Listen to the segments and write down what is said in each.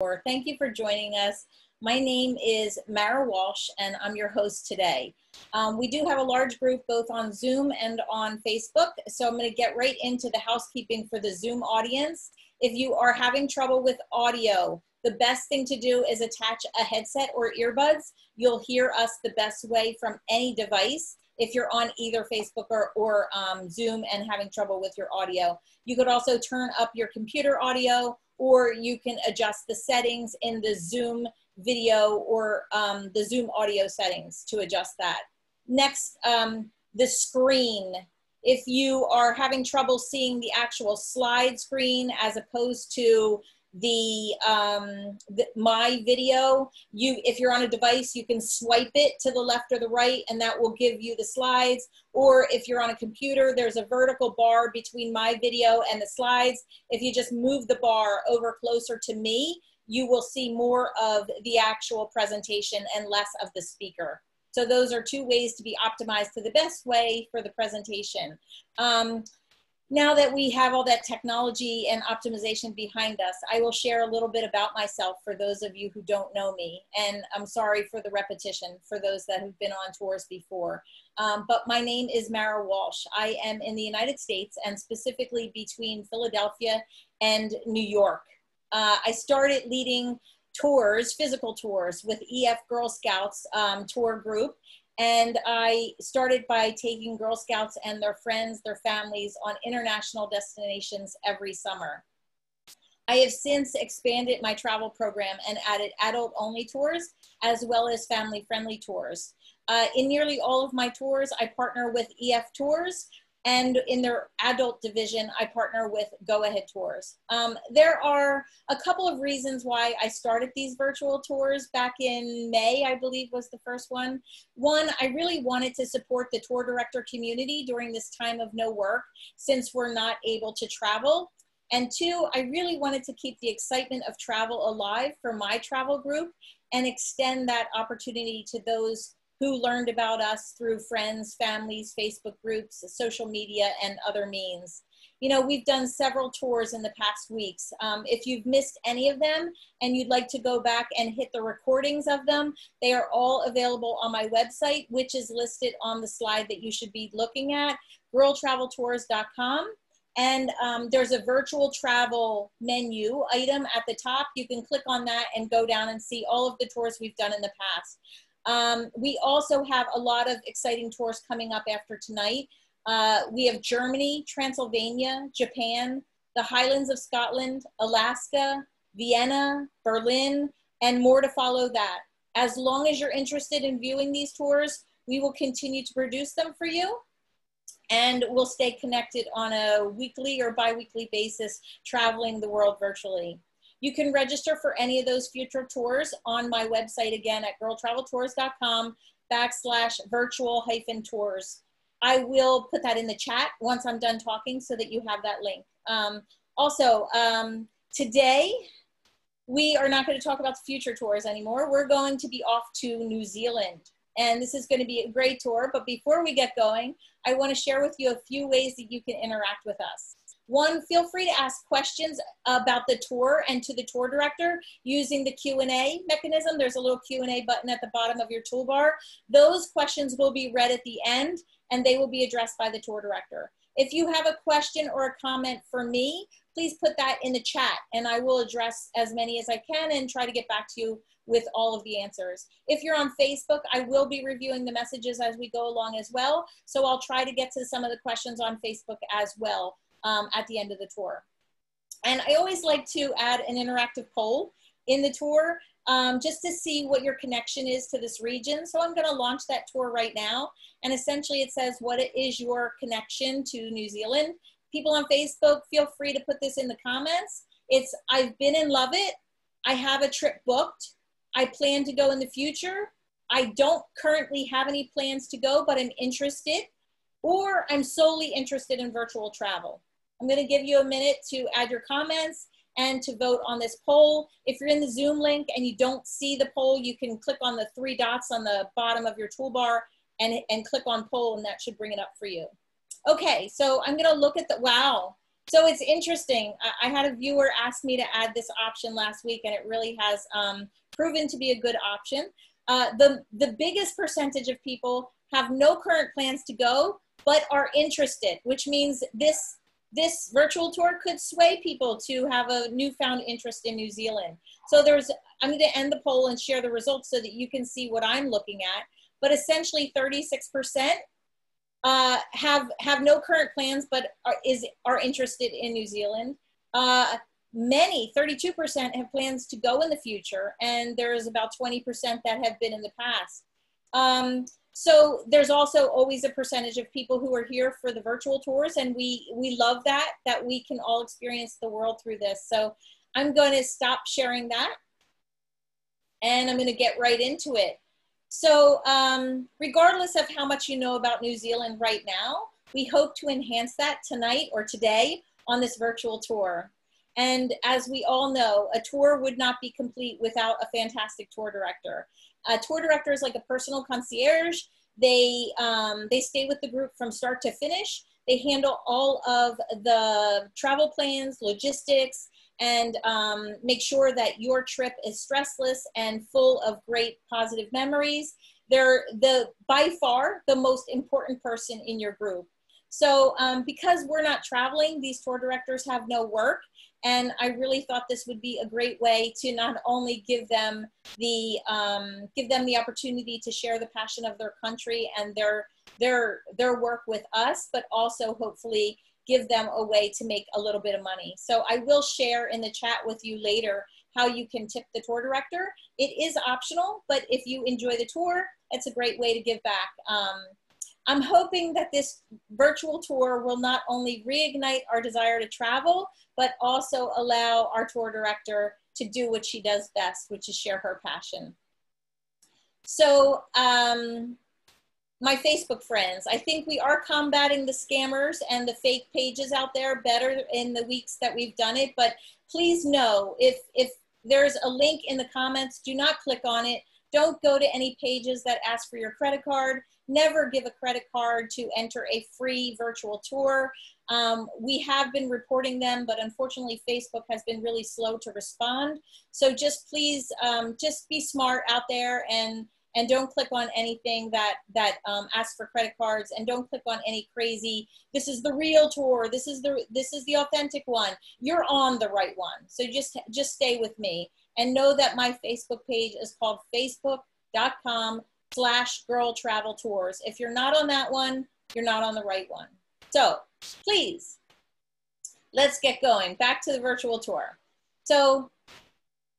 Thank you for joining us. My name is Marah Walsh, and I'm your host today. Um, we do have a large group both on Zoom and on Facebook, so I'm going to get right into the housekeeping for the Zoom audience. If you are having trouble with audio, the best thing to do is attach a headset or earbuds. You'll hear us the best way from any device if you're on either Facebook or, or um, Zoom and having trouble with your audio. You could also turn up your computer audio or you can adjust the settings in the Zoom video or um, the Zoom audio settings to adjust that. Next, um, the screen. If you are having trouble seeing the actual slide screen as opposed to the, um, the, my video you if you're on a device you can swipe it to the left or the right and that will give you the slides. Or if you're on a computer there's a vertical bar between my video and the slides. If you just move the bar over closer to me you will see more of the actual presentation and less of the speaker. So those are two ways to be optimized to the best way for the presentation. Um, now that we have all that technology and optimization behind us, I will share a little bit about myself for those of you who don't know me. And I'm sorry for the repetition for those that have been on tours before. Um, but my name is Marah Walsh. I am in the United States and specifically between Philadelphia and New York. Uh, I started leading tours, physical tours with EF Girl Scouts um, tour group and I started by taking Girl Scouts and their friends, their families on international destinations every summer. I have since expanded my travel program and added adult only tours as well as family friendly tours. Uh, in nearly all of my tours, I partner with EF Tours, and in their adult division, I partner with Go Ahead Tours. Um, there are a couple of reasons why I started these virtual tours back in May, I believe was the first one. One, I really wanted to support the tour director community during this time of no work since we're not able to travel. And two, I really wanted to keep the excitement of travel alive for my travel group and extend that opportunity to those who learned about us through friends, families, Facebook groups, social media, and other means. You know, we've done several tours in the past weeks. Um, if you've missed any of them and you'd like to go back and hit the recordings of them, they are all available on my website, which is listed on the slide that you should be looking at, girltraveltours.com. And um, there's a virtual travel menu item at the top. You can click on that and go down and see all of the tours we've done in the past. Um, we also have a lot of exciting tours coming up after tonight. Uh, we have Germany, Transylvania, Japan, the Highlands of Scotland, Alaska, Vienna, Berlin, and more to follow that. As long as you're interested in viewing these tours, we will continue to produce them for you and we'll stay connected on a weekly or bi-weekly basis traveling the world virtually. You can register for any of those future tours on my website again at girltraveltours.com backslash virtual hyphen tours. I will put that in the chat once I'm done talking so that you have that link. Um, also, um, today we are not going to talk about the future tours anymore. We're going to be off to New Zealand. And this is going to be a great tour. But before we get going, I want to share with you a few ways that you can interact with us. One, feel free to ask questions about the tour and to the tour director using the Q&A mechanism. There's a little Q&A button at the bottom of your toolbar. Those questions will be read at the end and they will be addressed by the tour director. If you have a question or a comment for me, please put that in the chat and I will address as many as I can and try to get back to you with all of the answers. If you're on Facebook, I will be reviewing the messages as we go along as well. So I'll try to get to some of the questions on Facebook as well um, at the end of the tour. And I always like to add an interactive poll in the tour um, just to see what your connection is to this region. So I'm gonna launch that tour right now. And essentially it says, what is your connection to New Zealand? People on Facebook, feel free to put this in the comments. It's, I've been in love it. I have a trip booked. I plan to go in the future. I don't currently have any plans to go, but I'm interested. Or I'm solely interested in virtual travel. I'm going to give you a minute to add your comments and to vote on this poll. If you're in the Zoom link and you don't see the poll, you can click on the three dots on the bottom of your toolbar and, and click on poll and that should bring it up for you. Okay, so I'm gonna look at the, wow, so it's interesting. I, I, had a viewer ask me to add this option last week, and it really has um, proven to be a good option. Uh, the, the biggest percentage of people have no current plans to go, but are interested, which means this, this virtual tour could sway people to have a newfound interest in New Zealand. So there's, I'm going to end the poll and share the results so that you can see what I'm looking at. But essentially 36% uh, have have no current plans, but are, is are interested in New Zealand. Uh, many, 32% have plans to go in the future, and there's about 20% that have been in the past. Um, so there's also always a percentage of people who are here for the virtual tours, and we we love that that we can all experience the world through this. So I'm going to stop sharing that, and I'm going to get right into it. So um, regardless of how much you know about New Zealand right now, we hope to enhance that tonight or today on this virtual tour. And as we all know, a tour would not be complete without a fantastic tour director. A tour director is like a personal concierge. They, um, they stay with the group from start to finish. They handle all of the travel plans, logistics, and um, make sure that your trip is stressless and full of great positive memories. They're the by far the most important person in your group. So um, because we're not traveling, these tour directors have no work. And I really thought this would be a great way to not only give them the um, give them the opportunity to share the passion of their country and their their their work with us, but also hopefully give them a way to make a little bit of money. So I will share in the chat with you later how you can tip the tour director. It is optional, but if you enjoy the tour, it's a great way to give back. Um, I'm hoping that this virtual tour will not only reignite our desire to travel, but also allow our tour director to do what she does best, which is share her passion. So um, my Facebook friends. I think we are combating the scammers and the fake pages out there better in the weeks that we've done it. But please know if, if there's a link in the comments, do not click on it. Don't go to any pages that ask for your credit card. Never give a credit card to enter a free virtual tour. Um, we have been reporting them, but unfortunately Facebook has been really slow to respond. So just please, um, just be smart out there and and don't click on anything that that um, asks for credit cards and don't click on any crazy this is the real tour this is the this is the authentic one you're on the right one so just just stay with me and know that my facebook page is called facebook.com slash girl travel tours if you're not on that one you're not on the right one so please let's get going back to the virtual tour so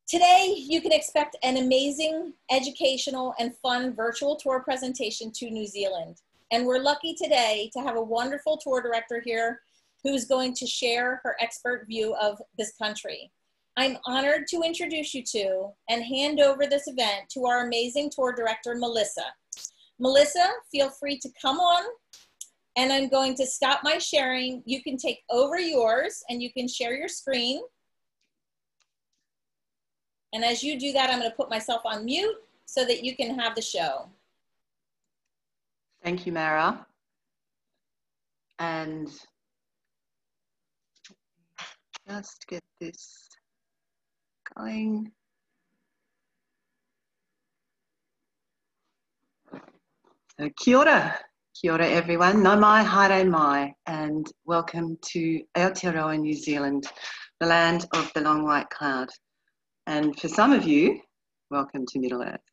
Today, you can expect an amazing, educational, and fun virtual tour presentation to New Zealand. And we're lucky today to have a wonderful tour director here who's going to share her expert view of this country. I'm honored to introduce you to and hand over this event to our amazing tour director, Melissa. Melissa, feel free to come on and I'm going to stop my sharing. You can take over yours and you can share your screen. And as you do that, I'm going to put myself on mute so that you can have the show. Thank you, Marah. And just get this going. So kia ora, kia ora everyone. Nau mai, haere mai, and welcome to Aotearoa, New Zealand, the land of the long white cloud. And for some of you, welcome to Middle Earth.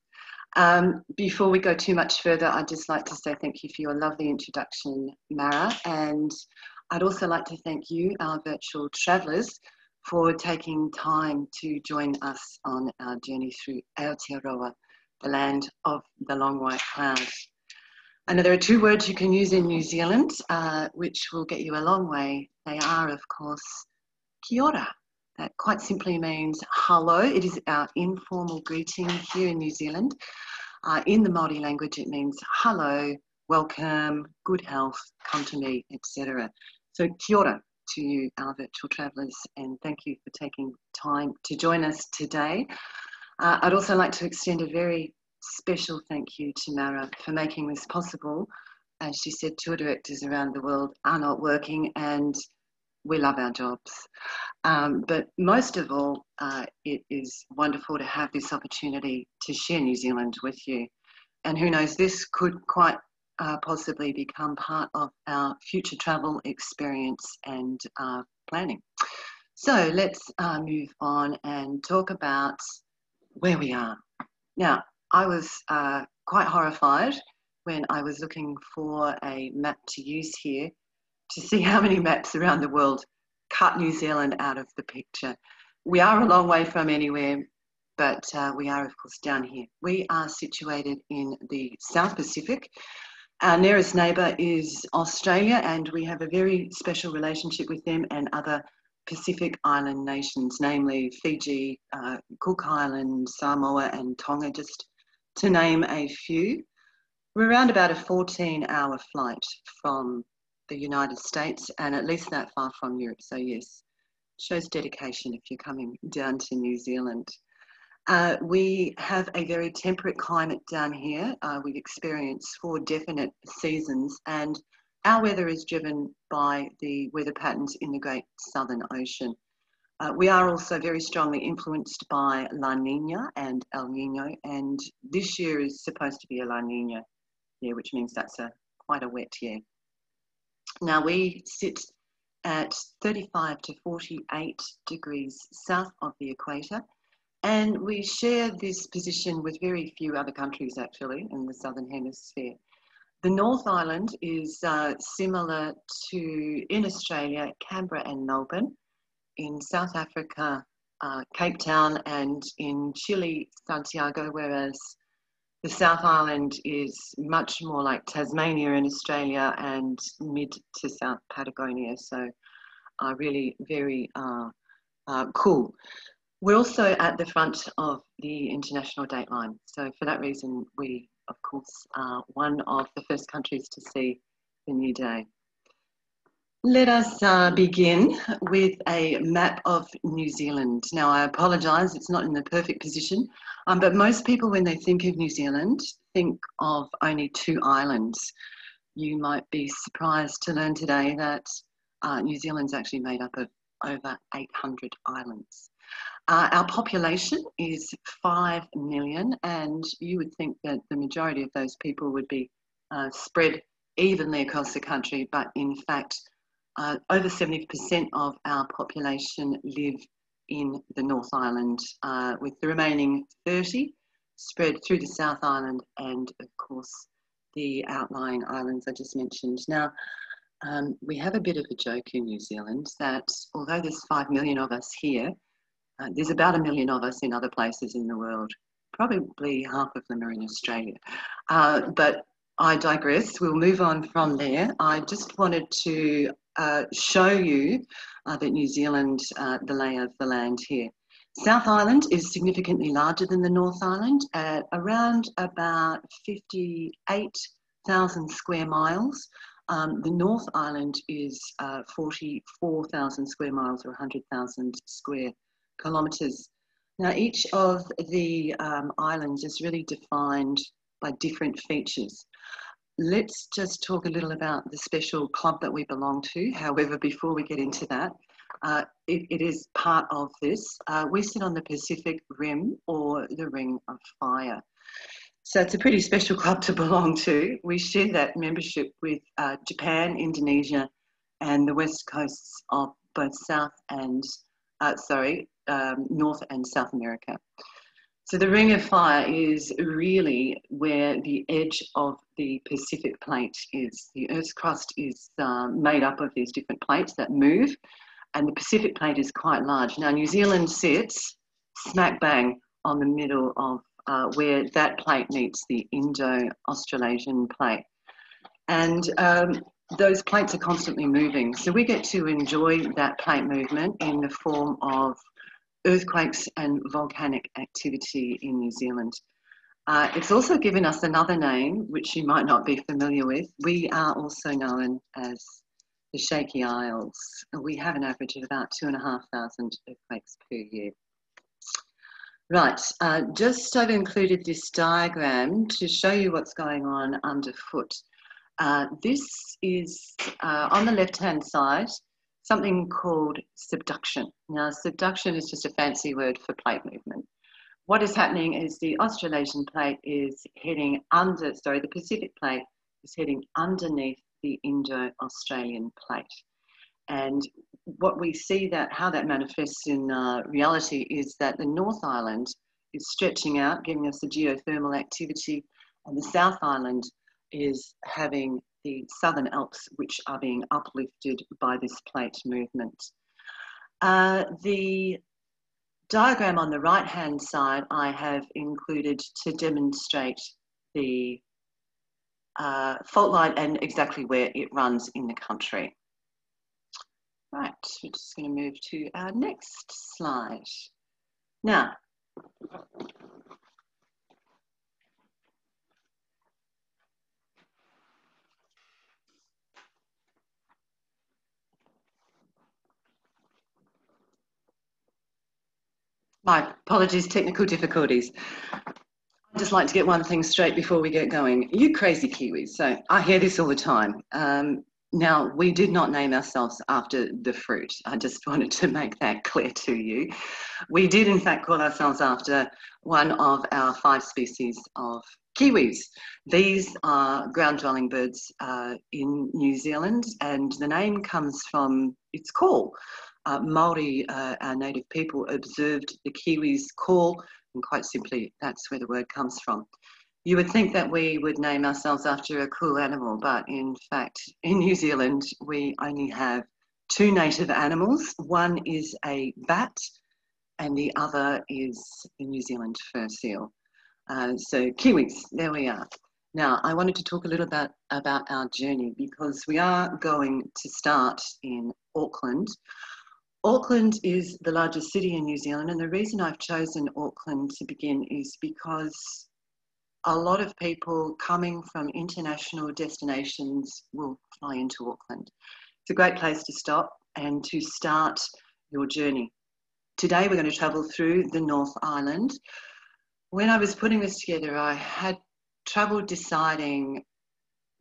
Um, before we go too much further, I'd just like to say thank you for your lovely introduction, Marah. And I'd also like to thank you, our virtual travellers, for taking time to join us on our journey through Aotearoa, the land of the long white cloud. I know there are two words you can use in New Zealand, uh, which will get you a long way. They are, of course, kia ora, that quite simply means hello. It is our informal greeting here in New Zealand. Uh, in the Māori language, it means hello, welcome, good health, come to me, etc. So kia ora to you, our virtual travellers, and thank you for taking time to join us today. Uh, I'd also like to extend a very special thank you to Marah for making this possible. As she said, tour directors around the world are not working and we love our jobs. Um, but most of all, uh, it is wonderful to have this opportunity to share New Zealand with you. And who knows, this could quite uh, possibly become part of our future travel experience and uh, planning. So let's uh, move on and talk about where we are. Now, I was uh, quite horrified when I was looking for a map to use here to see how many maps around the world cut New Zealand out of the picture. We are a long way from anywhere, but uh, we are, of course, down here. We are situated in the South Pacific. Our nearest neighbour is Australia, and we have a very special relationship with them and other Pacific Island nations, namely Fiji, uh, Cook Islands, Samoa, and Tonga, just to name a few. We're around about a 14 hour flight from the United States and at least that far from Europe. So, yes, shows dedication if you're coming down to New Zealand. Uh, we have a very temperate climate down here. Uh, we experience four definite seasons, and our weather is driven by the weather patterns in the Great Southern Ocean. Uh, we are also very strongly influenced by La Nina and El Nino, and this year is supposed to be a La Nina year, which means that's a quite a wet year. Now we sit at 35 to 48 degrees south of the equator, and we share this position with very few other countries actually in the southern hemisphere. The North Island is uh, similar to, in Australia, Canberra and Melbourne, in South Africa, uh, Cape Town, and in Chile, Santiago, whereas the South Island is much more like Tasmania in Australia and mid to South Patagonia, so uh, really very uh, uh, cool. We're also at the front of the international dateline, so for that reason, we of course are one of the first countries to see the new day. Let us uh, begin with a map of New Zealand. Now, I apologise, it's not in the perfect position, um, but most people, when they think of New Zealand, think of only two islands. You might be surprised to learn today that uh, New Zealand's actually made up of over 800 islands. Uh, our population is 5 million, and you would think that the majority of those people would be uh, spread evenly across the country, but in fact, uh, over 70% of our population live in the North Island, uh, with the remaining 30 spread through the South Island and, of course, the outlying islands I just mentioned. Now, um, we have a bit of a joke in New Zealand that although there's 5 million of us here, uh, there's about a million of us in other places in the world. Probably half of them are in Australia. Uh, but I digress. We'll move on from there. I just wanted to uh, show you uh, that New Zealand, uh, the lay of the land here. South Island is significantly larger than the North Island at around about 58,000 square miles. Um, the North Island is uh, 44,000 square miles or 100,000 square kilometres. Now, each of the um, islands is really defined by different features let's just talk a little about the special club that we belong to. However, before we get into that, uh, it, it is part of this. Uh, we sit on the Pacific Rim or the Ring of Fire. So it's a pretty special club to belong to. We share that membership with uh, Japan, Indonesia, and the west coasts of both South and, uh, sorry, um, North and South America. So the Ring of Fire is really where the edge of the Pacific plate is. The Earth's crust is um, made up of these different plates that move, and the Pacific plate is quite large. Now, New Zealand sits smack bang on the middle of uh, where that plate meets the Indo-Australasian plate. And um, those plates are constantly moving. So we get to enjoy that plate movement in the form of earthquakes and volcanic activity in New Zealand. Uh, it's also given us another name, which you might not be familiar with. We are also known as the Shaky Isles. We have an average of about two and a half thousand earthquakes per year. Right, uh, just I've included this diagram to show you what's going on underfoot. Uh, this is uh, on the left-hand side, something called subduction. Now, subduction is just a fancy word for plate movement. What is happening is the Australasian plate is heading under, sorry, the Pacific plate is heading underneath the Indo-Australian plate. And what we see that how that manifests in uh, reality is that the North Island is stretching out, giving us a geothermal activity, and the South Island is having the Southern Alps, which are being uplifted by this plate movement. Uh, the diagram on the right hand side I have included to demonstrate the uh, fault line and exactly where it runs in the country. Right, we're just going to move to our next slide. Now, My apologies, technical difficulties. I'd just like to get one thing straight before we get going. You crazy Kiwis. So I hear this all the time. Um, now, we did not name ourselves after the fruit. I just wanted to make that clear to you. We did, in fact, call ourselves after one of our five species of kiwis. These are ground dwelling birds uh, in New Zealand, and the name comes from its call uh, Maori, uh, our native people, observed the Kiwis call, and quite simply, that's where the word comes from. You would think that we would name ourselves after a cool animal, but in fact, in New Zealand, we only have two native animals. One is a bat, and the other is the New Zealand fur seal. Uh, so, Kiwis, there we are. Now, I wanted to talk a little bit about our journey because we are going to start in Auckland Auckland is the largest city in New Zealand, and the reason I've chosen Auckland to begin is because a lot of people coming from international destinations will fly into Auckland. It's a great place to stop and to start your journey. Today, we're going to travel through the North Island. When I was putting this together, I had trouble deciding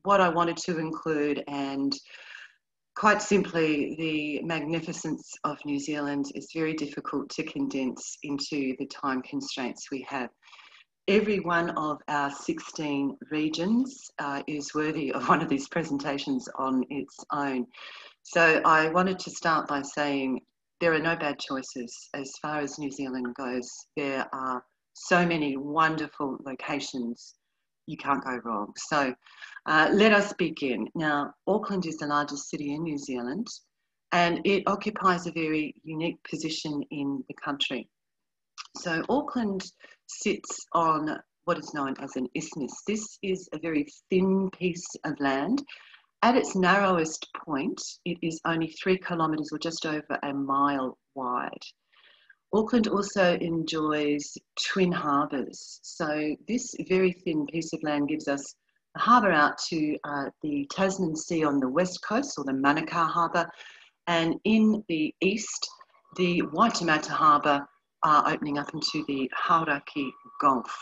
what I wanted to include and quite simply, the magnificence of New Zealand is very difficult to condense into the time constraints we have. Every one of our 16 regions uh, is worthy of one of these presentations on its own. So I wanted to start by saying there are no bad choices as far as New Zealand goes. There are so many wonderful locations, you can't go wrong. So uh, let us begin. Now, Auckland is the largest city in New Zealand and it occupies a very unique position in the country. So, Auckland sits on what is known as an isthmus. This is a very thin piece of land. At its narrowest point, it is only three kilometres or just over a mile wide. Auckland also enjoys twin harbours. So, this very thin piece of land gives us a harbour out to uh, the Tasman Sea on the west coast, or the Manukau Harbour, and in the east, the Waitemata Harbour are opening up into the Hauraki Gulf.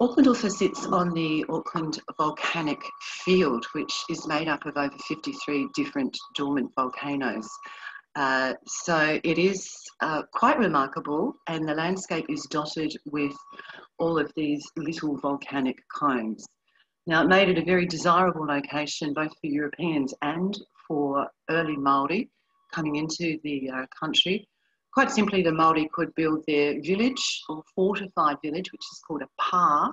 Auckland also sits on the Auckland Volcanic Field, which is made up of over 53 different dormant volcanoes. Uh, so it is uh, quite remarkable, and the landscape is dotted with all of these little volcanic cones. Now, it made it a very desirable location both for Europeans and for early Māori coming into the uh, country. Quite simply, the Māori could build their village or fortified village, which is called a pa,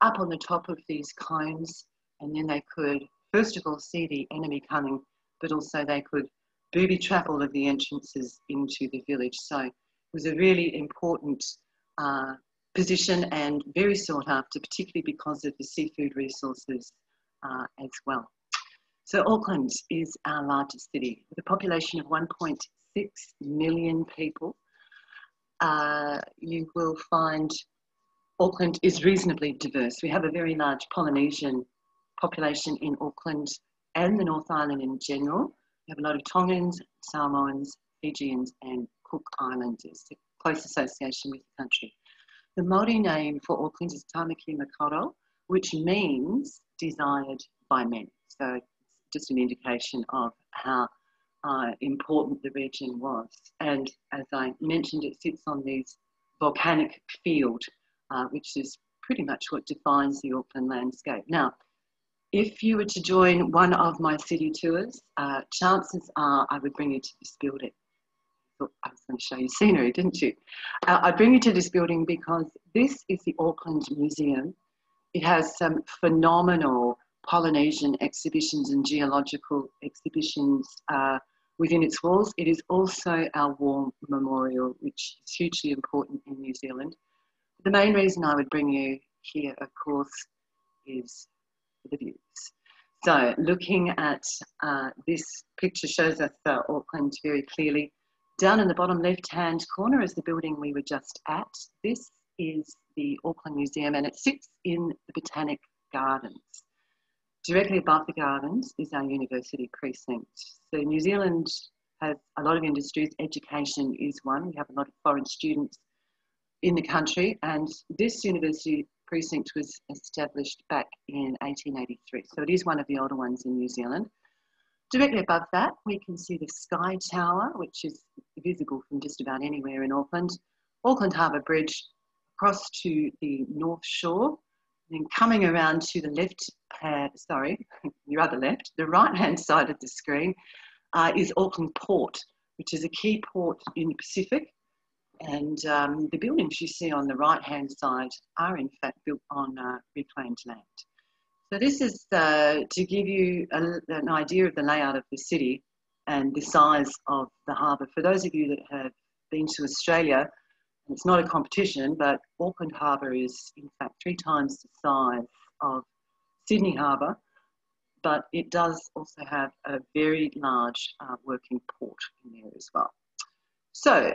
up on the top of these cones, and then they could, first of all, see the enemy coming, but also they could booby trap all of the entrances into the village. So it was a really important uh, position and very sought after, particularly because of the seafood resources uh, as well. So Auckland is our largest city with a population of 1.6 million people. Uh, you will find Auckland is reasonably diverse. We have a very large Polynesian population in Auckland and the North Island in general. Have a lot of Tongans, Samoans, Fijians, and Cook Islanders, close association with the country. The Maori name for Auckland is Tamaki Makaurau, which means desired by men. So it's just an indication of how uh, important the region was. And as I mentioned, it sits on this volcanic field, uh, which is pretty much what defines the Auckland landscape. Now, if you were to join one of my city tours, uh, chances are I would bring you to this building. I was going to show you scenery, didn't you? Uh, I bring you to this building because this is the Auckland Museum. It has some phenomenal Polynesian exhibitions and geological exhibitions uh, within its walls. It is also our war memorial, which is hugely important in New Zealand. The main reason I would bring you here, of course, is the views. So looking at uh, this picture shows us uh, Auckland very clearly. Down in the bottom left-hand corner is the building we were just at. This is the Auckland Museum and it sits in the Botanic Gardens. Directly above the gardens is our university precinct. So New Zealand has a lot of industries. Education is one. We have a lot of foreign students in the country and this university precinct was established back in 1883. So it is one of the older ones in New Zealand. Directly above that, we can see the Sky Tower, which is visible from just about anywhere in Auckland. Auckland Harbour Bridge across to the North Shore, and then coming around to the left, uh, sorry, your other left, the right hand side of the screen uh, is Auckland Port, which is a key port in the Pacific. And um, the buildings you see on the right hand side are in fact built on uh, reclaimed land. So this is uh, to give you a, an idea of the layout of the city and the size of the harbour. For those of you that have been to Australia, it's not a competition, but Auckland Harbour is in fact three times the size of Sydney Harbour, but it does also have a very large uh, working port in there as well. So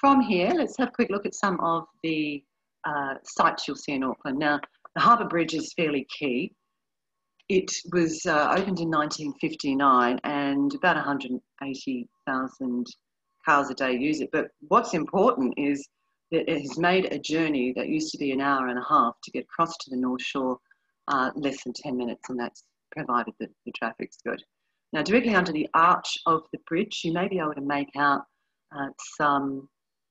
from here, let's have a quick look at some of the uh, sites you'll see in Auckland. Now, the Harbour Bridge is fairly key. It was uh, opened in 1959 and about 180,000 cars a day use it. But what's important is that it has made a journey that used to be an hour and a half to get across to the North Shore uh, less than 10 minutes, and that's provided that the traffic's good. Now, directly under the arch of the bridge, you may be able to make out some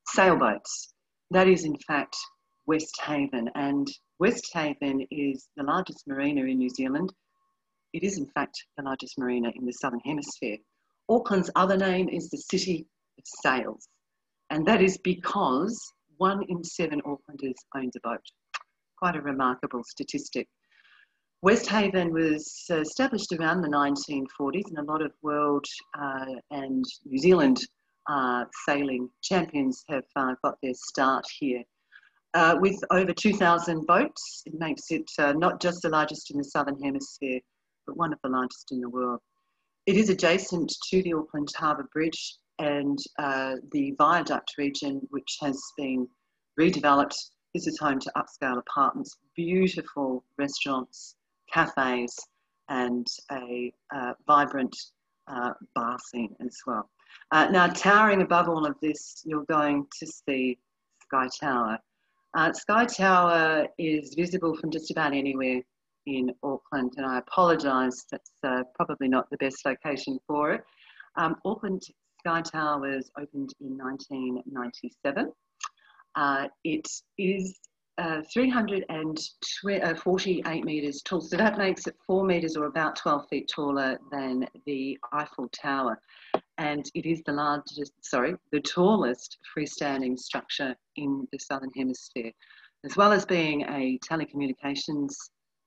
sailboats. That is, in fact, Westhaven, and Westhaven is the largest marina in New Zealand. It is, in fact, the largest marina in the Southern Hemisphere. Auckland's other name is the City of Sails, and that is because one in seven Aucklanders owns a boat. Quite a remarkable statistic. Westhaven was established around the 1940s, and a lot of world uh, and New Zealand uh, sailing champions have uh, got their start here. Uh, with over 2,000 boats, it makes it uh, not just the largest in the Southern Hemisphere, but one of the largest in the world. It is adjacent to the Auckland Harbour Bridge and uh, the Viaduct region, which has been redeveloped. This is home to upscale apartments, beautiful restaurants, cafes, and a uh, vibrant bar scene as well. Uh, now, towering above all of this, you're going to see Sky Tower. Uh, Sky Tower is visible from just about anywhere in Auckland, and I apologise, that's uh, probably not the best location for it. Um, Auckland Sky Tower was opened in 1997. Uh, it is uh, 348 metres tall, so that makes it four metres or about 12 feet taller than the Eiffel Tower. And it is the largest, sorry, the tallest freestanding structure in the Southern Hemisphere. As well as being a telecommunications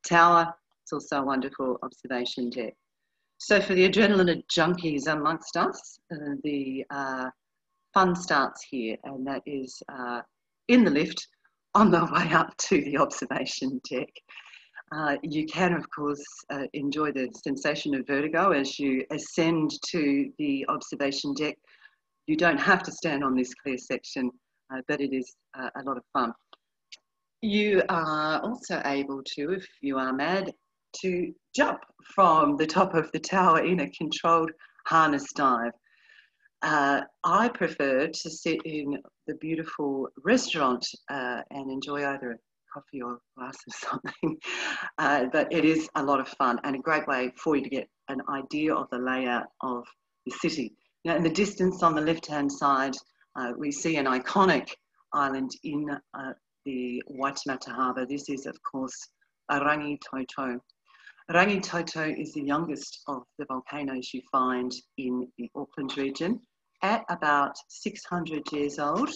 tower, it's also a wonderful observation deck. So for the adrenaline junkies amongst us, uh, the uh, fun starts here, and that is uh, in the lift on the way up to the observation deck. Uh, you can, of course, uh, enjoy the sensation of vertigo as you ascend to the observation deck. You don't have to stand on this clear section, uh, but it is a lot of fun. You are also able to, if you are mad, to jump from the top of the tower in a controlled harness dive. Uh, I prefer to sit in the beautiful restaurant uh, and enjoy either coffee or a glass of something. Uh, but it is a lot of fun and a great way for you to get an idea of the layout of the city. Now, in the distance on the left-hand side, uh, we see an iconic island in uh, the Waitemata Harbour. This is, of course, Rangitoto. Rangitoto is the youngest of the volcanoes you find in the Auckland region. At about 600 years old,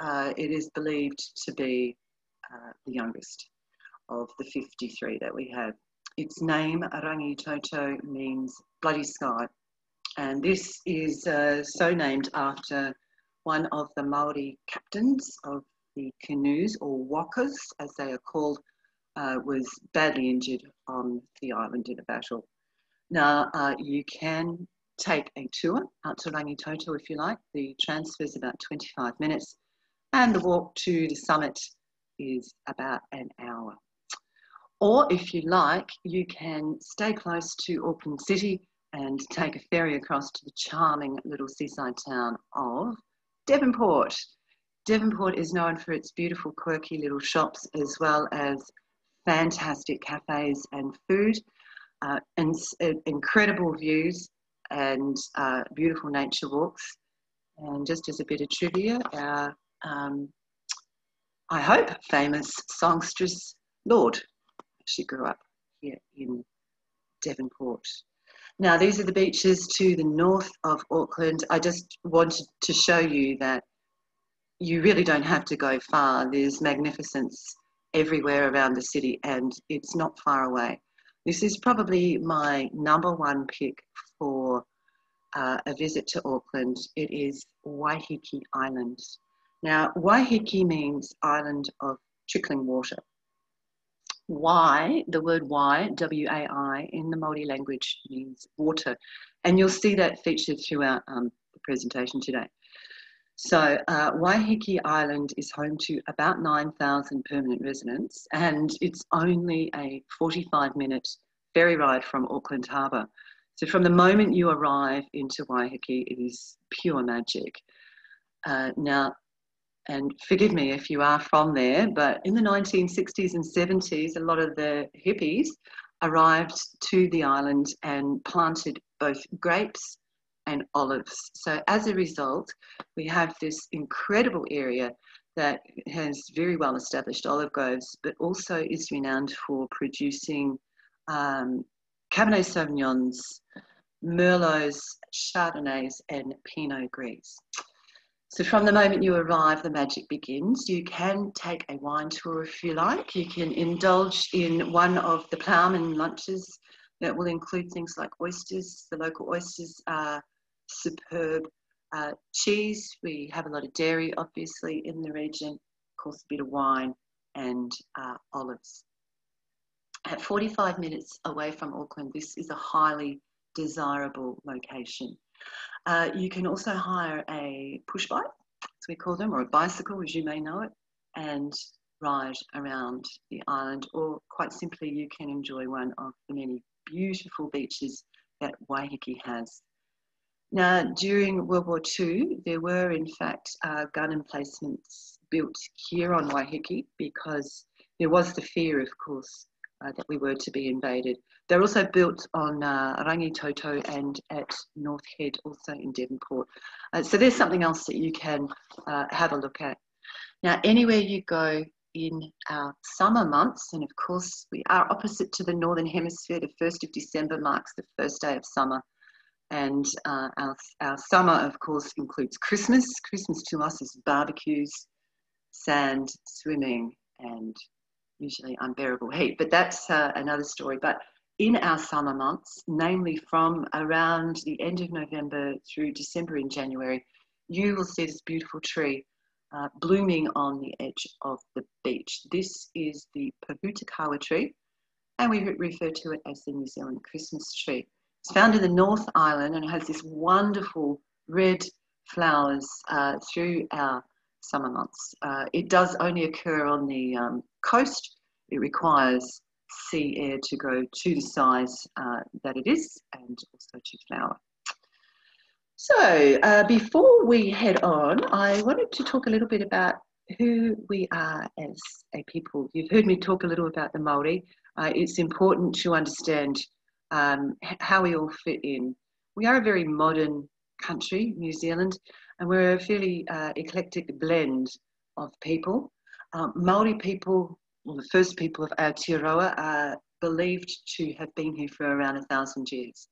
uh, it is believed to be uh, the youngest of the 53 that we have. Its name, Rangitoto, means bloody sky. And this is uh, so named after one of the Maori captains of the canoes, or wakas as they are called, uh, was badly injured on the island in a battle. Now, uh, you can take a tour out to Rangitoto if you like. The transfer is about 25 minutes, and the walk to the summit is about an hour. Or if you like, you can stay close to Auckland City and take a ferry across to the charming little seaside town of Devonport. Devonport is known for its beautiful, quirky little shops as well as fantastic cafes and food, uh, and uh, incredible views and uh, beautiful nature walks. And just as a bit of trivia, our, um, I hope, famous songstress Lorde. she grew up here in Devonport. Now, these are the beaches to the north of Auckland. I just wanted to show you that you really don't have to go far. There's magnificence everywhere around the city and it's not far away. This is probably my number one pick for uh, a visit to Auckland. It is Waiheke Island. Now, Waiheke means island of trickling water. Wai, the word wai, W-A-I, in the Māori language means water. And you'll see that featured throughout um, the presentation today. So uh, Waiheke Island is home to about 9,000 permanent residents and it's only a 45 minute ferry ride from Auckland Harbour. So from the moment you arrive into Waiheke, it is pure magic. Uh, now, and forgive me if you are from there, but in the 1960s and 70s, a lot of the hippies arrived to the island and planted both grapes and olives. So as a result, we have this incredible area that has very well established olive groves, but also is renowned for producing um, Cabernet Sauvignons, Merlots, Chardonnays, and Pinot Gris. So from the moment you arrive, the magic begins. You can take a wine tour if you like. You can indulge in one of the ploughman lunches that will include things like oysters. The local oysters are superb. Uh, cheese, we have a lot of dairy obviously in the region, of course a bit of wine and uh, olives. At 45 minutes away from Auckland, this is a highly desirable location. Uh, you can also hire a push bike, as we call them, or a bicycle, as you may know it, and ride around the island, or quite simply, you can enjoy one of the many beautiful beaches that Waiheke has. Now, during World War II, there were in fact uh, gun emplacements built here on Waiheke because there was the fear, of course, uh, that we were to be invaded. They're also built on uh, Rangitoto and at North Head, also in Devonport. Uh, so there's something else that you can uh, have a look at. Now, anywhere you go in our summer months, and of course we are opposite to the Northern Hemisphere, the 1st of December marks the first day of summer. And uh, our, our summer, of course, includes Christmas. Christmas to us is barbecues, sand, swimming, and usually unbearable heat. But that's uh, another story. But in our summer months, namely from around the end of November through December and January, you will see this beautiful tree uh, blooming on the edge of the beach. This is the Pohutukawa tree, and we refer to it as the New Zealand Christmas tree. It's found in the North Island and has this wonderful red flowers uh, through our summer months. Uh, it does only occur on the um, coast. It requires sea air to grow to the size uh, that it is and also to flower. So uh, before we head on, I wanted to talk a little bit about who we are as a people. You've heard me talk a little about the Māori. Uh, it's important to understand um, how we all fit in. we are a very modern country, New Zealand, and we're a fairly uh, eclectic blend of people. Um, Maori people, well, the first people of Aotearoa, are believed to have been here for around a thousand years.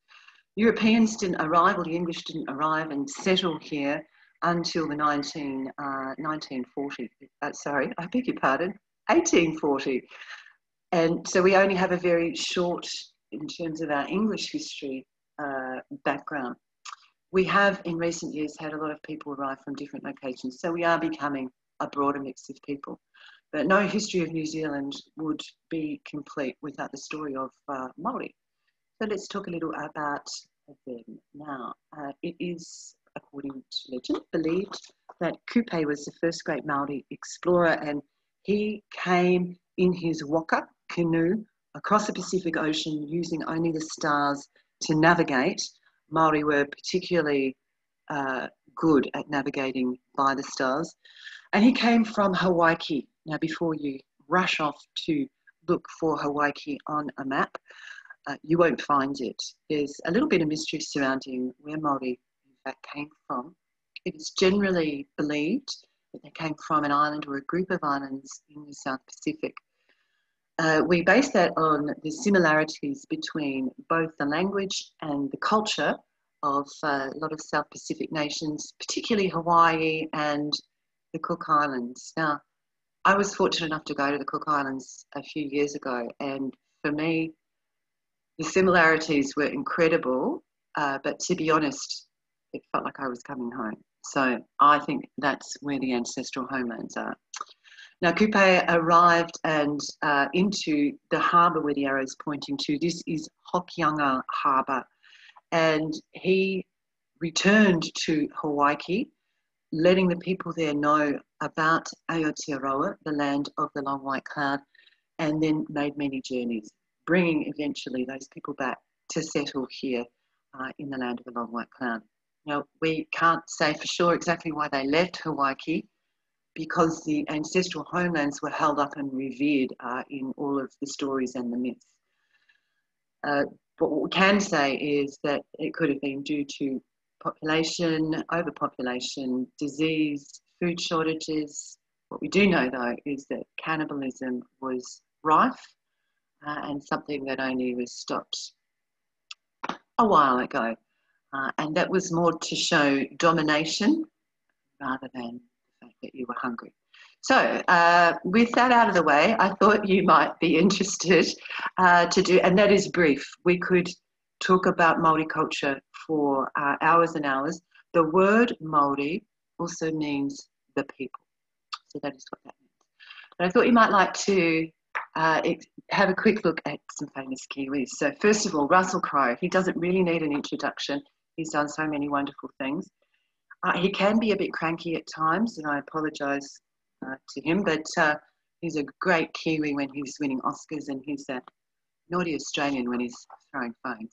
Europeans didn't arrive, or the English didn't arrive and settle here until the 19, uh, 1940. Uh, sorry, I beg your pardon, 1840. And so we only have a very short, in terms of our English history, uh, background. We have in recent years had a lot of people arrive from different locations, so we are becoming a broader mix of people. But no history of New Zealand would be complete without the story of uh, Maori. So let's talk a little about them now. Uh, it is, according to legend, believed that Kupe was the first great Maori explorer and he came in his waka canoe across the Pacific Ocean using only the stars to navigate. Maori were particularly uh, good at navigating by the stars. And he came from Hawaiki. Now, before you rush off to look for Hawaiki on a map, uh, you won't find it. There's a little bit of mystery surrounding where Maori, in fact, came from. It is generally believed that they came from an island or a group of islands in the South Pacific. Uh, we base that on the similarities between both the language and the culture of uh, a lot of South Pacific nations, particularly Hawaii and the Cook Islands. Now, I was fortunate enough to go to the Cook Islands a few years ago, and for me, the similarities were incredible. Uh, but to be honest, it felt like I was coming home. So I think that's where the ancestral homelands are. Now, Kupe arrived and uh, into the harbour where the arrow is pointing to. This is Hokianga Harbour, and he returned to Hawaiki, letting the people there know about Aotearoa, the land of the long white cloud, and then made many journeys, bringing eventually those people back to settle here uh, in the land of the long white cloud. Now, we can't say for sure exactly why they left Hawaiki because the ancestral homelands were held up and revered uh, in all of the stories and the myths. Uh, but what we can say is that it could have been due to population, overpopulation, disease, food shortages. What we do know though is that cannibalism was rife uh, and something that only was stopped a while ago. Uh, and that was more to show domination rather than you were hungry. So, uh, with that out of the way, I thought you might be interested uh, to do, and that is brief. We could talk about Maori culture for uh, hours and hours. The word Maori also means the people, so that is what that means. But I thought you might like to uh, have a quick look at some famous Kiwis. So, first of all, Russell Crowe. He doesn't really need an introduction. He's done so many wonderful things. Uh, he can be a bit cranky at times, and I apologise uh, to him, but uh, he's a great Kiwi when he's winning Oscars, and he's a naughty Australian when he's throwing phones.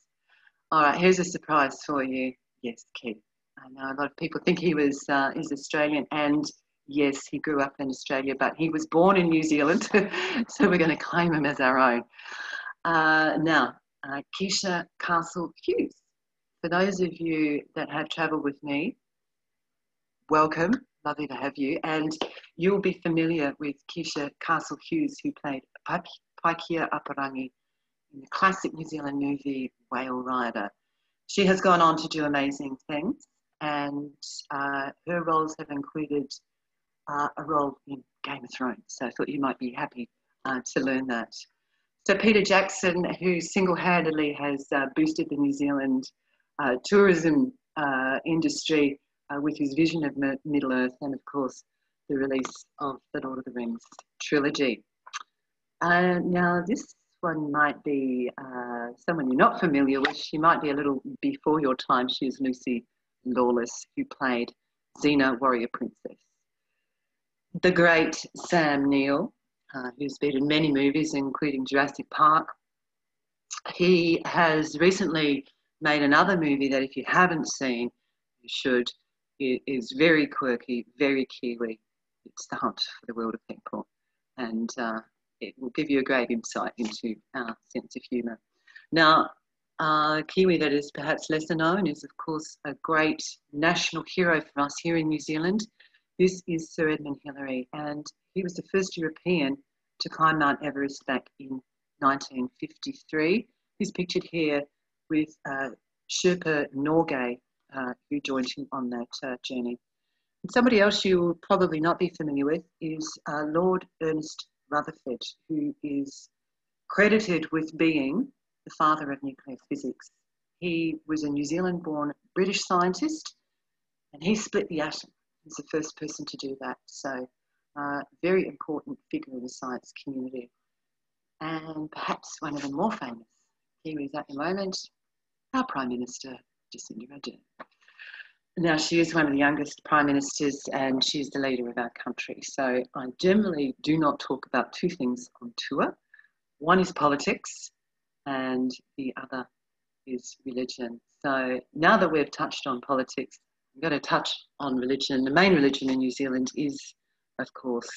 All right, here's a surprise for you. Yes, Keith. I know a lot of people think he was uh, is Australian, and yes, he grew up in Australia, but he was born in New Zealand, so we're going to claim him as our own. Uh, now, uh, Keisha Castle Hughes. For those of you that have travelled with me welcome. Lovely to have you. And you'll be familiar with Keisha Castle Hughes, who played Paikea Apirana in the classic New Zealand movie Whale Rider. She has gone on to do amazing things, and uh, her roles have included uh, a role in Game of Thrones. So I thought you might be happy uh, to learn that. So Peter Jackson, who single-handedly has uh, boosted the New Zealand uh, tourism uh, industry uh, with his vision of Middle Earth and, of course, the release of the Lord of the Rings trilogy. Uh, now, this one might be uh, someone you're not familiar with. She might be a little before your time. She is Lucy Lawless, who played Xena, Warrior Princess. The great Sam Neill, uh, who's been in many movies, including Jurassic Park. He has recently made another movie that, if you haven't seen, you should. It is very quirky, very Kiwi. It's the Hunt for the Wilderpeople, and uh, it will give you a great insight into our sense of humour. Now, uh, Kiwi that is perhaps lesser known is, of course, a great national hero for us here in New Zealand. This is Sir Edmund Hillary, and he was the first European to climb Mount Everest back in 1953. He's pictured here with uh, Sherpa Norgay, uh, who joined him on that uh, journey. And somebody else you will probably not be familiar with is uh, Lord Ernest Rutherford, who is credited with being the father of nuclear physics. He was a New Zealand born British scientist and he split the atom. He's the first person to do that. So, uh, very important figure in the science community. And perhaps one of the more famous Kiwis at the moment, our Prime Minister, Jacinda Ardern. Now, she is one of the youngest prime ministers and she is the leader of our country. So, I generally do not talk about two things on tour. One is politics, and the other is religion. So, now that we've touched on politics, I'm going to touch on religion. The main religion in New Zealand is, of course,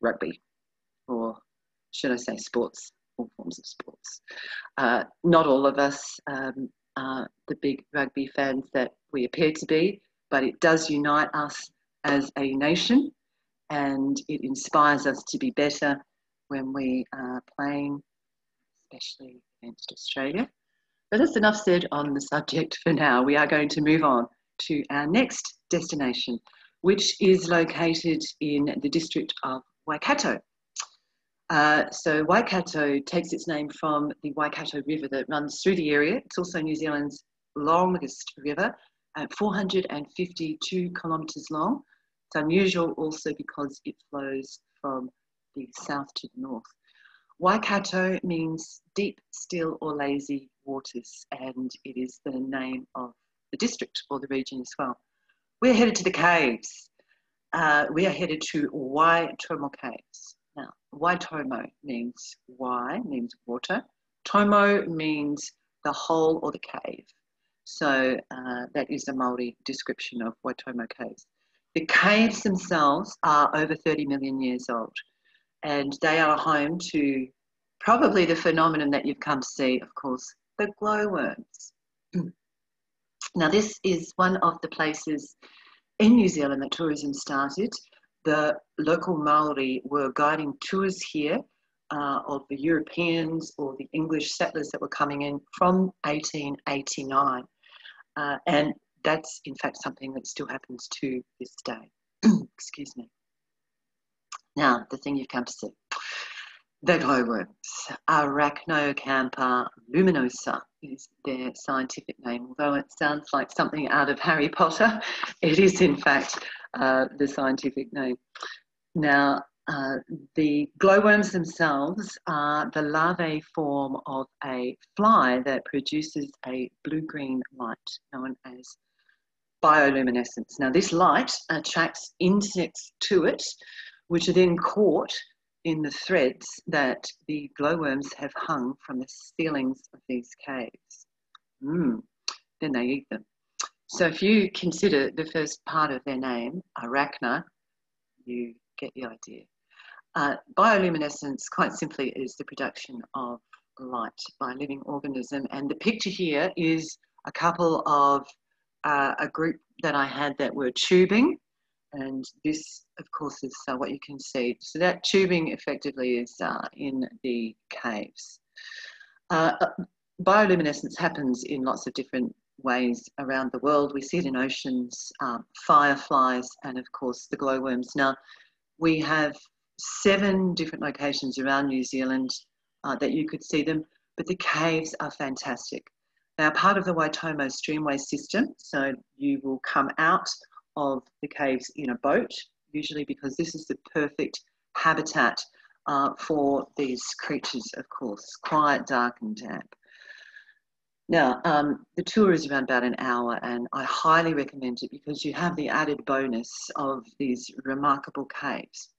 rugby, or should I say, sports, all forms of sports. Uh, not all of us um, are the big rugby fans that we appear to be, but it does unite us as a nation and it inspires us to be better when we are playing, especially against Australia. But that's enough said on the subject for now. We are going to move on to our next destination, which is located in the district of Waikato. Uh, so Waikato takes its name from the Waikato River that runs through the area. It's also New Zealand's longest river, uh, 452 kilometres long. It's unusual also because it flows from the south to the north. Waikato means deep, still, or lazy waters, and it is the name of the district or the region as well. We're headed to the caves. Uh, we are headed to Waitomo Caves. Waitomo means Wai, means water. Tomo means the hole or the cave. So uh, that is the Maori description of Waitomo Caves. The caves themselves are over 30 million years old, and they are home to probably the phenomenon that you've come to see, of course, the glowworms. now, this is one of the places in New Zealand that tourism started the local Maori were guiding tours here uh, of the Europeans or the English settlers that were coming in from 1889. Uh, and that's in fact something that still happens to this day. Excuse me. Now, the thing you've come to see. The glowworms, Arachnocampa luminosa is their scientific name. Although it sounds like something out of Harry Potter, it is in fact uh, the scientific name. Now, uh, the glowworms themselves are the larvae form of a fly that produces a blue-green light known as bioluminescence. Now, this light attracts insects to it, which are then caught in the threads that the glowworms have hung from the ceilings of these caves. Mm. Then they eat them. So if you consider the first part of their name, arachna, you get the idea. Uh, bioluminescence, quite simply, is the production of light by a living organism. And the picture here is a couple of uh, a group that I had that were tubing. And this, of course, is uh, what you can see. So that tubing effectively is uh, in the caves. Uh, uh, bioluminescence happens in lots of different ways around the world. We see it in oceans, um, fireflies, and of course the glowworms. Now, we have seven different locations around New Zealand uh, that you could see them, but the caves are fantastic. They are part of the Waitomo Streamway system, so you will come out of the caves in a boat, usually because this is the perfect habitat uh, for these creatures, of course, quiet, dark, and damp. Now, um, the tour is around about an hour, and I highly recommend it because you have the added bonus of these remarkable caves.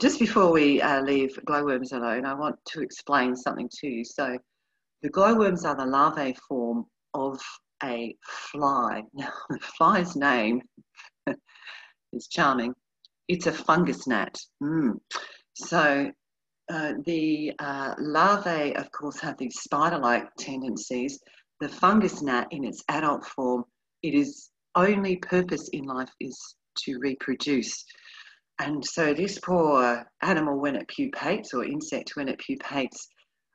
Just before we uh, leave glowworms alone, I want to explain something to you. So, the glowworms are the larvae form of a fly. Now, the fly's name is charming. It's a fungus gnat. Mm. So, uh, the uh, larvae, of course, have these spider-like tendencies. The fungus gnat in its adult form, it is only purpose in life is to reproduce. And so this poor animal, when it pupates, or insect when it pupates,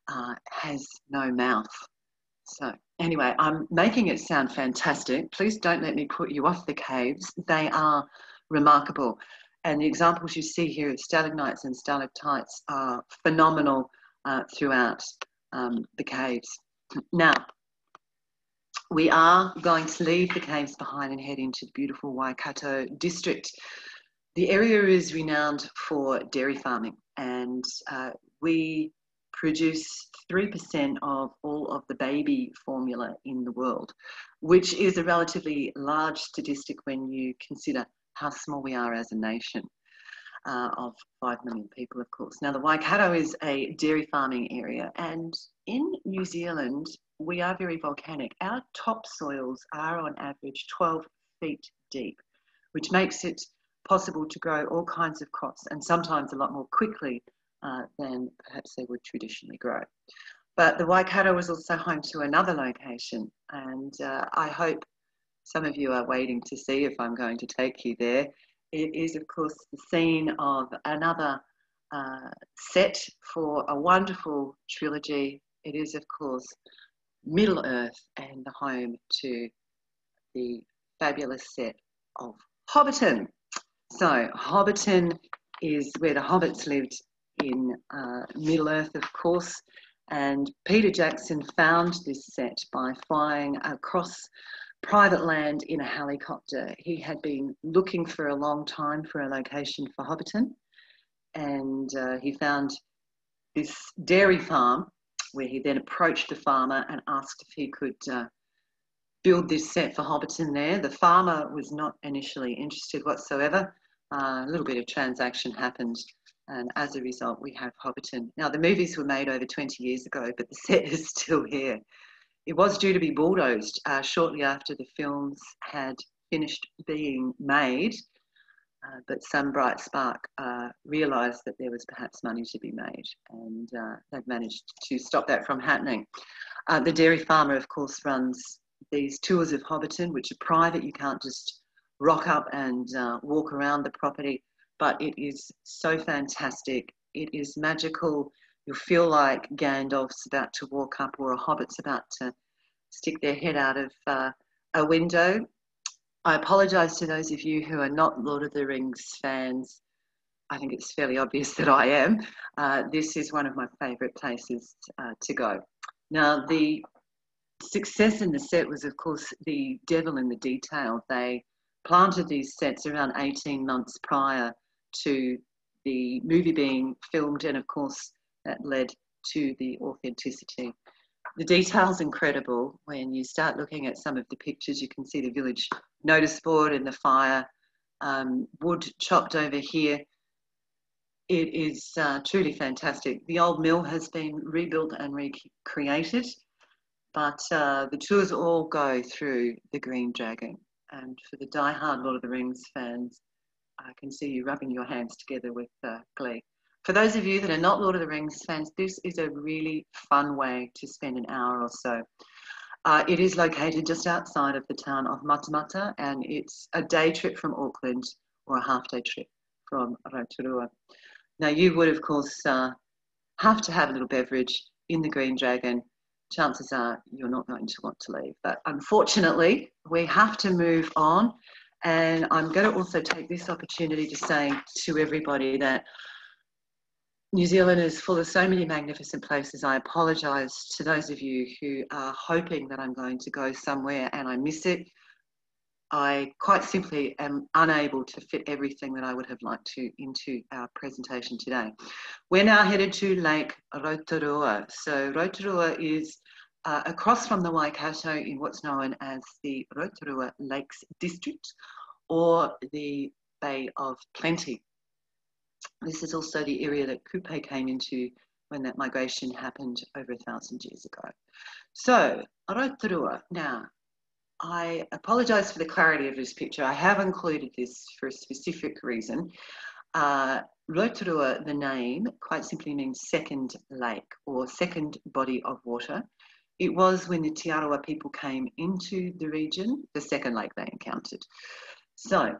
uh, has no mouth. So anyway, I'm making it sound fantastic. Please don't let me put you off the caves. They are remarkable. And the examples you see here of stalagmites and stalactites are phenomenal uh, throughout um, the caves. Now, we are going to leave the caves behind and head into the beautiful Waikato district. The area is renowned for dairy farming and uh, we produce 3% of all of the baby formula in the world, which is a relatively large statistic when you consider how small we are as a nation. Uh, of 5 million people, of course. Now, the Waikato is a dairy farming area, and in New Zealand, we are very volcanic. Our topsoils are on average 12 feet deep, which makes it possible to grow all kinds of crops and sometimes a lot more quickly uh, than perhaps they would traditionally grow. But the Waikato is also home to another location, and uh, I hope some of you are waiting to see if I'm going to take you there. It is, of course, the scene of another uh, set for a wonderful trilogy. It is, of course, Middle Earth and the home to the fabulous set of Hobbiton. So, Hobbiton is where the hobbits lived in uh, Middle Earth, of course, and Peter Jackson found this set by flying across private land in a helicopter. He had been looking for a long time for a location for Hobbiton, and uh, he found this dairy farm where he then approached the farmer and asked if he could uh, build this set for Hobbiton there. The farmer was not initially interested whatsoever. Uh, a little bit of transaction happened, and as a result, we have Hobbiton. Now, the movies were made over 20 years ago, but the set is still here. It was due to be bulldozed uh, shortly after the films had finished being made, uh, but some bright spark uh, realised that there was perhaps money to be made, and uh, they've managed to stop that from happening. Uh, the dairy farmer, of course, runs these tours of Hobbiton, which are private. You can't just rock up and uh, walk around the property, but it is so fantastic. It is magical you feel like Gandalf's about to walk up or a hobbit's about to stick their head out of uh, a window. I apologise to those of you who are not Lord of the Rings fans. I think it's fairly obvious that I am. Uh, this is one of my favourite places uh, to go. Now, the success in the set was, of course, the devil in the detail. They planted these sets around 18 months prior to the movie being filmed, and of course, that led to the authenticity. The detail's incredible. When you start looking at some of the pictures, you can see the village notice board and the fire, um, wood chopped over here. It is uh, truly fantastic. The old mill has been rebuilt and recreated, but uh, the tours all go through the Green Dragon. And for the die-hard Lord of the Rings fans, I can see you rubbing your hands together with uh, glee. For those of you that are not Lord of the Rings fans, this is a really fun way to spend an hour or so. Uh, it is located just outside of the town of Matamata and it's a day trip from Auckland or a half day trip from Rotorua. Now, you would, of course, uh, have to have a little beverage in the Green Dragon. Chances are you're not going to want to leave. But unfortunately, we have to move on. And I'm going to also take this opportunity to say to everybody that New Zealand is full of so many magnificent places. I apologise to those of you who are hoping that I'm going to go somewhere and I miss it. I quite simply am unable to fit everything that I would have liked to into our presentation today. We're now headed to Lake Rotorua. So Rotorua is uh, across from the Waikato in what's known as the Rotorua Lakes District or the Bay of Plenty. This is also the area that Kupe came into when that migration happened over a thousand years ago. So, Rotorua. Now, I apologise for the clarity of this picture. I have included this for a specific reason. Uh, the name, quite simply means second lake or second body of water. It was when the Te Arawa people came into the region, the second lake they encountered. So,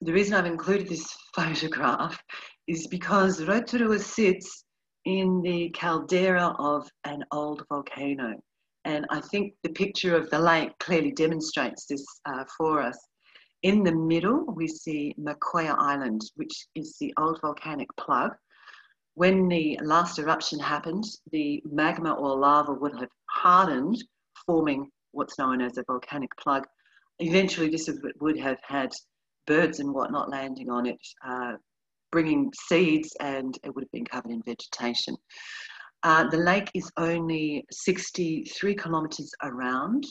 the reason I've included this photograph is because Rotorua sits in the caldera of an old volcano. And I think the picture of the lake clearly demonstrates this uh, for us. In the middle, we see Mokoia Island, which is the old volcanic plug. When the last eruption happened, the magma or lava would have hardened, forming what's known as a volcanic plug. Eventually, this would have had birds and whatnot landing on it, uh, bringing seeds, and it would have been covered in vegetation. Uh, the lake is only 63 kilometres around,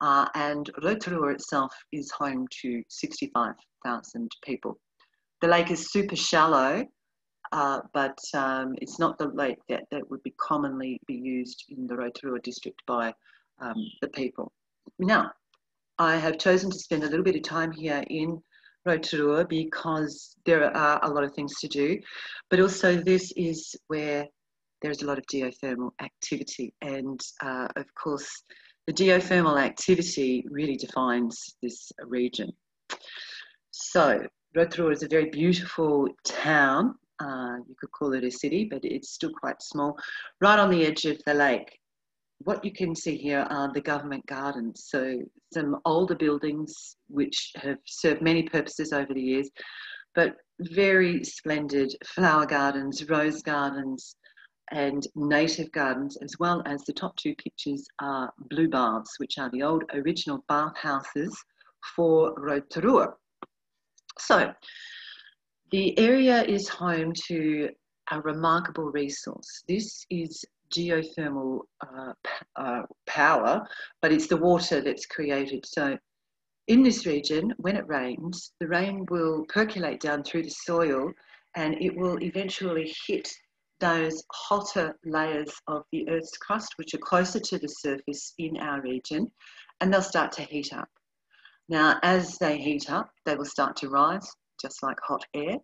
uh, and Rotorua itself is home to 65,000 people. The lake is super shallow, uh, but um, it's not the lake that, that would be commonly be used in the Rotorua district by um, the people. Now, I have chosen to spend a little bit of time here in Rotorua because there are a lot of things to do, but also this is where there's a lot of geothermal activity. And uh, of course, the geothermal activity really defines this region. So, Rotorua is a very beautiful town. Uh, you could call it a city, but it's still quite small, right on the edge of the lake. What you can see here are the government gardens. So, some older buildings which have served many purposes over the years, but very splendid flower gardens, rose gardens, and native gardens, as well as the top two pictures are blue baths, which are the old original bathhouses for Rotorua. So the area is home to a remarkable resource. This is geothermal uh, uh, power, but it's the water that's created. So in this region, when it rains, the rain will percolate down through the soil and it will eventually hit those hotter layers of the Earth's crust, which are closer to the surface in our region, and they'll start to heat up. Now, as they heat up, they will start to rise, just like hot air,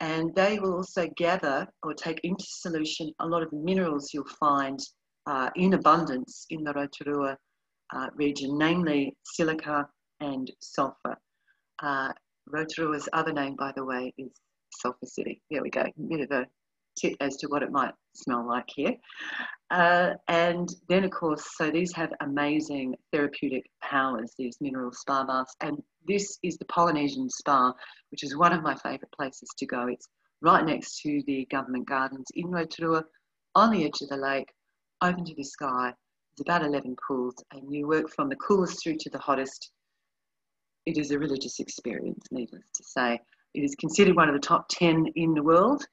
and they will also gather or take into solution a lot of minerals you'll find uh, in abundance in the Rotorua uh, region, namely silica and sulfur. Uh, Rotorua's other name, by the way, is Sulfur City. There we go, bit of a tip as to what it might smell like here. Uh, and then, of course, so these have amazing therapeutic powers, these mineral spa baths. And this is the Polynesian Spa, which is one of my favourite places to go. It's right next to the government gardens in Rotorua, on the edge of the lake, open to the sky. There's about 11 pools, and you work from the coolest through to the hottest. It is a religious experience, needless to say. It is considered one of the top 10 in the world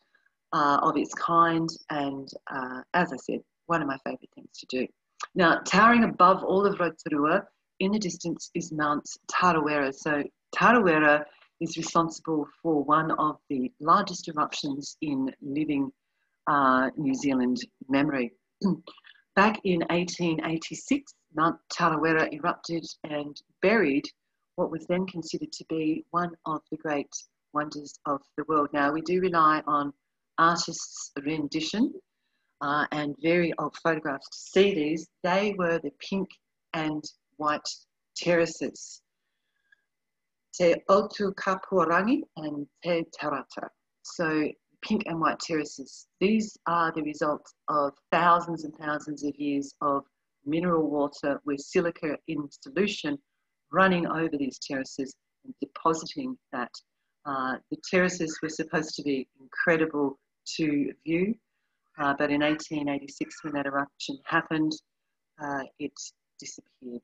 uh, of its kind, and uh, as I said, one of my favourite things to do. Now, towering above all of Rotorua in the distance is Mount Tarawera. So, Tarawera is responsible for one of the largest eruptions in living uh, New Zealand memory. Back in 1886, Mount Tarawera erupted and buried what was then considered to be one of the great wonders of the world. Now, we do rely on artist's rendition uh, and very old photographs to see these, they were the pink and white terraces. Te Otu Kapuarangi and Te Tarata. So pink and white terraces. These are the result of thousands and thousands of years of mineral water with silica in solution running over these terraces and depositing that. Uh, the terraces were supposed to be incredible to view. Uh, but in 1886, when that eruption happened, uh, it disappeared,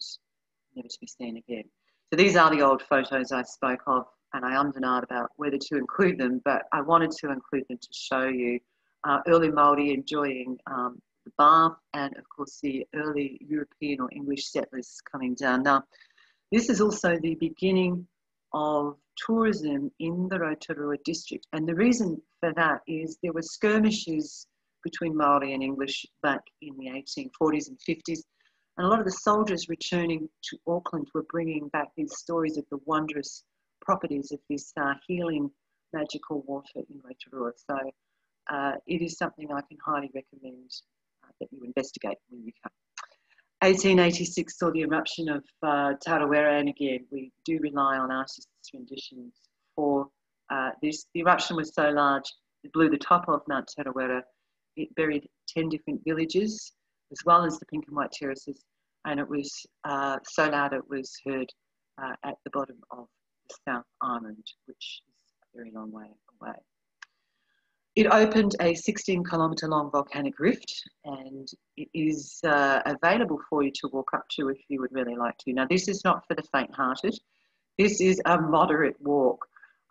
never to be seen again. So these are the old photos I spoke of, and I am denied about whether to include them, but I wanted to include them to show you uh, early Māori enjoying um, the bath, and of course the early European or English settlers coming down. Now, this is also the beginning of tourism in the Rotorua district. And the reason for that is there were skirmishes between Maori and English back in the 1840s and 50s. And a lot of the soldiers returning to Auckland were bringing back these stories of the wondrous properties of this uh, healing magical water in Rotorua. So uh, it is something I can highly recommend uh, that you investigate when you come. 1886 saw the eruption of uh, Tarawera, and again, we do rely on artists' renditions for uh, this. The eruption was so large, it blew the top of Mount Tarawera. It buried 10 different villages, as well as the pink and white terraces, and it was uh, so loud it was heard uh, at the bottom of the South Island, which is a very long way away. It opened a 16 kilometre long volcanic rift and it is uh, available for you to walk up to if you would really like to. Now, this is not for the faint hearted, this is a moderate walk.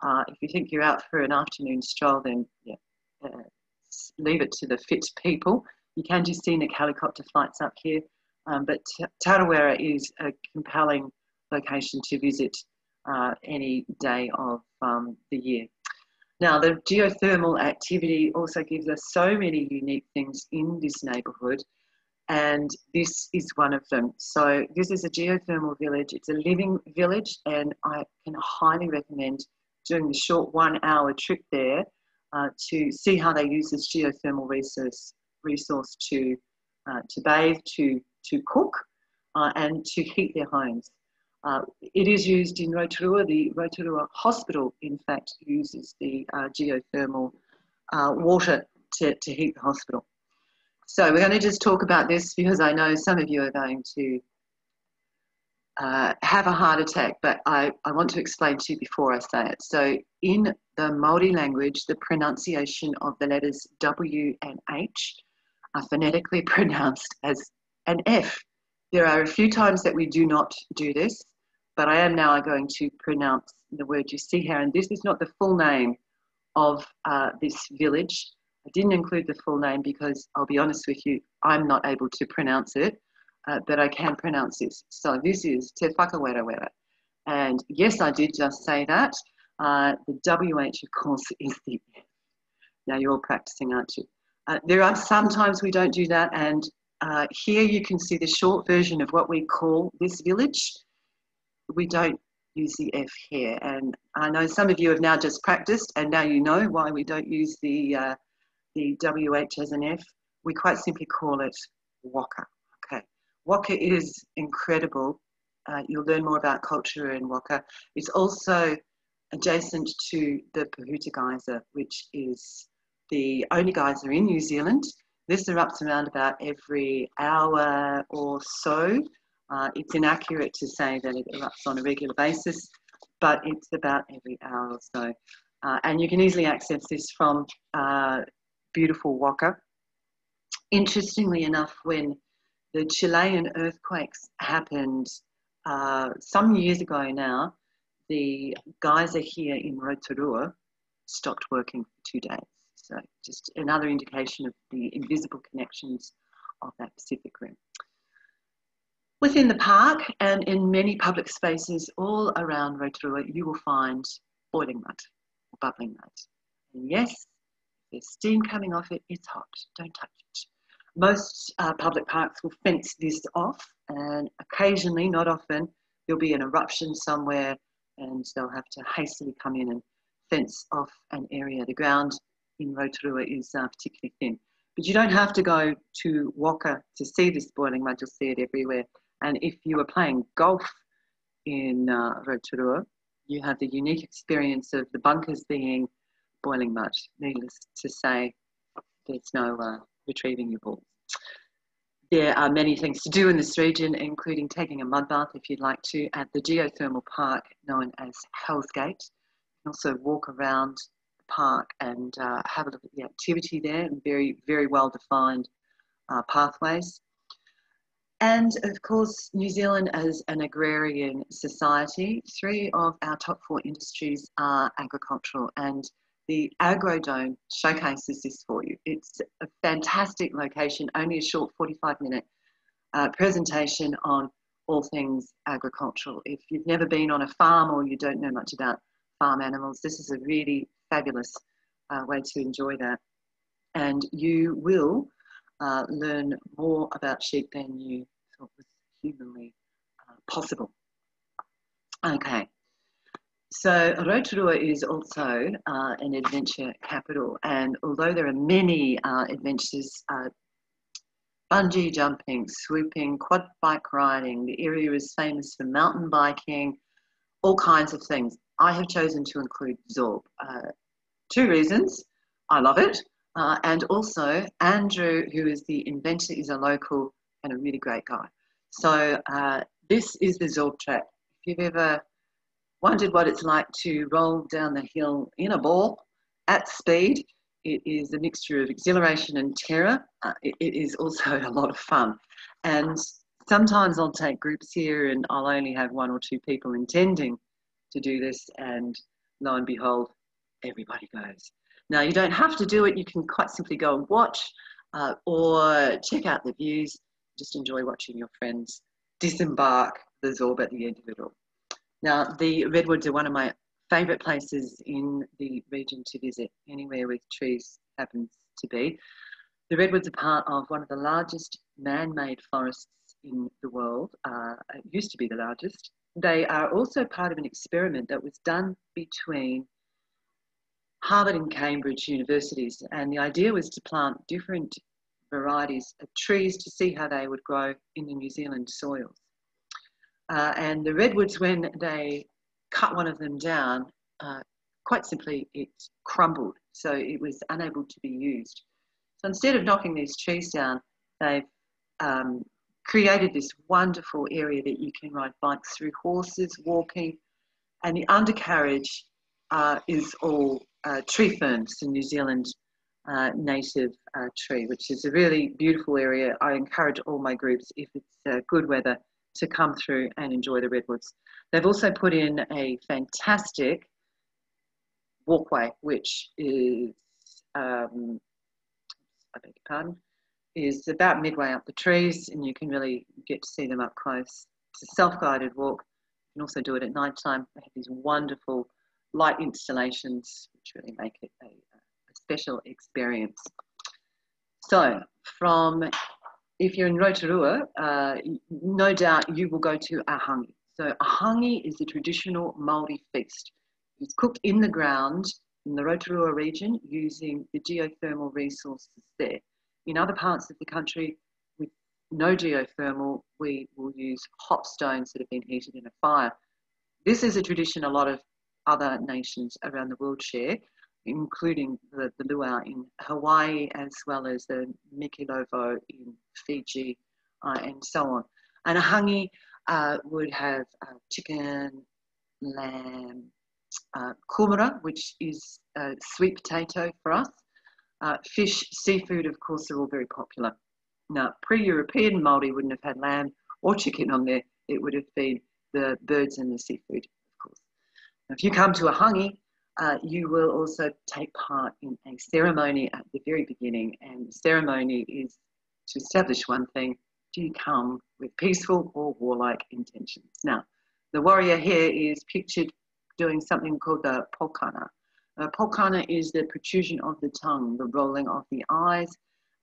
Uh, if you think you're out for an afternoon stroll, then yeah, uh, leave it to the fit people. You can do scenic helicopter flights up here, um, but Tarawera is a compelling location to visit uh, any day of um, the year. Now, the geothermal activity also gives us so many unique things in this neighbourhood, and this is one of them. So, this is a geothermal village, it's a living village, and I can highly recommend doing the short one hour trip there uh, to see how they use this geothermal resource, resource to, uh, to bathe, to, to cook, uh, and to heat their homes. Uh, it is used in Rotorua. The Rotorua Hospital, in fact, uses the uh, geothermal uh, water to, to heat the hospital. So we're going to just talk about this because I know some of you are going to uh, have a heart attack, but I, I want to explain to you before I say it. So in the Maori language, the pronunciation of the letters W and H are phonetically pronounced as an F. There are a few times that we do not do this, but I am now going to pronounce the word you see here, and this is not the full name of uh, this village. I didn't include the full name because I'll be honest with you, I'm not able to pronounce it, uh, but I can pronounce this. So this is Te Whakarewarewa. And yes, I did just say that. Uh, the WH, of course, is the Now you're all practicing, aren't you? Uh, there are sometimes we don't do that, and uh, here you can see the short version of what we call this village we don't use the F here. And I know some of you have now just practiced and now you know why we don't use the, uh, the WH as an F. We quite simply call it Whaka. Okay. Whaka is incredible. Uh, you'll learn more about culture in Waka. It's also adjacent to the Pohuta Geyser, which is the only geyser in New Zealand. This erupts around about every hour or so. Uh, it's inaccurate to say that it erupts on a regular basis, but it's about every hour or so. Uh, and you can easily access this from uh, beautiful Whaka. Interestingly enough, when the Chilean earthquakes happened uh, some years ago now, the geyser here in Rotorua stopped working for two days. So just another indication of the invisible connections of that Pacific Rim. Within the park and in many public spaces all around Rotorua, you will find boiling mud bubbling mud. And yes, there's steam coming off it, it's hot, don't touch it. Most uh, public parks will fence this off, and occasionally, not often, there'll be an eruption somewhere and they'll have to hastily come in and fence off an area. The ground in Rotorua is uh, particularly thin. But you don't have to go to Whaka to see this boiling mud, you'll see it everywhere. And if you are playing golf in uh, Rotorua, you have the unique experience of the bunkers being boiling mud. Needless to say, there's no uh, retrieving your balls. There are many things to do in this region, including taking a mud bath if you'd like to at the geothermal park known as Hell's Gate. You can also walk around the park and uh, have a look at the activity there and very, very well defined uh, pathways. And of course, New Zealand as an agrarian society, three of our top four industries are agricultural and the Agrodome showcases this for you. It's a fantastic location, only a short 45 minute uh, presentation on all things agricultural. If you've never been on a farm or you don't know much about farm animals, this is a really fabulous uh, way to enjoy that. And you will uh, learn more about sheep than you thought was humanly uh, possible. Okay, So Rotorua is also uh, an adventure capital, and although there are many uh, adventures, uh, bungee jumping, swooping, quad bike riding, the area is famous for mountain biking, all kinds of things. I have chosen to include Zorb. Uh, two reasons. I love it. Uh, and also, Andrew, who is the inventor, is a local and a really great guy. So, uh, this is the Zorb track. If you've ever wondered what it's like to roll down the hill in a ball at speed, it is a mixture of exhilaration and terror. Uh, it, it is also a lot of fun. And sometimes I'll take groups here and I'll only have one or two people intending to do this, and lo and behold, everybody goes. Now, you don't have to do it, you can quite simply go and watch uh, or check out the views, just enjoy watching your friends disembark the Zorb at the end of it all. Now, the Redwoods are one of my favourite places in the region to visit, anywhere with trees happens to be. The Redwoods are part of one of the largest man made forests in the world. Uh, it used to be the largest. They are also part of an experiment that was done between Harvard and Cambridge universities. And the idea was to plant different varieties of trees to see how they would grow in the New Zealand soils. Uh, and the redwoods, when they cut one of them down, uh, quite simply it crumbled, so it was unable to be used. So instead of knocking these trees down, they've um, created this wonderful area that you can ride bikes through, horses, walking, and the undercarriage uh, is all uh, tree ferns, the New Zealand uh, native uh, tree, which is a really beautiful area. I encourage all my groups, if it's uh, good weather, to come through and enjoy the redwoods. They've also put in a fantastic walkway, which is, um, I beg your pardon, is about midway up the trees and you can really get to see them up close. It's a self-guided walk. You can also do it at night time. They have these wonderful light installations which really make it a, a special experience. So from if you're in Rotorua, uh, no doubt you will go to a hangi. So a hangi is a traditional Maori feast. It's cooked in the ground in the Rotorua region using the geothermal resources there. In other parts of the country with no geothermal, we will use hot stones that have been heated in a fire. This is a tradition a lot of other nations around the world share, including the, the luau in Hawaii as well as the mikilovo in Fiji uh, and so on. And a hangi uh, would have uh, chicken, lamb, uh, kumara, which is sweet potato for us. Uh, fish, seafood, of course, are all very popular. Now, pre-European Māori wouldn't have had lamb or chicken on there. It would have been the birds and the seafood, of course. Now, if you come to a hangi, uh, you will also take part in a ceremony at the very beginning. And the ceremony is to establish one thing, do you come with peaceful or warlike intentions? Now, the warrior here is pictured doing something called the pukana. Uh, pukana is the protrusion of the tongue, the rolling of the eyes,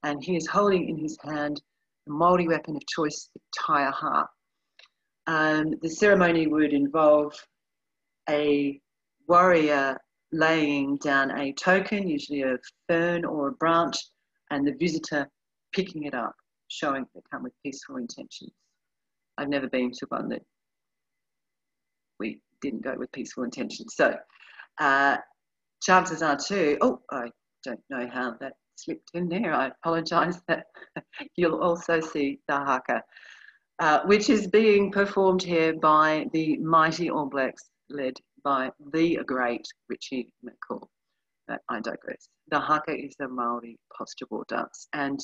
and he is holding in his hand the Māori weapon of choice, the taiaha. Um, the ceremony would involve a warrior laying down a token, usually a fern or a branch, and the visitor picking it up, showing they come with peaceful intentions. I've never been to one that we didn't go with peaceful intentions. So uh, chances are too, oh, I don't know how that slipped in there. I apologise that you'll also see the haka, uh, which is being performed here by the mighty All Blacks led by the great Richie McCaw. But I digress. The haka is the Maori posture war dance and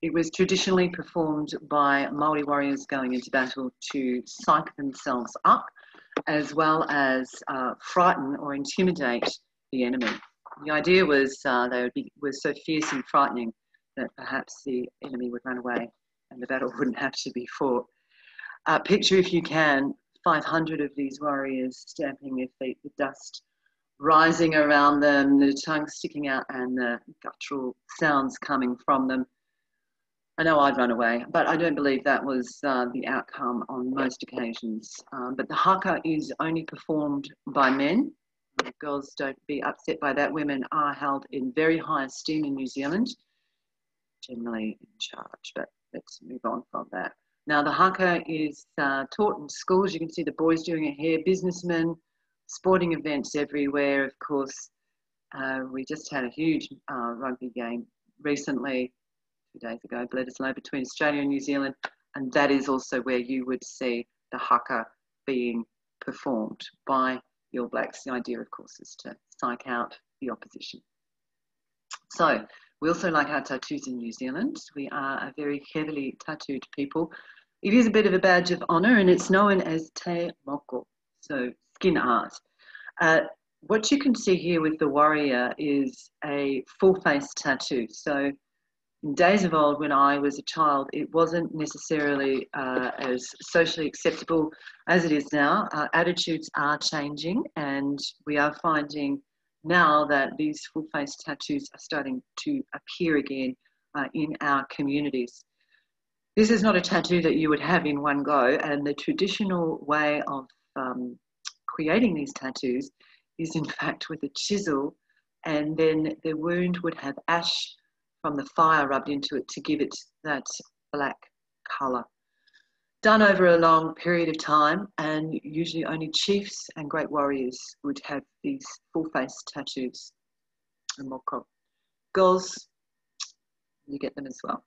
it was traditionally performed by Maori warriors going into battle to psych themselves up as well as uh, frighten or intimidate the enemy. The idea was uh, they would be was so fierce and frightening that perhaps the enemy would run away and the battle wouldn't have to be fought. Uh, picture, if you can, 500 of these warriors stamping their feet, the dust rising around them, the tongue sticking out, and the guttural sounds coming from them. I know I'd run away, but I don't believe that was uh, the outcome on most occasions. Um, but the haka is only performed by men. Girls don't be upset by that. Women are held in very high esteem in New Zealand, generally in charge, but let's move on from that. Now, the haka is uh, taught in schools. You can see the boys doing it here, businessmen, sporting events everywhere, of course. Uh, we just had a huge uh, rugby game recently two days ago, Bledisloe, between Australia and New Zealand, and that is also where you would see the haka being performed by All Blacks. The idea, of course, is to psych out the opposition. So, we also like our tattoos in New Zealand. We are a very heavily tattooed people. It is a bit of a badge of honour and it's known as te moko, so skin art. Uh, what you can see here with the warrior is a full face tattoo. So in days of old, when I was a child, it wasn't necessarily uh, as socially acceptable as it is now. Attitudes are changing, and we are finding now that these full face tattoos are starting to appear again uh, in our communities. This is not a tattoo that you would have in one go, and the traditional way of um, creating these tattoos is, in fact, with a chisel, and then the wound would have ash from the fire rubbed into it to give it that black colour. Done over a long period of time, and usually only chiefs and great warriors would have these full face tattoos. And moko. Girls, you get them as well.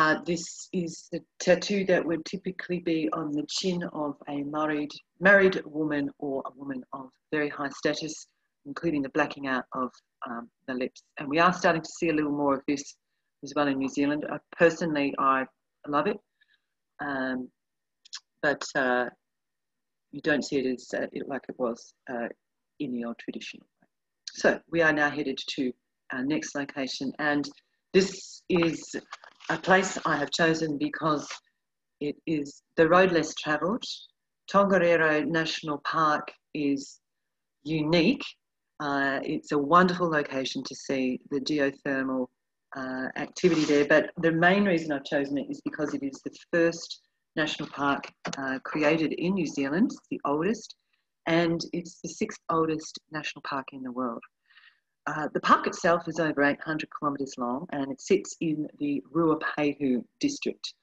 Uh, this is the tattoo that would typically be on the chin of a married married woman or a woman of very high status including the blacking out of um, the lips. And we are starting to see a little more of this as well in New Zealand. Uh, personally, I love it, um, but uh, you don't see it as uh, it, like it was uh, in the old traditional way. So we are now headed to our next location, and this is a place I have chosen because it is the road less travelled. Tongariro National Park is unique uh, it's a wonderful location to see the geothermal uh, activity there. But the main reason I've chosen it is because it is the first national park uh, created in New Zealand, it's the oldest, and it's the sixth oldest national park in the world. Uh, the park itself is over 800 kilometres long and it sits in the Ruapehu district.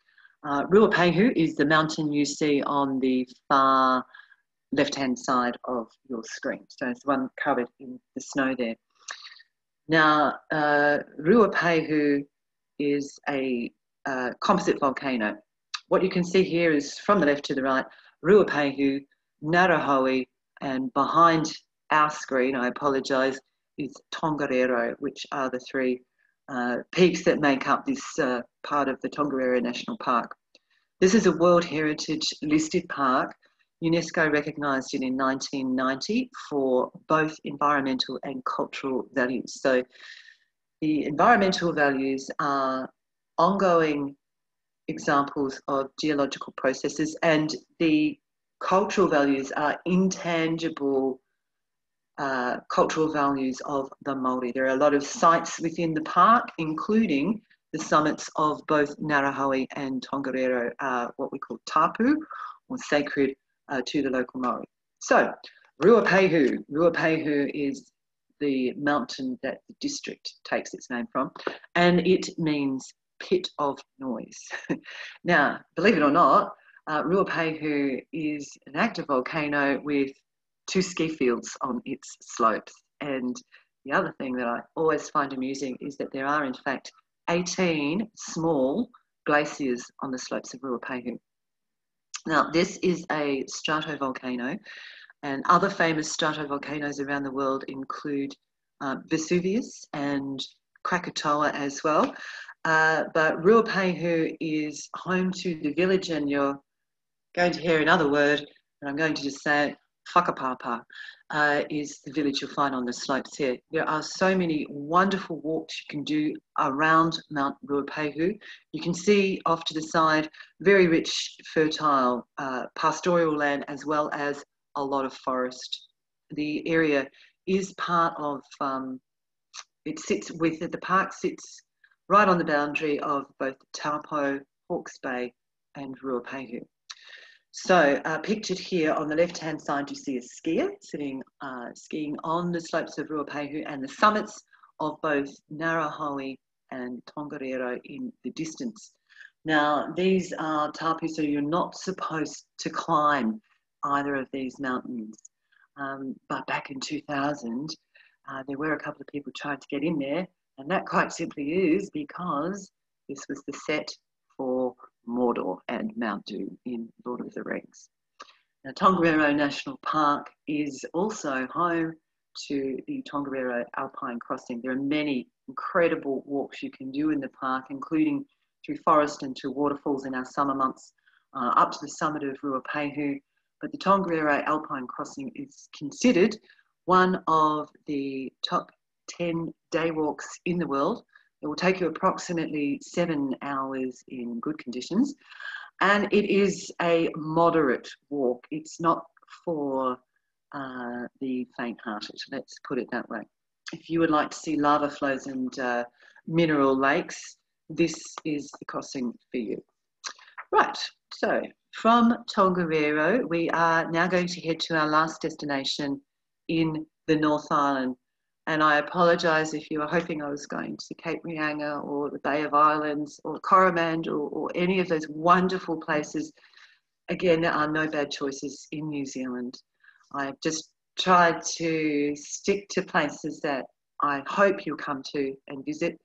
Uh, Ruapehu is the mountain you see on the far left-hand side of your screen. So it's the one covered in the snow there. Now, uh, Ruapehu is a uh, composite volcano. What you can see here is from the left to the right, Ruapehu, Ngauruhoe, and behind our screen, I apologise, is Tongariro, which are the three uh, peaks that make up this uh, part of the Tongariro National Park. This is a World Heritage listed park UNESCO recognised it in 1990 for both environmental and cultural values. So the environmental values are ongoing examples of geological processes and the cultural values are intangible uh, cultural values of the Māori. There are a lot of sites within the park, including the summits of both Ngauruhoe and Tongariro, uh, what we call tapu, or sacred uh, to the local Maori. So, Ruapehu. Ruapehu is the mountain that the district takes its name from, and it means pit of noise. now, believe it or not, uh, Ruapehu is an active volcano with two ski fields on its slopes. And the other thing that I always find amusing is that there are, in fact, 18 small glaciers on the slopes of Ruapehu. Now, this is a stratovolcano, and other famous stratovolcanoes around the world include uh, Vesuvius and Krakatoa as well. Uh, but Ruapehu is home to the village, and you're going to hear another word, and I'm going to just say it, Whakapapa uh, is the village you'll find on the slopes here. There are so many wonderful walks you can do around Mount Ruapehu. You can see off to the side very rich, fertile uh, pastoral land as well as a lot of forest. The area is part of, um, it sits with, the park sits right on the boundary of both Taupo, Hawke's Bay, and Ruapehu. So uh, pictured here on the left-hand side, you see a skier sitting uh, skiing on the slopes of Ruapehu and the summits of both Ngauruhoe and Tongariro in the distance. Now, these are tapu, so you're not supposed to climb either of these mountains. Um, but back in 2000, uh, there were a couple of people trying to get in there, and that quite simply is because this was the set for Mordor and Mount Doom in Lord of the Rings. Now, Tongariro National Park is also home to the Tongariro Alpine Crossing. There are many incredible walks you can do in the park, including through forest and to waterfalls in our summer months, uh, up to the summit of Ruapehu. But the Tongariro Alpine Crossing is considered one of the top 10 day walks in the world. It will take you approximately seven hours in good conditions. And it is a moderate walk. It's not for uh, the faint hearted, let's put it that way. If you would like to see lava flows and uh, mineral lakes, this is the crossing for you. Right, so from Tongariro, we are now going to head to our last destination in the North Island. And I apologise if you were hoping I was going to Cape Reinga or the Bay of Islands or Coromandel or any of those wonderful places. Again, there are no bad choices in New Zealand. I've just tried to stick to places that I hope you'll come to and visit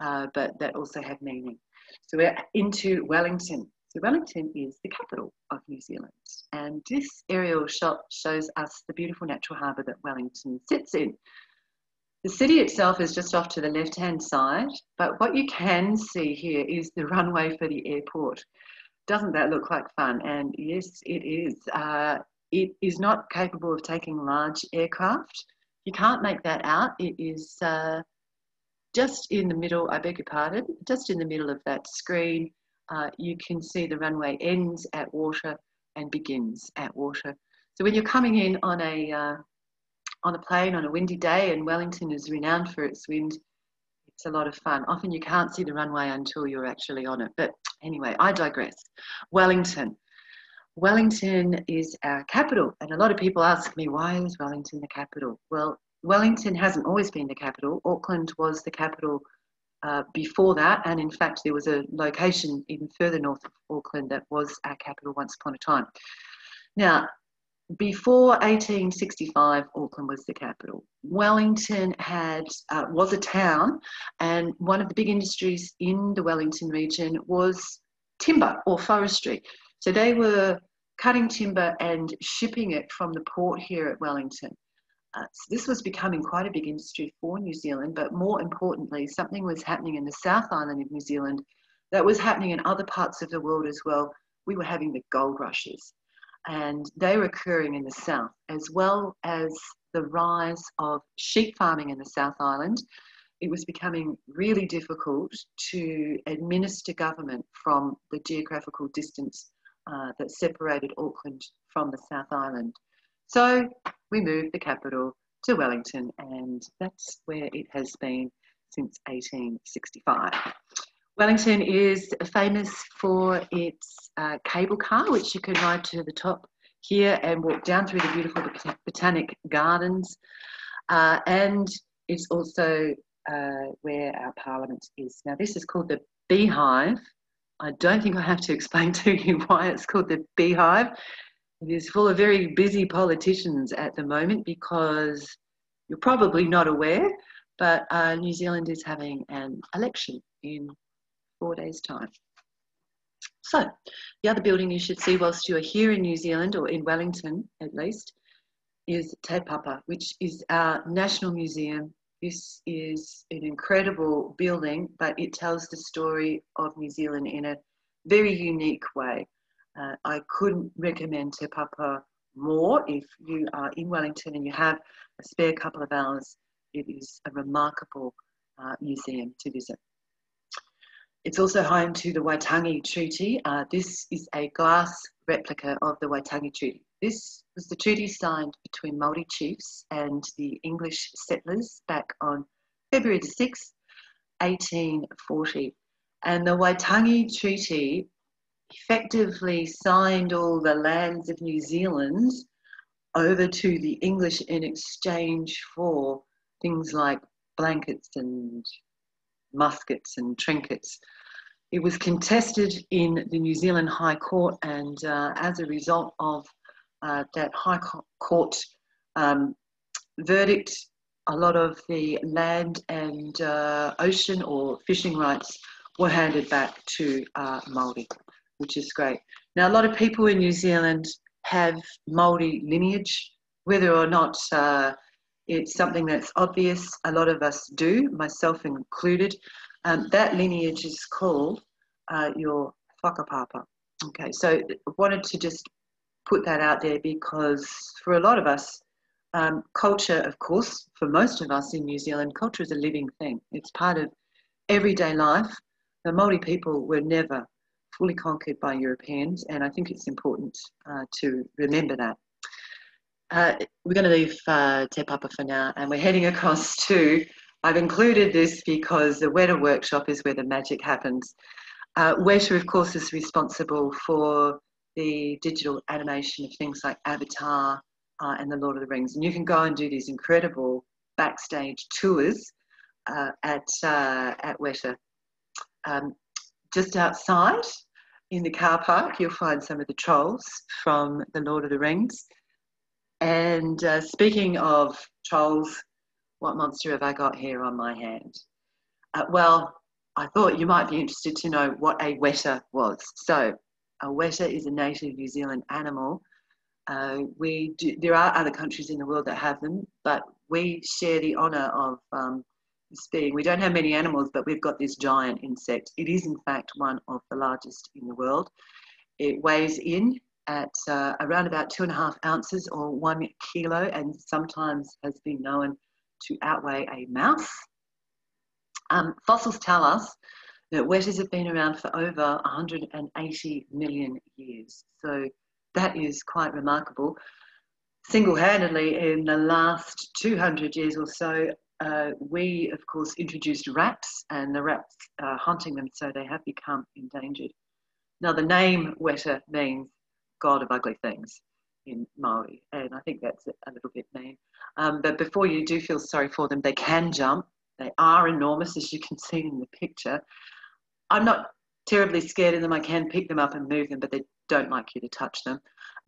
uh, but that also have meaning. So we're into Wellington. So Wellington is the capital of New Zealand. And this aerial shot shows us the beautiful natural harbour that Wellington sits in. The city itself is just off to the left-hand side, but what you can see here is the runway for the airport. Doesn't that look like fun? And yes, it is. Uh, it is not capable of taking large aircraft. You can't make that out. It is uh, just in the middle, I beg your pardon, just in the middle of that screen, uh, you can see the runway ends at water and begins at water. So when you're coming in on a, uh, on a plane on a windy day, and Wellington is renowned for its wind, it's a lot of fun. Often you can't see the runway until you're actually on it. But anyway, I digress. Wellington. Wellington is our capital, and a lot of people ask me, why is Wellington the capital? Well, Wellington hasn't always been the capital. Auckland was the capital uh, before that, and in fact, there was a location even further north of Auckland that was our capital once upon a time. Now, before 1865, Auckland was the capital. Wellington had uh, was a town, and one of the big industries in the Wellington region was timber or forestry. So they were cutting timber and shipping it from the port here at Wellington. Uh, so this was becoming quite a big industry for New Zealand, but more importantly, something was happening in the South Island of New Zealand that was happening in other parts of the world as well. We were having the gold rushes, and they were occurring in the South, as well as the rise of sheep farming in the South Island. It was becoming really difficult to administer government from the geographical distance uh, that separated Auckland from the South Island. So we moved the capital to Wellington, and that's where it has been since 1865. Wellington is famous for its uh, cable car, which you can ride to the top here and walk down through the beautiful botanic gardens. Uh, and it's also uh, where our parliament is. Now, this is called the Beehive. I don't think I have to explain to you why it's called the Beehive. It is full of very busy politicians at the moment because you're probably not aware, but uh, New Zealand is having an election in four days' time. So, the other building you should see whilst you are here in New Zealand, or in Wellington at least, is Te Papa, which is our national museum. This is an incredible building, but it tells the story of New Zealand in a very unique way. Uh, I couldn't recommend Te Papa more if you are in Wellington and you have a spare couple of hours. It is a remarkable uh, museum to visit. It's also home to the Waitangi Treaty. Uh, this is a glass replica of the Waitangi Treaty. This was the treaty signed between Maori chiefs and the English settlers back on February the 6th, 1840. And the Waitangi Treaty effectively signed all the lands of New Zealand over to the English in exchange for things like blankets and muskets and trinkets. It was contested in the New Zealand High Court, and uh, as a result of uh, that High Court um, verdict, a lot of the land and uh, ocean or fishing rights were handed back to uh, Māori, which is great. Now, a lot of people in New Zealand have Māori lineage, whether or not uh, it's something that's obvious, a lot of us do, myself included. Um, that lineage is called uh, your whakapapa. Okay, so I wanted to just put that out there because for a lot of us, um, culture, of course, for most of us in New Zealand, culture is a living thing. It's part of everyday life. The Māori people were never fully conquered by Europeans, and I think it's important uh, to remember that. Uh, we're going to leave uh, Te Papa for now, and we're heading across to. I've included this because the Weta workshop is where the magic happens. Uh, Weta, of course, is responsible for the digital animation of things like Avatar uh, and The Lord of the Rings. And you can go and do these incredible backstage tours uh, at, uh, at Weta. Um, just outside in the car park, you'll find some of the trolls from The Lord of the Rings. And uh, speaking of trolls, what monster have I got here on my hand? Uh, well, I thought you might be interested to know what a weta was. So, a weta is a native New Zealand animal. Uh, we do, there are other countries in the world that have them, but we share the honour of um, this being. We don't have many animals, but we've got this giant insect. It is, in fact, one of the largest in the world. It weighs in at uh, around about two and a half ounces or one kilo, and sometimes has been known to outweigh a mouse. Um, fossils tell us that wetas have been around for over 180 million years. So that is quite remarkable. Single handedly, in the last 200 years or so, uh, we, of course, introduced rats, and the rats are hunting them, so they have become endangered. Now, the name Weta means god of ugly things in Maori, and I think that's a little bit mean. Um, but before you do feel sorry for them, they can jump. They are enormous, as you can see in the picture. I'm not terribly scared of them. I can pick them up and move them, but they don't like you to touch them.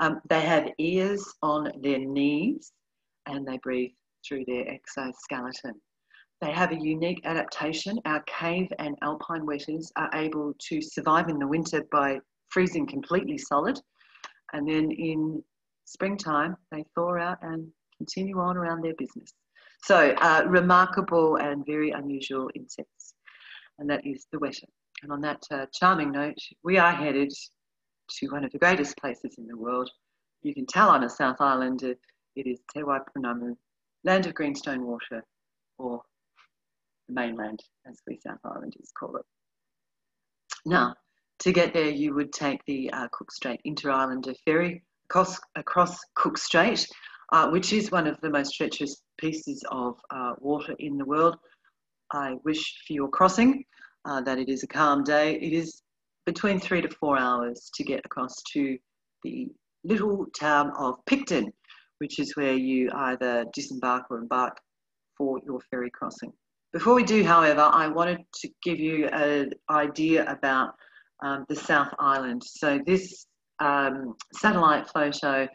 Um, they have ears on their knees, and they breathe through their exoskeleton. They have a unique adaptation. Our cave and alpine wetas are able to survive in the winter by freezing completely solid and then in springtime, they thaw out and continue on around their business. So, uh, remarkable and very unusual insects. And that is the weta. And on that uh, charming note, we are headed to one of the greatest places in the world. You can tell on a South Islander it is Te Waipounamu, land of greenstone water, or the mainland, as we South Islanders call it. Now, to get there, you would take the uh, Cook Strait Inter-Islander ferry across, across Cook Strait, uh, which is one of the most treacherous pieces of uh, water in the world. I wish for your crossing uh, that it is a calm day. It is between three to four hours to get across to the little town of Picton, which is where you either disembark or embark for your ferry crossing. Before we do, however, I wanted to give you an idea about um, the South Island. So this um, satellite photo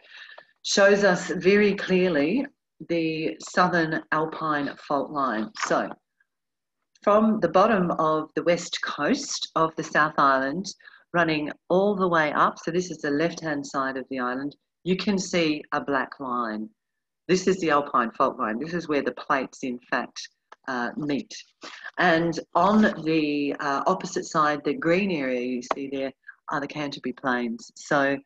shows us very clearly the southern alpine fault line. So from the bottom of the west coast of the South Island, running all the way up, so this is the left-hand side of the island, you can see a black line. This is the alpine fault line. This is where the plates, in fact, uh, meet. And on the uh, opposite side, the green area you see there are the Canterbury Plains. So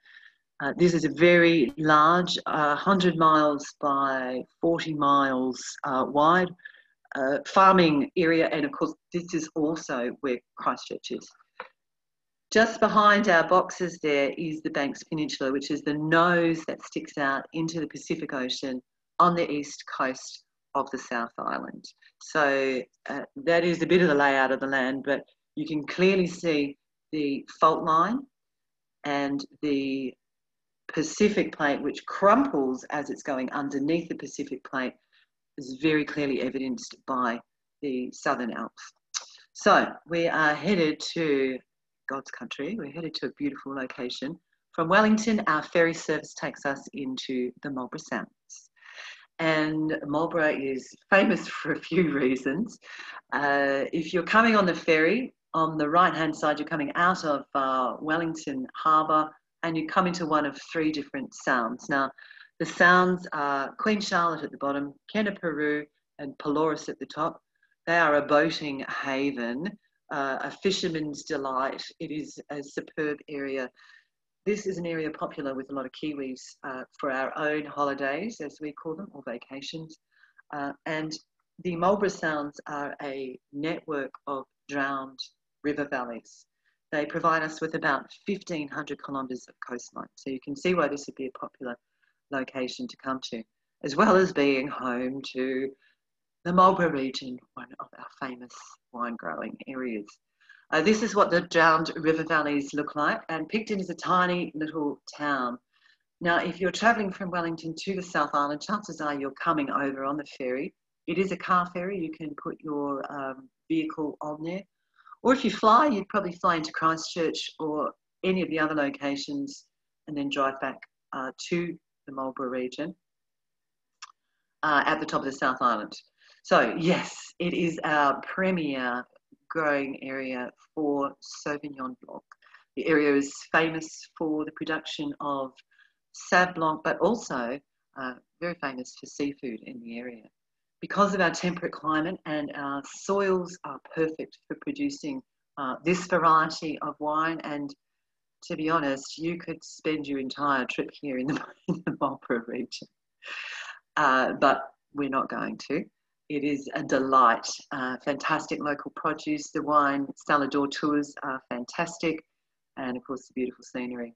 uh, this is a very large, 100 uh, miles by 40 miles uh, wide uh, farming area. And of course, this is also where Christchurch is. Just behind our boxes there is the Banks Peninsula, which is the nose that sticks out into the Pacific Ocean on the east coast of the South Island. So uh, that is a bit of the layout of the land, but you can clearly see the fault line and the Pacific plate, which crumples as it's going underneath the Pacific plate, is very clearly evidenced by the Southern Alps. So we are headed to God's country. We're headed to a beautiful location. From Wellington, our ferry service takes us into the Marlborough Sounds. And Marlborough is famous for a few reasons. Uh, if you're coming on the ferry, on the right hand side, you're coming out of uh, Wellington Harbour and you come into one of three different sounds. Now, the sounds are Queen Charlotte at the bottom, Kenepuru, and Pelorus at the top. They are a boating haven, uh, a fisherman's delight. It is a superb area. This is an area popular with a lot of Kiwis uh, for our own holidays, as we call them, or vacations. Uh, and the Marlborough Sounds are a network of drowned river valleys. They provide us with about 1,500 kilometres of coastline. So you can see why this would be a popular location to come to, as well as being home to the Marlborough region, one of our famous wine growing areas. Uh, this is what the drowned river valleys look like, and Picton is a tiny little town. Now, if you're travelling from Wellington to the South Island, chances are you're coming over on the ferry. It is a car ferry, you can put your um, vehicle on there. Or if you fly, you'd probably fly into Christchurch or any of the other locations and then drive back uh, to the Marlborough region uh, at the top of the South Island. So yes, it is our premier growing area for Sauvignon Blanc. The area is famous for the production of Sauv Blanc, but also uh, very famous for seafood in the area. Because of our temperate climate and our soils are perfect for producing uh, this variety of wine and to be honest, you could spend your entire trip here in the, in the Marlborough region. Uh, but we're not going to. It is a delight. Uh, fantastic local produce. The wine cellar door tours are fantastic. And of course, the beautiful scenery.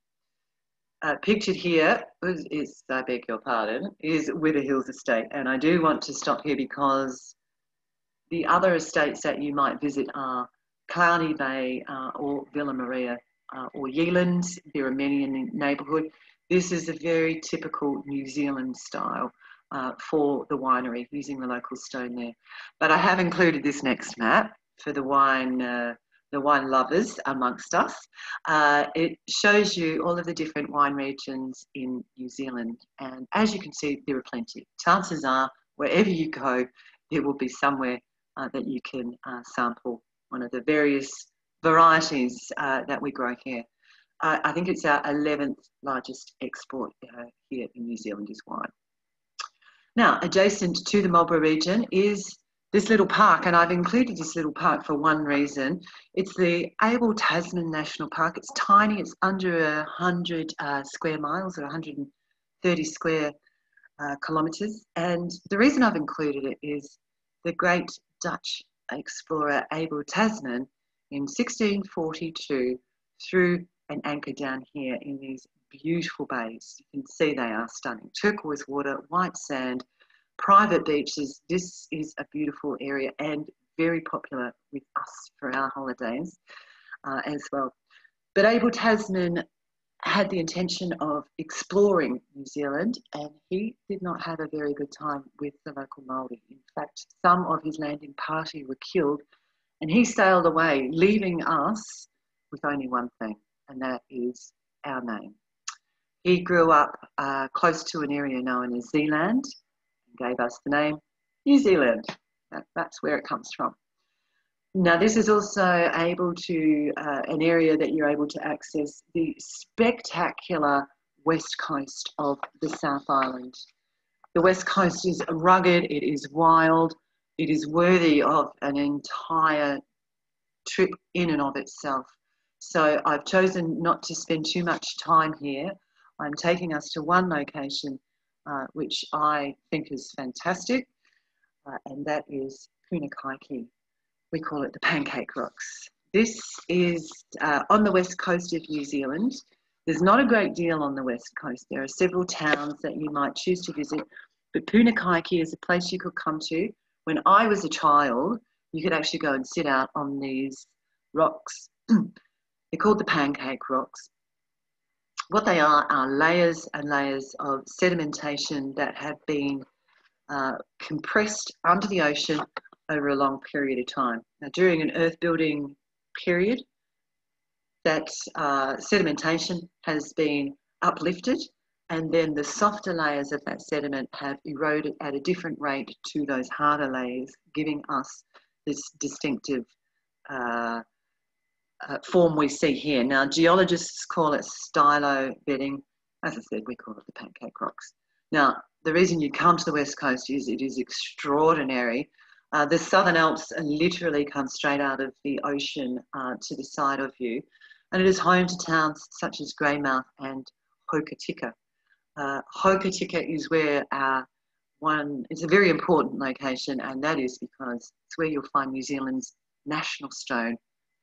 Uh, pictured here is, is, I beg your pardon, is Wither Hills Estate. And I do want to stop here because the other estates that you might visit are Cloudy Bay uh, or Villa Maria uh, or Yealand. There are many in the neighbourhood. This is a very typical New Zealand style uh, for the winery using the local stone there. But I have included this next map for the wine, uh, the wine lovers amongst us. Uh, it shows you all of the different wine regions in New Zealand. And as you can see, there are plenty. Chances are, wherever you go, there will be somewhere uh, that you can uh, sample one of the various varieties uh, that we grow here. I think it's our 11th largest export here in New Zealand is wine. Now, adjacent to the Marlborough region is this little park, and I've included this little park for one reason. It's the Abel Tasman National Park. It's tiny, it's under 100 uh, square miles or 130 square uh, kilometres. And the reason I've included it is the great Dutch explorer Abel Tasman in 1642 threw an anchor down here in these beautiful bays. You can see they are stunning. Turquoise water, white sand, private beaches. This is a beautiful area and very popular with us for our holidays uh, as well. But Abel Tasman had the intention of exploring New Zealand and he did not have a very good time with the local Maori. In fact, some of his landing party were killed and he sailed away, leaving us with only one thing, and that is our name. He grew up uh, close to an area known as Zealand and gave us the name New Zealand. That, that's where it comes from. Now, this is also able to, uh, an area that you're able to access the spectacular west coast of the South Island. The west coast is rugged, it is wild, it is worthy of an entire trip in and of itself. So I've chosen not to spend too much time here. I'm taking us to one location uh, which I think is fantastic, uh, and that is Punakaiki. We call it the Pancake Rocks. This is uh, on the west coast of New Zealand. There's not a great deal on the west coast. There are several towns that you might choose to visit, But Punakaiki is a place you could come to. When I was a child, you could actually go and sit out on these rocks. They're called the pancake rocks. What they are are layers and layers of sedimentation that have been uh, compressed under the ocean over a long period of time. Now, during an earth building period, that uh, sedimentation has been uplifted and then the softer layers of that sediment have eroded at a different rate to those harder layers, giving us this distinctive uh, uh, form we see here. Now, geologists call it stylo bedding. As I said, we call it the pancake rocks. Now, the reason you come to the West Coast is it is extraordinary. Uh, the Southern Alps literally come straight out of the ocean uh, to the side of you, and it is home to towns such as Greymouth and Hokitika. Uh, Hokitika is where our one, it's a very important location, and that is because it's where you'll find New Zealand's national stone,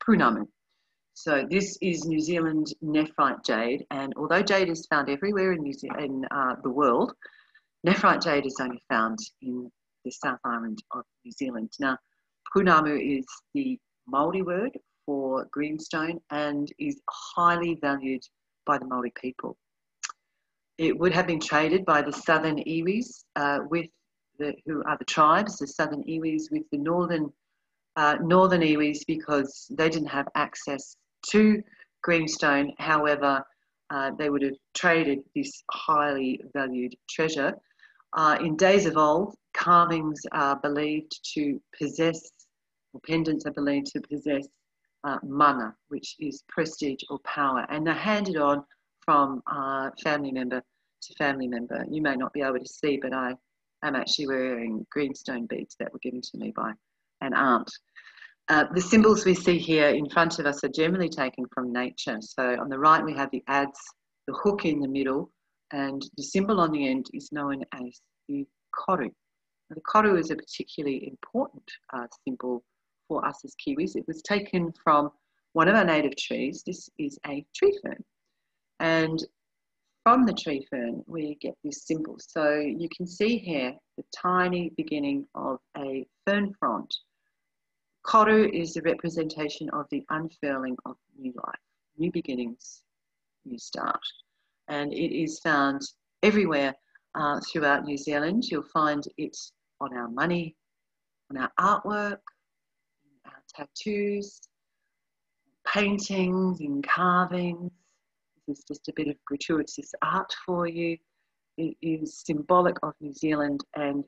Pounamu. So this is New Zealand nephrite jade, and although jade is found everywhere in, New Ze- in uh, the world, nephrite jade is only found in the South Island of New Zealand. Now, Pounamu is the Maori word for greenstone and is highly valued by the Maori people. It would have been traded by the southern iwis uh, with the, who are the tribes, the southern iwis with the northern uh, northern iwis because they didn't have access to greenstone. However, uh, they would have traded this highly valued treasure. Uh, in days of old, carvings are believed to possess, or pendants are believed to possess uh, mana, which is prestige or power, and they're handed on from uh, family member to family member. You may not be able to see, but I am actually wearing greenstone beads that were given to me by an aunt. Uh, the symbols we see here in front of us are generally taken from nature. So on the right we have the adze, the hook in the middle, and the symbol on the end is known as the koru. Now, the koru is a particularly important uh, symbol for us as Kiwis. It was taken from one of our native trees. This is a tree fern. And from the tree fern, we get this symbol. So you can see here the tiny beginning of a fern frond. Koru is a representation of the unfurling of new life, new beginnings, new start. And it is found everywhere uh, throughout New Zealand. You'll find it on our money, on our artwork, our tattoos, paintings, in carvings. This is just a bit of gratuitous art for you. It is symbolic of New Zealand and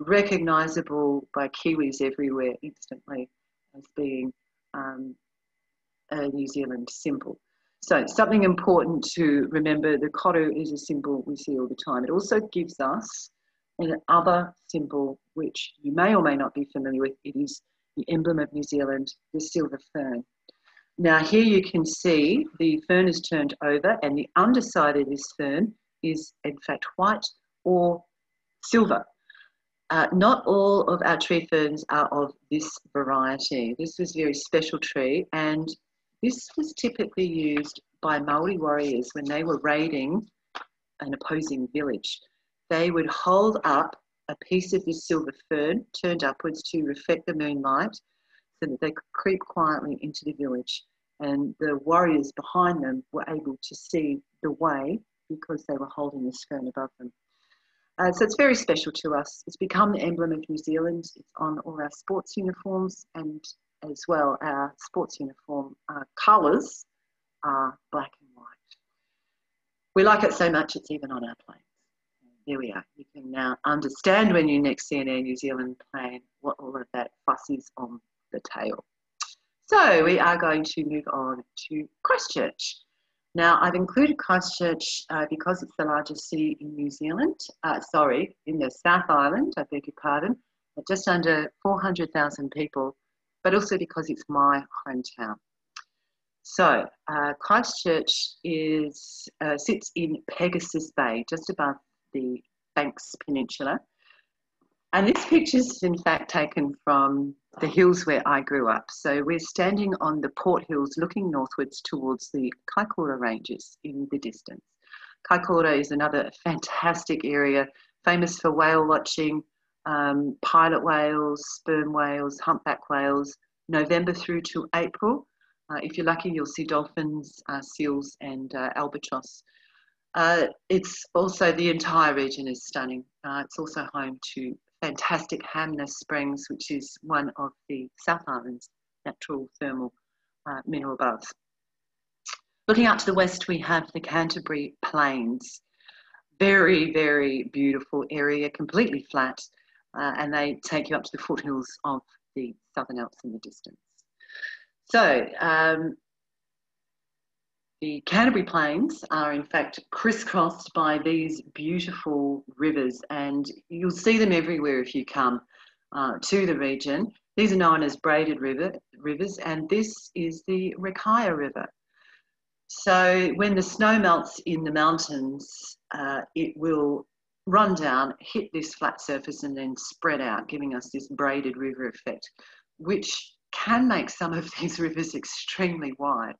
recognisable by Kiwis everywhere instantly as being um, a New Zealand symbol. So something important to remember, the koru is a symbol we see all the time. It also gives us another symbol which you may or may not be familiar with. It is the emblem of New Zealand, the silver fern. Now here you can see the fern is turned over and the underside of this fern is in fact white or silver. Uh, not all of our tree ferns are of this variety. This was a very special tree and this was typically used by Maori warriors when they were raiding an opposing village. They would hold up a piece of this silver fern turned upwards to reflect the moonlight so that they could creep quietly into the village. And the warriors behind them were able to see the way because they were holding this fern above them. Uh, so it's very special to us. It's become the emblem of New Zealand. It's on all our sports uniforms and as well our sports uniform uh, colours are black and white. We like it so much it's even on our planes. Here we are. You can now understand when you next see an Air New Zealand plane what all of that fuss is on the tail. So we are going to move on to Christchurch. Now, I've included Christchurch uh, because it's the largest city in New Zealand, uh, sorry, in the South Island, I beg your pardon, just under 400,000 people, but also because it's my hometown. So, uh, Christchurch is, uh, sits in Pegasus Bay, just above the Banks Peninsula. And this picture is in fact taken from the hills where I grew up. So we're standing on the Port Hills looking northwards towards the Kaikoura Ranges in the distance. Kaikoura is another fantastic area famous for whale watching, um, pilot whales, sperm whales, humpback whales, November through to April. Uh, if you're lucky, you'll see dolphins, uh, seals, and uh, albatross. Uh, it's also the entire region is stunning. Uh, it's also home to fantastic Hanmer Springs, which is one of the South Island's natural thermal uh, mineral baths. Looking out to the west, we have the Canterbury Plains. Very, very beautiful area, completely flat, uh, and they take you up to the foothills of the Southern Alps in the distance. So, um, the Canterbury Plains are in fact crisscrossed by these beautiful rivers, and you'll see them everywhere if you come uh, to the region. These are known as braided river, rivers, and this is the Rakaia River. So when the snow melts in the mountains, uh, it will run down, hit this flat surface, and then spread out, giving us this braided river effect, which can make some of these rivers extremely wide.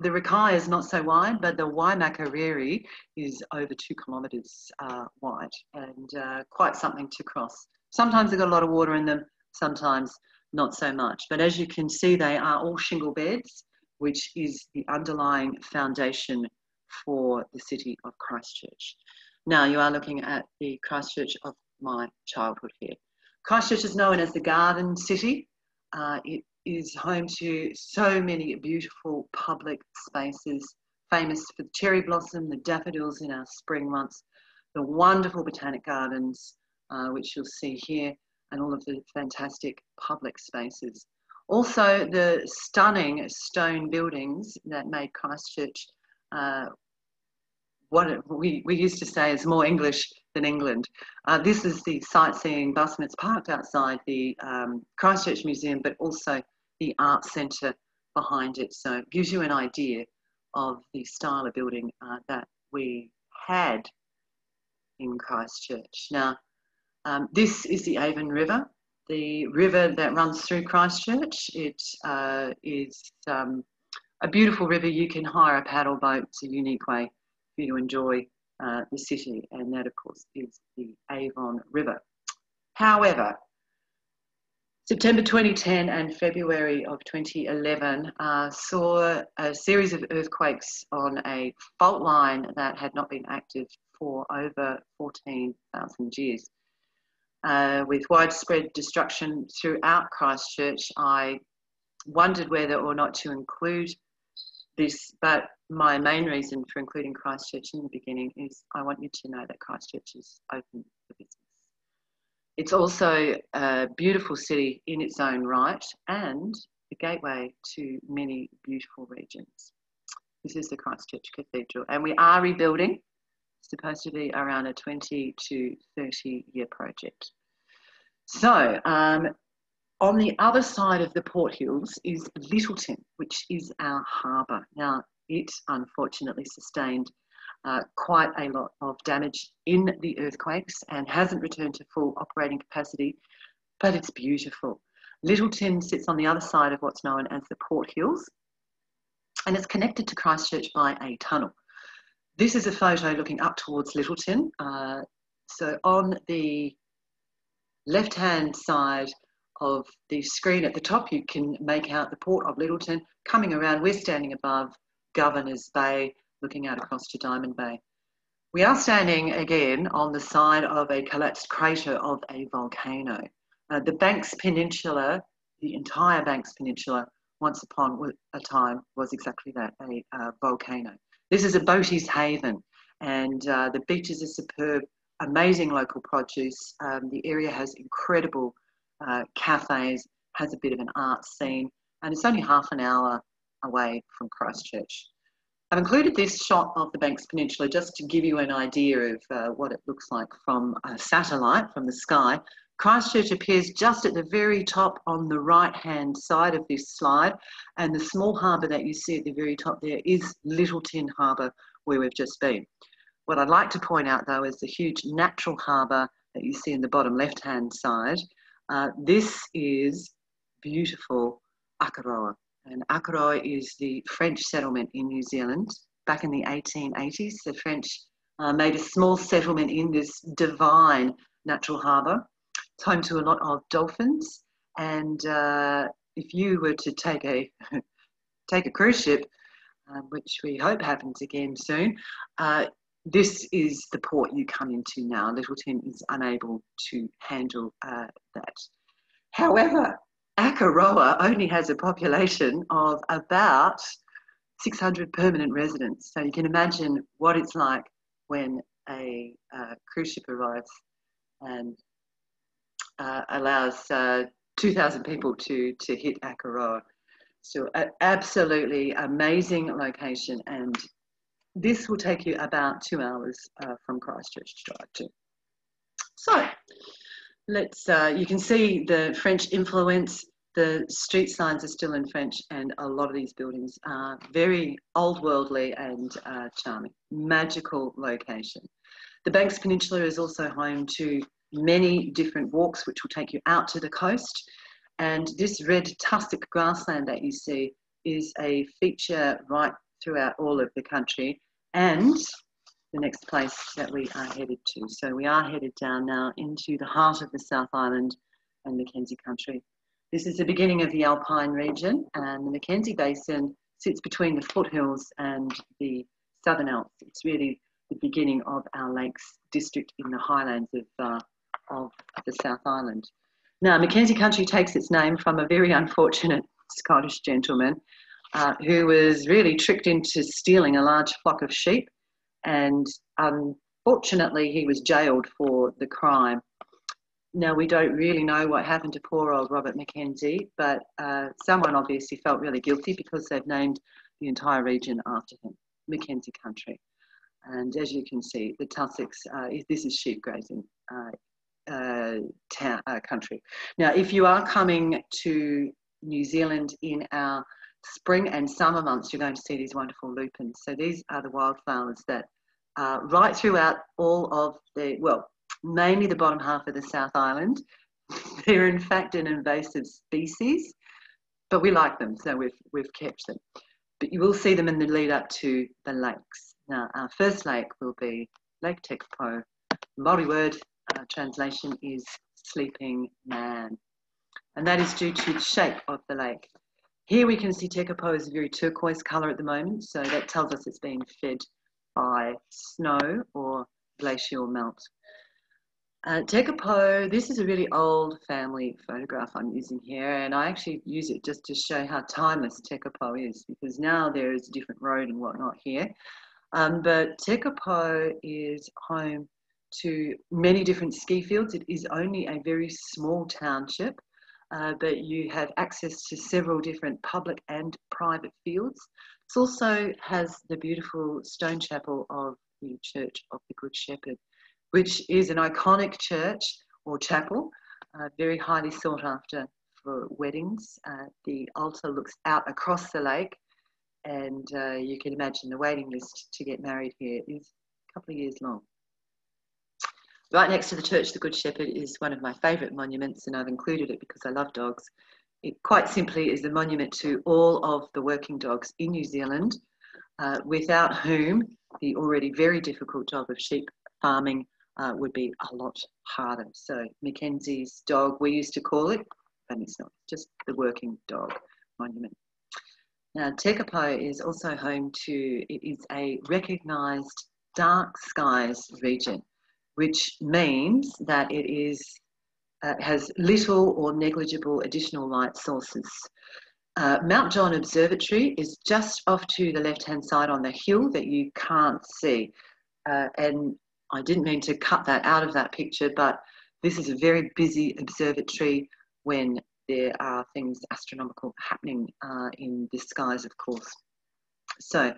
The Rakaia is not so wide, but the Waimakariri is over two kilometres uh, wide and uh, quite something to cross. Sometimes they've got a lot of water in them, sometimes not so much. But as you can see, they are all shingle beds, which is the underlying foundation for the city of Christchurch. Now you are looking at the Christchurch of my childhood here. Christchurch is known as the Garden City. Uh, it is home to so many beautiful public spaces, famous for the cherry blossom, the daffodils in our spring months, the wonderful botanic gardens, uh, which you'll see here, and all of the fantastic public spaces. Also, the stunning stone buildings that made Christchurch uh, what we, we used to say is more English than England. Uh, this is the sightseeing bus and it's parked outside the um, Christchurch Museum, but also the art centre behind it. So it gives you an idea of the style of building uh, that we had in Christchurch. Now, um, this is the Avon River, the river that runs through Christchurch. It uh, is um, a beautiful river. You can hire a paddle boat. It's a unique way for you to enjoy uh, the city, and that, of course, is the Avon River. However, September 2010 and February of 2011 uh, saw a series of earthquakes on a fault line that had not been active for over 14,000 years. Uh, with widespread destruction throughout Christchurch, I wondered whether or not to include this, but my main reason for including Christchurch in the beginning is I want you to know that Christchurch is open for business. It's also a beautiful city in its own right and a gateway to many beautiful regions. This is the Christchurch Cathedral, and we are rebuilding. It's supposed to be around a 20 to 30 year project. So, um, on the other side of the Port Hills is Lyttelton, which is our harbour. Now, it unfortunately sustained uh, quite a lot of damage in the earthquakes and hasn't returned to full operating capacity, but it's beautiful. Lyttelton sits on the other side of what's known as the Port Hills, and it's connected to Christchurch by a tunnel. This is a photo looking up towards Lyttelton. Uh, so on the left-hand side of the screen at the top, you can make out the port of Lyttelton coming around. We're standing above Governor's Bay, looking out across to Diamond Bay. We are standing again on the side of a collapsed crater of a volcano. Uh, the Banks Peninsula, the entire Banks Peninsula, once upon a time was exactly that, a uh, volcano. This is a boatie's haven and uh, the beaches are superb, amazing local produce. Um, the area has incredible uh, cafes, has a bit of an art scene, and it's only half an hour away from Christchurch. I've included this shot of the Banks Peninsula just to give you an idea of uh, what it looks like from a satellite, from the sky. Christchurch appears just at the very top on the right hand side of this slide, and the small harbour that you see at the very top there is Lyttelton Harbour, where we've just been. What I'd like to point out though is the huge natural harbour that you see in the bottom left hand side. Uh, this is beautiful Akaroa. And Akaroa is the French settlement in New Zealand. Back in the 1880s, the French uh, made a small settlement in this divine natural harbour. It's home to a lot of dolphins, and uh, if you were to take a take a cruise ship, uh, which we hope happens again soon, uh, this is the port you come into now. Lyttelton is unable to handle uh, that. However, Akaroa only has a population of about 600 permanent residents. So you can imagine what it's like when a uh, cruise ship arrives and uh, allows uh, 2,000 people to, to hit Akaroa. So, an absolutely amazing location, and this will take you about two hours uh, from Christchurch to drive to. So, let's. Uh, you can see the French influence. The street signs are still in French, and a lot of these buildings are very old worldly and uh, charming. Magical location. The Banks Peninsula is also home to many different walks which will take you out to the coast. And this red tussock grassland that you see is a feature right throughout all of the country and the next place that we are headed to. So we are headed down now into the heart of the South Island and Mackenzie country. This is the beginning of the Alpine region and the Mackenzie Basin sits between the foothills and the Southern Alps. It's really the beginning of our lakes district in the highlands of, uh, of the South Island. Now, Mackenzie Country takes its name from a very unfortunate Scottish gentleman uh, who was really tricked into stealing a large flock of sheep, and unfortunately, he was jailed for the crime. Now, we don't really know what happened to poor old Robert Mackenzie, but uh, someone obviously felt really guilty because they've named the entire region after him, Mackenzie Country. And as you can see, the tussocks, uh, this is sheep grazing uh, uh, town, uh, country. Now, if you are coming to New Zealand in our spring and summer months, you're going to see these wonderful lupins. So these are the wildflowers that are right throughout all of the, well, mainly the bottom half of the South Island. They're in fact an invasive species, but we like them, so we've, we've kept them. But you will see them in the lead up to the lakes. Now, our first lake will be Lake Tekapo. Maori word uh, translation is sleeping man. And that is due to the shape of the lake. Here we can see Tekapo is a very turquoise colour at the moment, so that tells us it's being fed by snow or glacial melt. Uh, Tekapo, this is a really old family photograph I'm using here, and I actually use it just to show how timeless Tekapo is, because now there is a different road and whatnot here. Um, but Tekapo is home to many different ski fields. It is only a very small township, uh, but you have access to several different public and private fields. It also has the beautiful stone chapel of the Church of the Good Shepherd, which is an iconic church or chapel, uh, very highly sought after for weddings. Uh, the altar looks out across the lake, and uh, you can imagine the waiting list to get married here is a couple of years long. Right next to the Church of the Good Shepherd is one of my favourite monuments, and I've included it because I love dogs. It quite simply is a monument to all of the working dogs in New Zealand, uh, without whom the already very difficult job of sheep farming uh, would be a lot harder. So Mackenzie's dog, we used to call it, but it's not, just the working dog monument. Now, Tekapo is also home to, it is a recognised dark skies region which means that it is uh, has little or negligible additional light sources. Uh, Mount John Observatory is just off to the left hand side on the hill that you can't see. Uh, and I didn't mean to cut that out of that picture, but this is a very busy observatory when there are things astronomical happening uh, in the skies, of course. So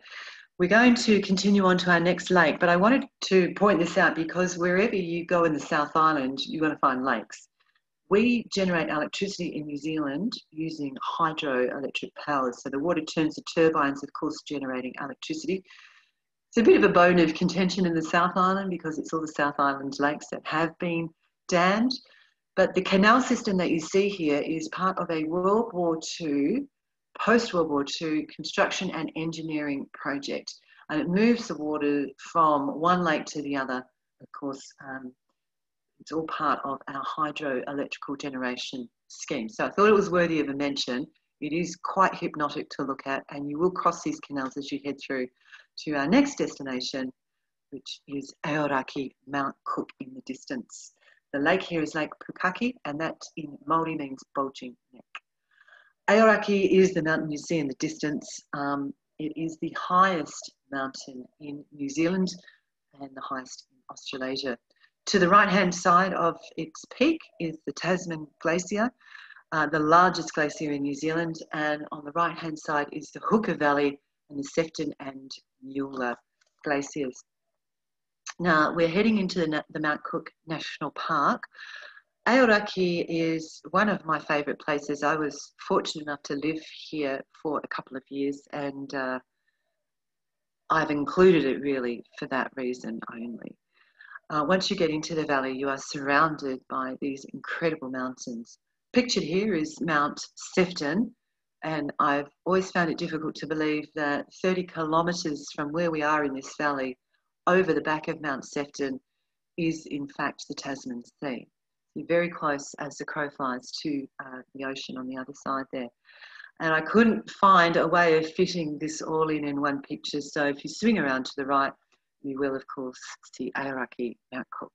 we're going to continue on to our next lake, but I wanted to point this out because wherever you go in the South Island, you're going to find lakes. We generate electricity in New Zealand using hydroelectric power. So the water turns the turbines, of course, generating electricity. It's a bit of a bone of contention in the South Island because it's all the South Island lakes that have been dammed. But the canal system that you see here is part of a World War II post World War II construction and engineering project. and it moves the water from one lake to the other. Of course, um, it's all part of our hydroelectrical generation scheme. So I thought it was worthy of a mention. It is quite hypnotic to look at, and you will cross these canals as you head through to our next destination, which is Aoraki Mount Cook in the distance. The lake here is Lake Pukaki, and that in Māori means bulging neck. Aoraki is the mountain you see in the distance. Um, it is the highest mountain in New Zealand and the highest in Australasia. To the right hand side of its peak is the Tasman Glacier, uh, the largest glacier in New Zealand, and on the right hand side is the Hooker Valley and the Sefton and Eula glaciers. Now we're heading into the, the Mount Cook National Park. Aoraki is one of my favourite places. I was fortunate enough to live here for a couple of years and uh, I've included it really for that reason only. Uh, once you get into the valley, you are surrounded by these incredible mountains. Pictured here is Mount Sefton, and I've always found it difficult to believe that 30 kilometres from where we are in this valley, over the back of Mount Sefton, is in fact the Tasman Sea. Very close as the crow flies to uh, the ocean on the other side there. And I couldn't find a way of fitting this all in in one picture. So if you swing around to the right, you will, of course, see Aoraki Mount Cook.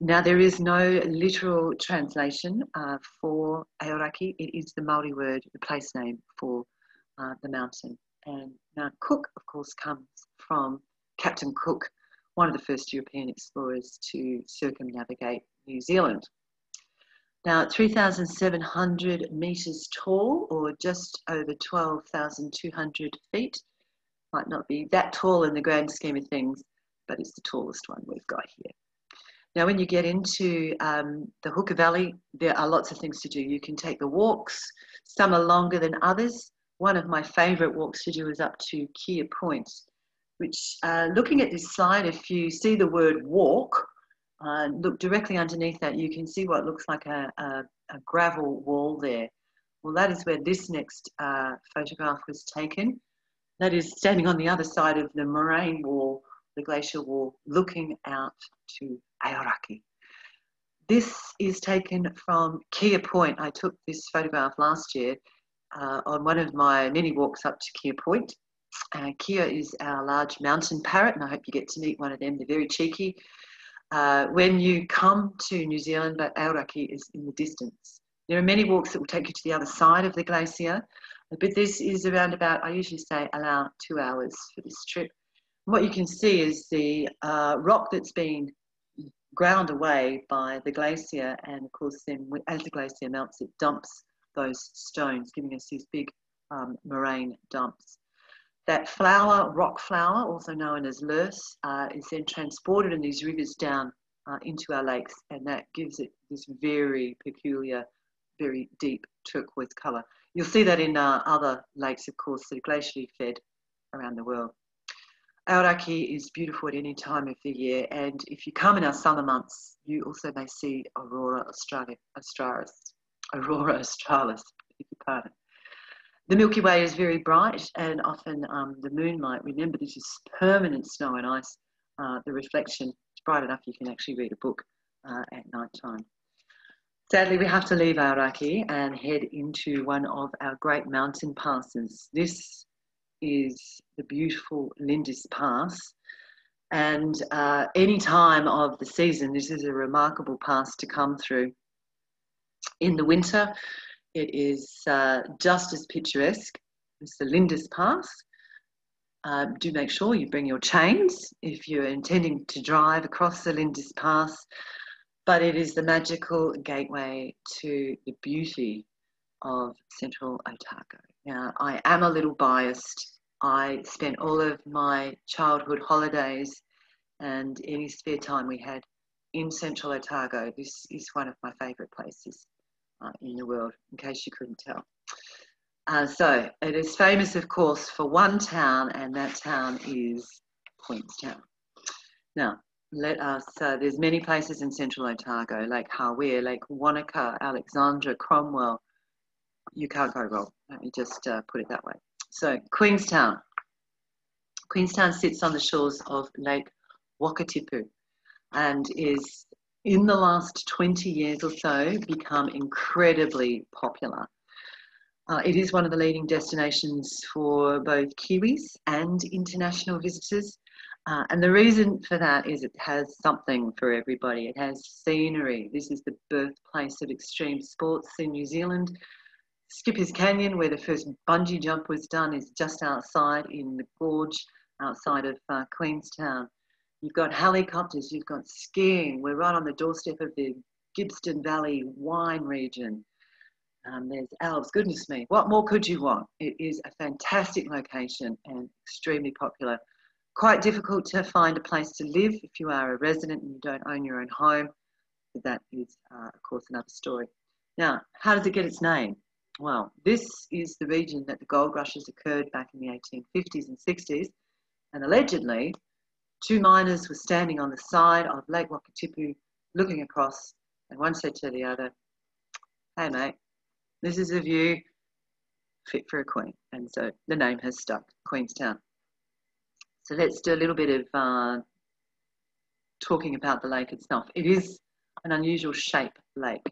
Now, there is no literal translation uh, for Aoraki. It is the Maori word, the place name for uh, the mountain. And Mount Cook, of course, comes from Captain Cook, one of the first European explorers to circumnavigate New Zealand. Now, 3,700 metres tall, or just over 12,200 feet, might not be that tall in the grand scheme of things, but it's the tallest one we've got here. Now, when you get into um, the Hooker Valley, there are lots of things to do. You can take the walks, some are longer than others. One of my favourite walks to do is up to Kea Point, which, uh, looking at this slide, if you see the word walk, uh, look directly underneath that, you can see what looks like a, a, a gravel wall there. Well, that is where this next uh, photograph was taken. That is standing on the other side of the moraine wall, the glacier wall, looking out to Aoraki. This is taken from Kea Point. I took this photograph last year uh, on one of my many walks up to Kea Point. Uh, Kea is our large mountain parrot, and I hope you get to meet one of them. They're very cheeky. Uh, when you come to New Zealand, but Aoraki is in the distance. There are many walks that will take you to the other side of the glacier, but this is around about, I usually say, allow two hours for this trip. What you can see is the uh, rock that's been ground away by the glacier, and of course, then as the glacier melts, it dumps those stones, giving us these big um, moraine dumps. That flour, rock flour, also known as loess, uh, is then transported in these rivers down uh, into our lakes, and that gives it this very peculiar, very deep turquoise colour. You'll see that in uh, other lakes, of course, that are glacially fed around the world. Aoraki is beautiful at any time of the year, and if you come in our summer months, you also may see Aurora australis. Aurora australis, if you pardon. The Milky Way is very bright and often um, the moonlight, remember this is permanent snow and ice, uh, the reflection is bright enough you can actually read a book uh, at night time. Sadly, we have to leave Aoraki and head into one of our great mountain passes. This is the beautiful Lindis Pass. And uh, any time of the season, this is a remarkable pass to come through. In the winter, it is uh, just as picturesque as the Lindis Pass. Uh, do make sure you bring your chains if you're intending to drive across the Lindis Pass, but it is the magical gateway to the beauty of central Otago. Now, I am a little biased. I spent all of my childhood holidays and any spare time we had in central Otago. This is one of my favourite places uh, in the world, in case you couldn't tell. Uh, so it is famous, of course, for one town, and that town is Queenstown. Now, let us, uh, there's many places in central Otago, Lake Hawea, Lake Wanaka, Alexandra, Cromwell. You can't go wrong. Let me just uh, put it that way. So, Queenstown. Queenstown sits on the shores of Lake Wakatipu and is in the last 20 years or so become incredibly popular. Uh, it is one of the leading destinations for both Kiwis and international visitors. Uh, and the reason for that is it has something for everybody. It has scenery. This is the birthplace of extreme sports in New Zealand. Skipper's Canyon, where the first bungee jump was done, is just outside in the gorge outside of uh, Queenstown. You've got helicopters, you've got skiing. We're right on the doorstep of the Gibbston Valley wine region. Um, there's Alps, goodness me, what more could you want? It is a fantastic location and extremely popular. Quite difficult to find a place to live if you are a resident and you don't own your own home. But that is, uh, of course, another story. Now, how does it get its name? Well, this is the region that the gold rushes occurred back in the 1850s and 60s, and allegedly Two miners were standing on the side of Lake Wakatipu looking across, and one said to the other, Hey mate, this is a view fit for a queen. And so the name has stuck, Queenstown. So let's do a little bit of uh, talking about the lake itself. It is an unusual shape lake.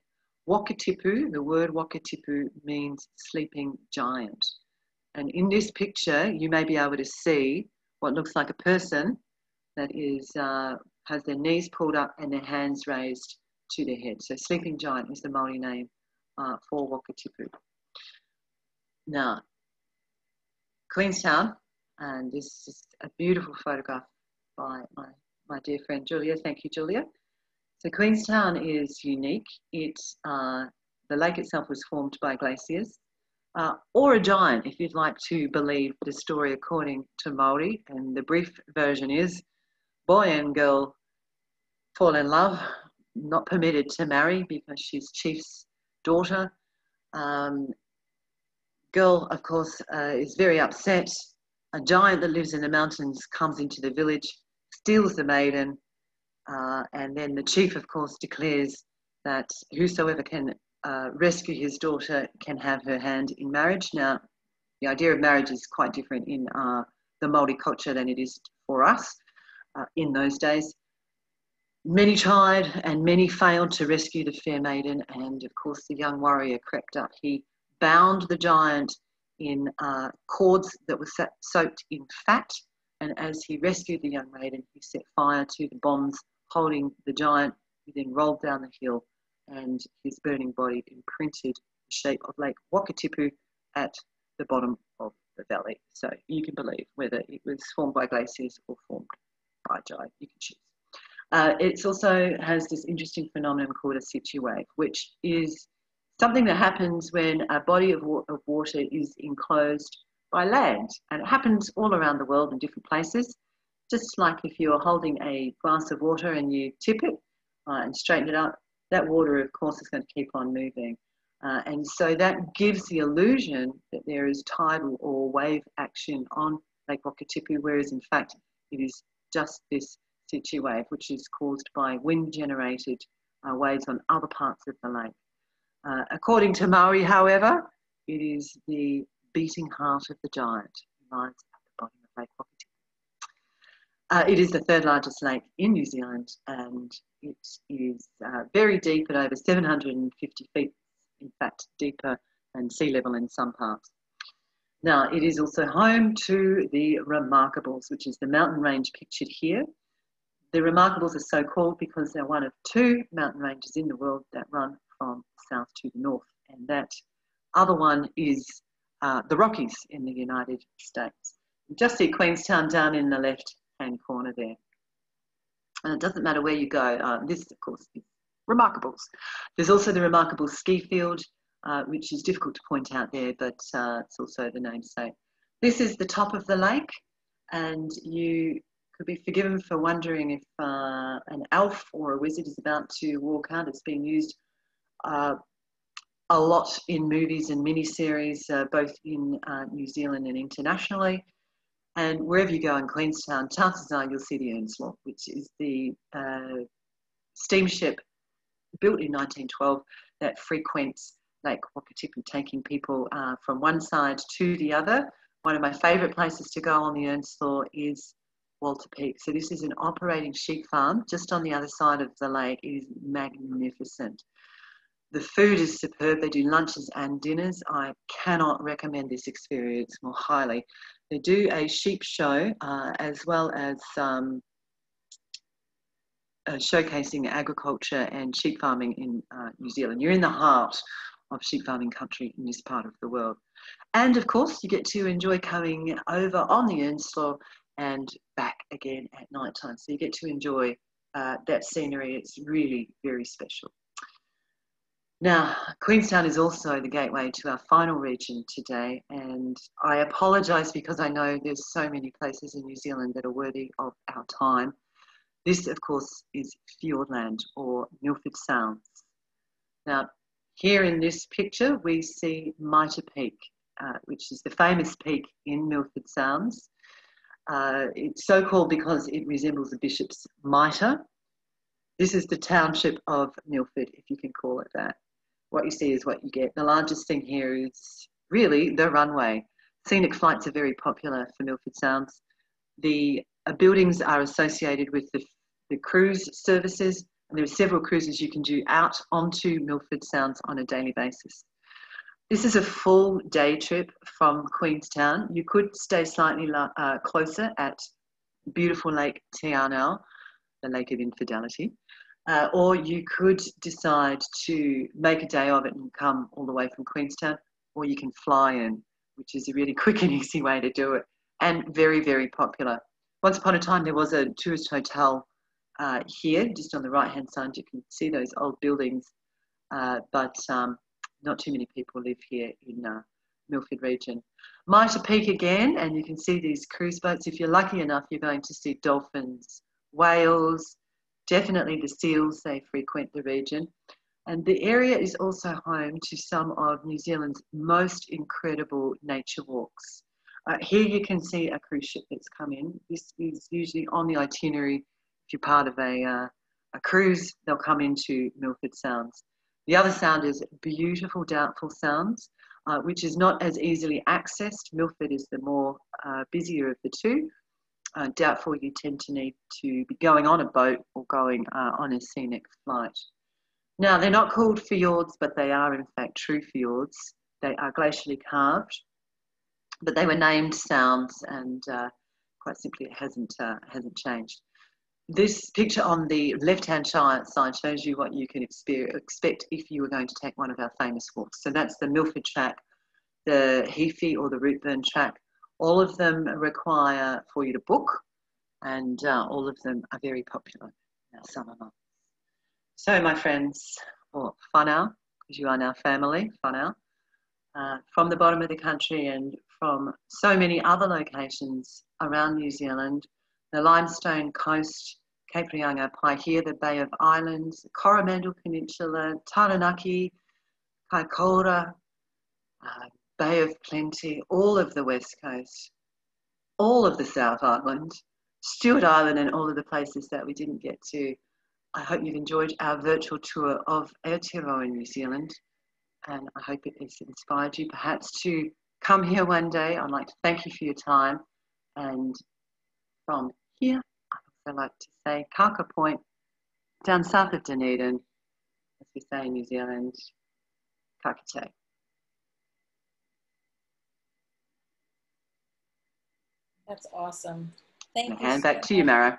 Wakatipu, the word Wakatipu means sleeping giant. And in this picture, you may be able to see what looks like a person that is uh, has their knees pulled up and their hands raised to their head. So sleeping giant is the Maori name uh, for Wakatipu. Now, Queenstown, and this is a beautiful photograph by my, my dear friend Julia. Thank you, Julia. So Queenstown is unique. It, uh, the lake itself was formed by glaciers, uh, or a giant, if you'd like to believe the story according to Maori. And the brief version is boy and girl fall in love, not permitted to marry because she's chief's daughter. Um, girl, of course, uh, is very upset. A giant that lives in the mountains comes into the village, steals the maiden, uh, and then the chief, of course, declares that whosoever can uh, rescue his daughter can have her hand in marriage. Now, the idea of marriage is quite different in uh, the Māori culture than it is for us uh, in those days. Many tried and many failed to rescue the fair maiden, and of course, the young warrior crept up. He bound the giant in uh, cords that were soaked in fat, and as he rescued the young maiden, he set fire to the bonds holding the giant. He then rolled down the hill, and his burning body imprinted the shape of Lake Wakatipu at the bottom of the valley. So you can believe whether it was formed by glaciers or formed You can choose. Uh, it also has this interesting phenomenon called a situ wave, which is something that happens when a body of, wa of water is enclosed by land. And it happens all around the world in different places. Just like if you're holding a glass of water and you tip it uh, and straighten it up, that water, of course, is going to keep on moving. Uh, and so that gives the illusion that there is tidal or wave action on Lake Wakatipu, whereas in fact it is just this situ wave, which is caused by wind generated uh, waves on other parts of the lake. Uh, according to Maori, however, it is the beating heart of the giant lies at the bottom of Lake Wakatipu. Uh, it is the third largest lake in New Zealand and it is uh, very deep at over 750 feet, in fact, deeper than sea level in some parts. Now, it is also home to the Remarkables, which is the mountain range pictured here. The Remarkables are so called because they're one of two mountain ranges in the world that run from south to the north, and that other one is uh, the Rockies in the United States. You just see Queenstown down in the left-hand corner there. And it doesn't matter where you go. Uh, this, of course, is Remarkables. There's also the Remarkable ski field, uh, which is difficult to point out there, but uh, it's also the namesake. This is the top of the lake, and you could be forgiven for wondering if uh, an elf or a wizard is about to walk out. It's being used uh, a lot in movies and miniseries, uh, both in uh, New Zealand and internationally. And wherever you go in Queenstown, chances are you'll see the Earnslaw, which is the steamship built in 1912 that frequents Lake Wakatipu, taking people uh, from one side to the other one of my favourite places to go on the Earnslaw is Walter Peak. So this is an operating sheep farm just on the other side of the lake. It is magnificent. The food is superb. They do lunches and dinners. I cannot recommend this experience more highly. They do a sheep show uh, as well as um, uh, showcasing agriculture and sheep farming in uh, New Zealand. You're in the heart of sheep farming country in this part of the world. And of course, you get to enjoy coming over on the Earnslaw and back again at night time. So you get to enjoy uh, that scenery. It's really very special. Now, Queenstown is also the gateway to our final region today, and I apologise because I know there's so many places in New Zealand that are worthy of our time. This, of course, is Fiordland or Milford Sounds. Now, here in this picture, we see Mitre Peak, uh, which is the famous peak in Milford Sounds. Uh, it's so called because it resembles a bishop's mitre. This is the township of Milford, if you can call it that what you see is what you get. The largest thing here is really the runway. Scenic flights are very popular for Milford Sounds. The uh, buildings are associated with the, the cruise services, and there are several cruises you can do out onto Milford Sounds on a daily basis. This is a full day trip from Queenstown. You could stay slightly uh, closer at beautiful Lake Te Anau, the Lake of Infidelity. Uh, or you could decide to make a day of it and come all the way from Queenstown, or you can fly in, which is a really quick and easy way to do it, and very, very popular. Once upon a time, there was a tourist hotel uh, here, just on the right hand side. You can see those old buildings, uh, but um, not too many people live here in uh, Milford region. Mitre Peak again, and you can see these cruise boats. If you're lucky enough, you're going to see dolphins, whales, Definitely the seals, they frequent the region. And the area is also home to some of New Zealand's most incredible nature walks. Uh, here you can see a cruise ship that's come in. This is usually on the itinerary. If you're part of a, uh, a cruise, they'll come into Milford Sounds. The other sound is beautiful, doubtful sounds, uh, which is not as easily accessed. Milford is the more uh, busier of the two, uh, doubtful you tend to need to be going on a boat or going uh, on a scenic flight. Now, they're not called fjords, but they are in fact true fjords. They are glacially carved, but they were named sounds, and uh, quite simply, it hasn't, hasn't changed. This picture on the left-hand side shows you what you can expect if you were going to take one of our famous walks. So that's the Milford track, the Heaphy or the Routeburn track, all of them require for you to book, and uh, all of them are very popular in our summer months. So, my friends, or whanau, because you are now family, whanau, uh, from the bottom of the country and from so many other locations around New Zealand, the Limestone Coast, Cape Reinga, Paihia, the Bay of Islands, Coromandel Peninsula, Taranaki, Kaikoura, uh, Bay of Plenty, all of the West Coast, all of the South Island, Stewart Island, and all of the places that we didn't get to. I hope you've enjoyed our virtual tour of Aotearoa in New Zealand, and I hope it has inspired you perhaps to come here one day. I'd like to thank you for your time, and from here, I'd also like to say Kaka Point, down south of Dunedin, as we say in New Zealand, Kakite. That's awesome. Thank you. Hand so back to you, Marah.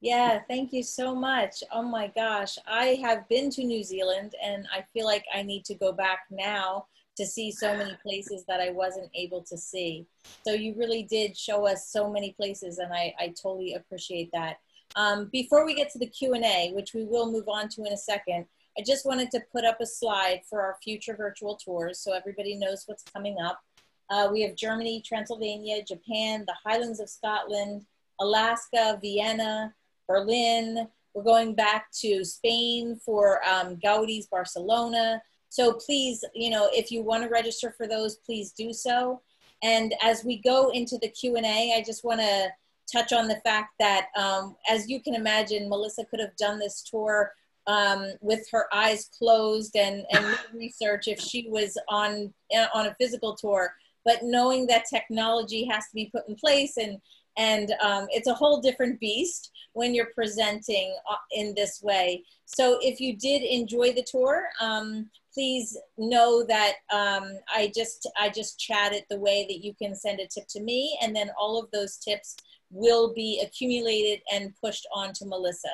Yeah, thank you so much. Oh my gosh, I have been to New Zealand and I feel like I need to go back now to see so many places that I wasn't able to see. So you really did show us so many places and I, I totally appreciate that. Um, before we get to the Q&A, which we will move on to in a second, I just wanted to put up a slide for our future virtual tours so everybody knows what's coming up. Uh, we have Germany, Transylvania, Japan, the Highlands of Scotland, Alaska, Vienna, Berlin. We're going back to Spain for um, Gaudi's Barcelona. So please, you know, if you want to register for those, please do so. And as we go into the Q&A, I just want to touch on the fact that, um, as you can imagine, Melissa could have done this tour um, with her eyes closed and, and research if she was on, on a physical tour but knowing that technology has to be put in place and and um, it's a whole different beast when you're presenting uh, in this way. So if you did enjoy the tour, um, please know that um, I just I just chatted the way that you can send a tip to me, and then all of those tips will be accumulated and pushed on to Melissa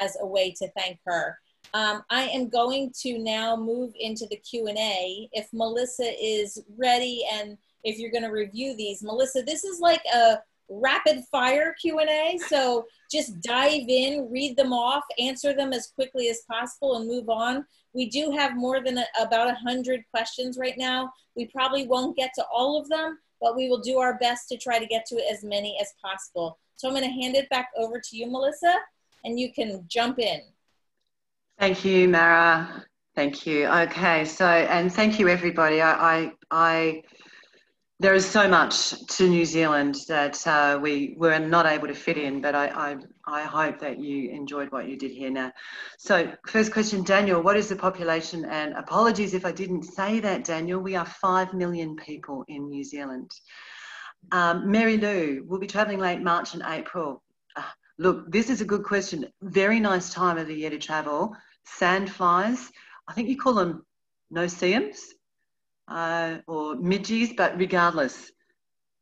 as a way to thank her. Um, I am going to now move into the Q&A. If Melissa is ready and if you're going to review these, Melissa, this is like a rapid fire Q&A. So just dive in, read them off, answer them as quickly as possible and move on. We do have more than a, about 100 questions right now. We probably won't get to all of them, but we will do our best to try to get to as many as possible. So I'm going to hand it back over to you, Melissa, and you can jump in. Thank you, Marah. Thank you. Okay, so and thank you, everybody. I, I, I there is so much to New Zealand that uh, we were not able to fit in, but I, I, I, hope that you enjoyed what you did here now. So, first question, Daniel, what is the population? And apologies if I didn't say that, Daniel. We are 5 million people in New Zealand. Um, Mary Lou, we'll be travelling late March and April. Uh, look, this is a good question. Very nice time of the year to travel. Sandflies, I think you call them no-see-ums uh, or midges, but regardless,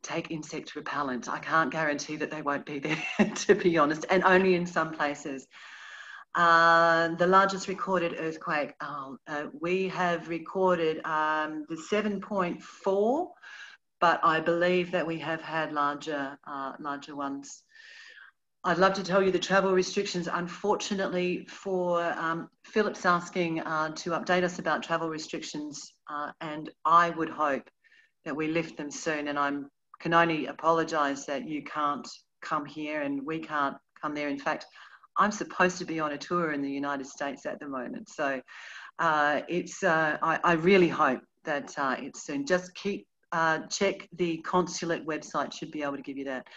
take insect repellent. I can't guarantee that they won't be there, to be honest, and only in some places. Uh, the largest recorded earthquake, oh, uh, we have recorded um, the 7.4, but I believe that we have had larger, uh, larger ones. I'd love to tell you the travel restrictions. Unfortunately, for um, Philip's asking uh, to update us about travel restrictions, uh, and I would hope that we lift them soon. And I can only apologise that you can't come here and we can't come there. In fact, I'm supposed to be on a tour in the United States at the moment, so uh, it's. Uh, I, I, really hope that uh, it's soon. Just keep uh, check the consulate website; should be able to give you that.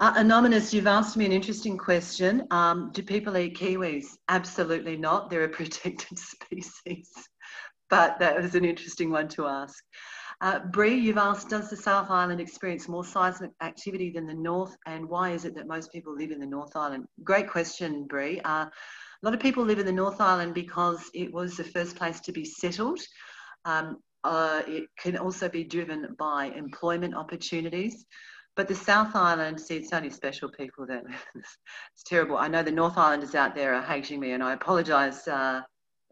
Uh, Anonymous, you've asked me an interesting question. Um, do people eat kiwis? Absolutely not. They're a protected species. But that was an interesting one to ask. Uh, Bree, you've asked, does the South Island experience more seismic activity than the North? And why is it that most people live in the North Island? Great question, Bree. Uh, a lot of people live in the North Island because it was the first place to be settled. Um, uh, it can also be driven by employment opportunities. But the South Island, see, it's only special people that it's terrible. I know the North Islanders out there are hating me, and I apologise uh,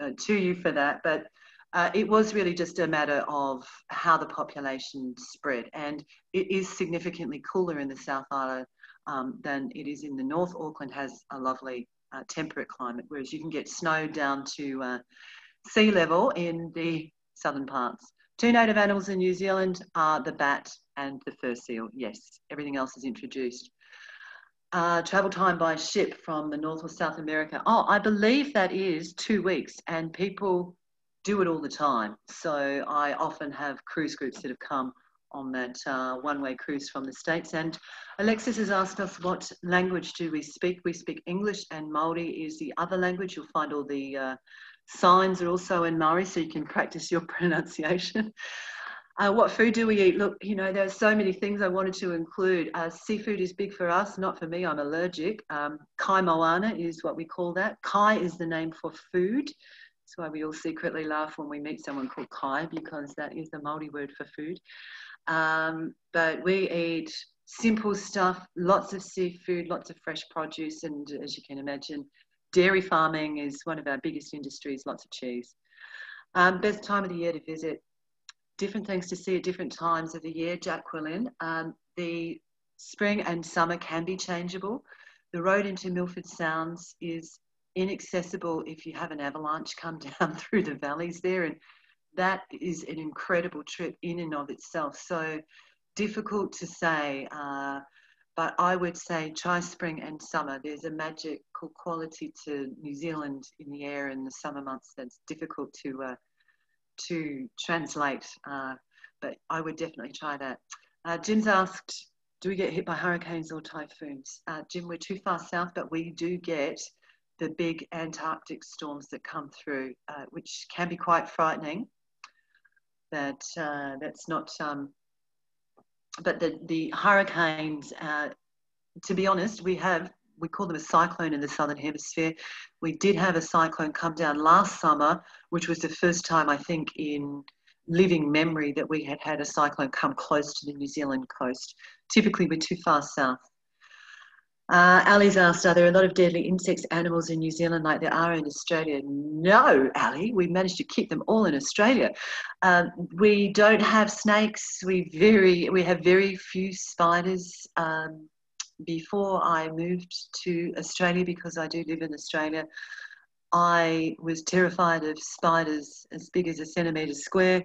uh, to you for that. But uh, it was really just a matter of how the population spread, and it is significantly cooler in the South Island um, than it is in the North. Auckland has a lovely uh, temperate climate, whereas you can get snow down to uh, sea level in the southern parts. Two native animals in New Zealand are the bat and the fur seal. Yes, everything else is introduced. Uh, travel time by ship from the North or South America. Oh, I believe that is two weeks, and people do it all the time. So I often have cruise groups that have come on that uh, one-way cruise from the States. And Alexis has asked us what language do we speak? We speak English and Maori is the other language. You'll find all the uh, Signs are also in Maori, so you can practice your pronunciation. Uh, what food do we eat? Look, you know, there are so many things I wanted to include. Uh, seafood is big for us, not for me, I'm allergic. Um, kai moana is what we call that. Kai is the name for food. That's why we all secretly laugh when we meet someone called kai, because that is the Maori word for food. Um, but we eat simple stuff, lots of seafood, lots of fresh produce, and as you can imagine, dairy farming is one of our biggest industries, lots of cheese. Um, best time of the year to visit, different things to see at different times of the year, Jacqueline. Um, the spring and summer can be changeable. The road into Milford Sounds is inaccessible if you have an avalanche come down through the valleys there. And that is an incredible trip in and of itself. So difficult to say. Uh, but I would say try spring and summer. There's a magical quality to New Zealand in the air in the summer months that's difficult to uh, to translate. Uh, but I would definitely try that. Uh, Jim's asked, do we get hit by hurricanes or typhoons? Uh, Jim, we're too far south, but we do get the big Antarctic storms that come through, uh, which can be quite frightening. That uh, that's not um, but the, the hurricanes, uh, to be honest, we have, we call them a cyclone in the southern hemisphere. We did have a cyclone come down last summer, which was the first time I think in living memory that we had had a cyclone come close to the New Zealand coast. Typically, we're too far south. Uh, Ali's asked, are there a lot of deadly insects, animals in New Zealand like there are in Australia? No, Ali, we managed to keep them all in Australia. Um, we don't have snakes. We very, we have very few spiders. Um, before I moved to Australia, because I do live in Australia, I was terrified of spiders as big as a centimetre square.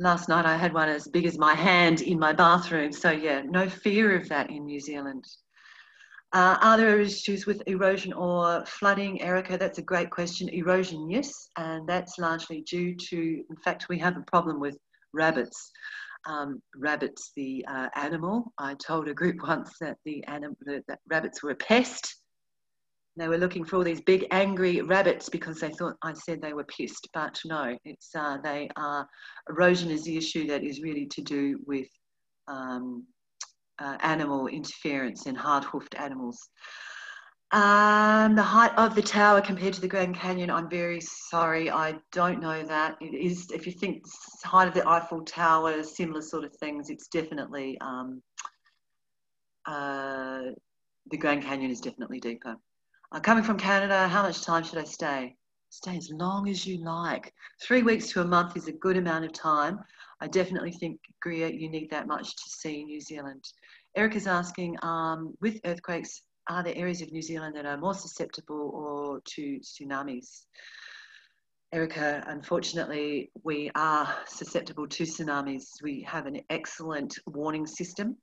Last night I had one as big as my hand in my bathroom. So, yeah, no fear of that in New Zealand. Uh, are there issues with erosion or flooding, Erica? That's a great question. Erosion, yes, and that's largely due to, in fact, we have a problem with rabbits. Um, rabbits, the uh, animal. I told a group once that the anim- that rabbits were a pest. They were looking for all these big angry rabbits because they thought I said they were pissed, but no, it's uh, they are erosion is the issue that is really to do with um, uh, animal interference in hard-hoofed animals. Um, the height of the tower compared to the Grand Canyon, I'm very sorry, I don't know that. It is, if you think height of the Eiffel Tower, similar sort of things, it's definitely, um, uh, the Grand Canyon is definitely deeper. Uh, coming from Canada, how much time should I stay? Stay as long as you like. Three weeks to a month is a good amount of time. I definitely think, Greer, you need that much to see New Zealand. Eric is asking, um, with earthquakes, are there areas of New Zealand that are more susceptible or to tsunamis? Erica, unfortunately, we are susceptible to tsunamis. We have an excellent warning system.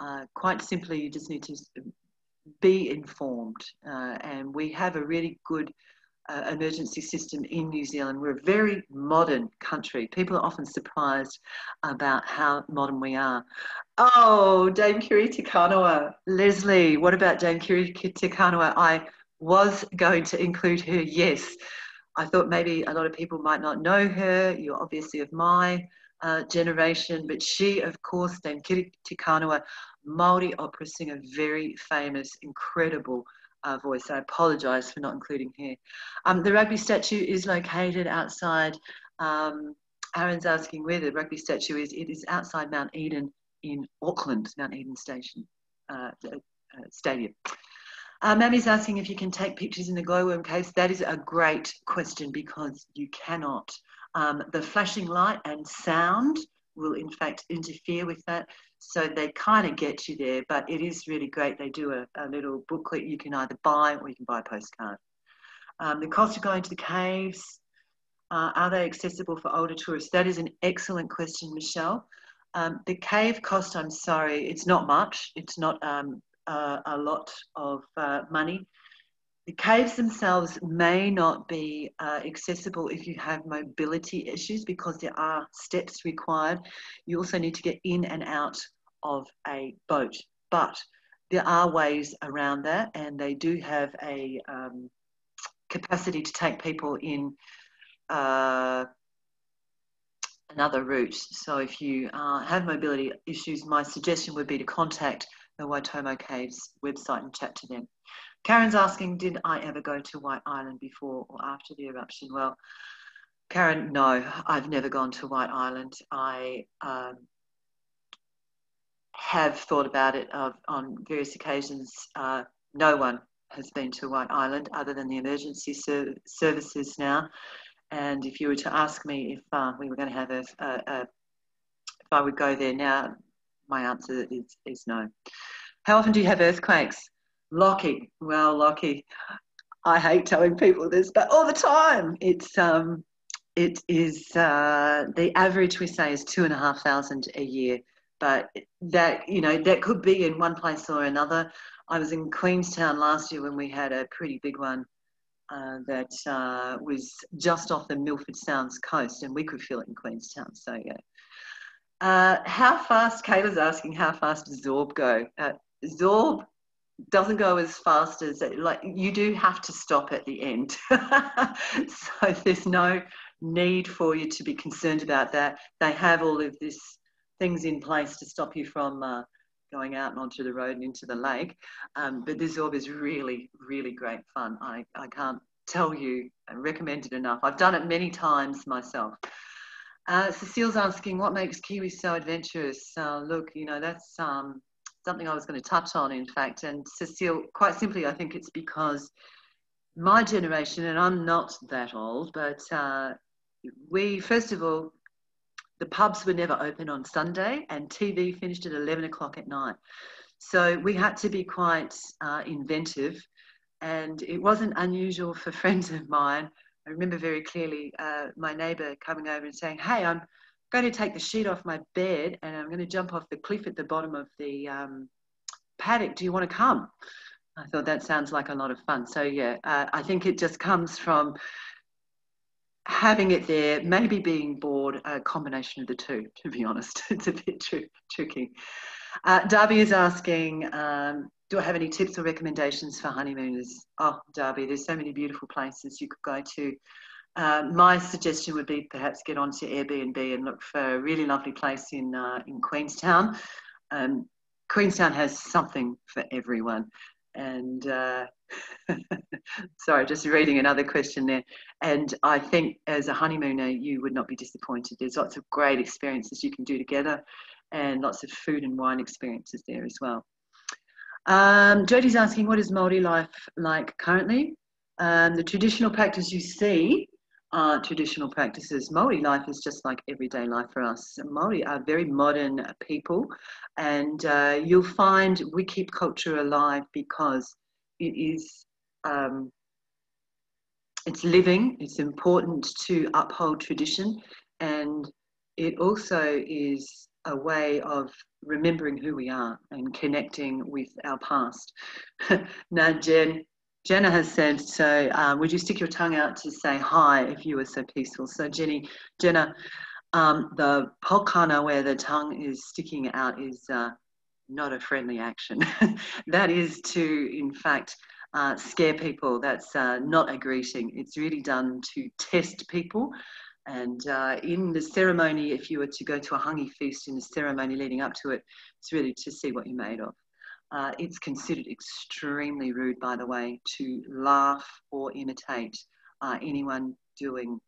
Uh, quite simply, you just need to be informed. Uh, and we have a really good uh, emergency system in New Zealand. We're a very modern country. People are often surprised about how modern we are. Oh, Dame Kiri Te Kanawa. Leslie, what about Dame Kiri Te Kanawa? I was going to include her, yes. I thought maybe a lot of people might not know her. You're obviously of my uh, generation, but she, of course, Dame Kiri Te Kanawa, Māori opera singer, very famous, incredible uh, voice. I apologise for not including her. Um, the rugby statue is located outside. Um, Aaron's asking where the rugby statue is. It is outside Mount Eden in Auckland, Mount Eden Station uh, uh, Stadium. Uh, Mammy's asking if you can take pictures in the glowworm caves. That is a great question because you cannot. Um, the flashing light and sound will in fact interfere with that. So they kind of get you there, but it is really great. They do a, a little booklet you can either buy or you can buy a postcard. Um, the cost of going to the caves, uh, are they accessible for older tourists? That is an excellent question, Michelle. Um, the cave cost, I'm sorry, it's not much. It's not um, uh, a lot of uh, money. The caves themselves may not be uh, accessible if you have mobility issues because there are steps required. You also need to get in and out of a boat, but there are ways around that, and they do have a um, capacity to take people in uh, another route. So if you uh, have mobility issues, my suggestion would be to contact the Waitomo Caves website and chat to them. Karen's asking, did I ever go to White Island before or after the eruption? Well, Karen, no, I've never gone to White Island. I um, have thought about it uh, on various occasions. Uh, no one has been to White Island other than the emergency ser services now. And if you were to ask me if uh, we were going to have a, a, a, if I would go there now, my answer is, is no. How often do you have earthquakes? Lockie, well, Lockie, I hate telling people this, but all the time. It's um, it is uh, the average we say is two and a half thousand a year, but that you know that could be in one place or another. I was in Queenstown last year when we had a pretty big one uh, that uh, was just off the Milford Sounds coast, and we could feel it in Queenstown. So yeah. Uh, how fast? Kayla's asking how fast does Zorb go? Uh, Zorb doesn't go as fast as like you do have to stop at the end so there's no need for you to be concerned about that they have all of this things in place to stop you from uh, going out and onto the road and into the lake. Um, but this orb is really, really great fun. I, I can't tell you and recommend it enough. I've done it many times myself. Uh, Cecile's asking what makes Kiwi so adventurous. Uh, look, you know, that's um, something I was going to touch on, in fact. And Cecile, quite simply, I think it's because my generation, and I'm not that old, but uh, we, first of all, the pubs were never open on Sunday and TV finished at 11 o'clock at night. So we had to be quite uh, inventive and it wasn't unusual for friends of mine. I remember very clearly uh, my neighbour coming over and saying, Hey, I'm going to take the sheet off my bed and I'm going to jump off the cliff at the bottom of the um, paddock. Do you want to come? I thought that sounds like a lot of fun. So, yeah, uh, I think it just comes from having it there, maybe being bored, a combination of the two, to be honest. it's a bit tr- tricky. Uh, Darby is asking, um, do I have any tips or recommendations for honeymooners? Oh, Darby, there's so many beautiful places you could go to. Uh, my suggestion would be perhaps get onto Airbnb and look for a really lovely place in uh, in Queenstown. Um, Queenstown has something for everyone, and uh, sorry, just reading another question there. And I think as a honeymooner, you would not be disappointed. There's lots of great experiences you can do together, and lots of food and wine experiences there as well. Um, Jodie's asking, what is Maori life like currently? Um, the traditional practice you see are traditional practices. Maori life is just like everyday life for us. Maori are very modern people, and uh, you'll find we keep culture alive because it is um, it's living. It's important to uphold tradition, and it also is a way of remembering who we are and connecting with our past. now, Jen, Jenna has said, so um, would you stick your tongue out to say hi if you were so peaceful? So, Jenny, Jenna, um, the pukana where the tongue is sticking out is uh, not a friendly action. that is to, in fact, uh, scare people. That's uh, not a greeting. It's really done to test people and uh, in the ceremony, if you were to go to a hangi feast in the ceremony leading up to it, it's really to see what you're made of. Uh, it's considered extremely rude, by the way, to laugh or imitate uh, anyone doing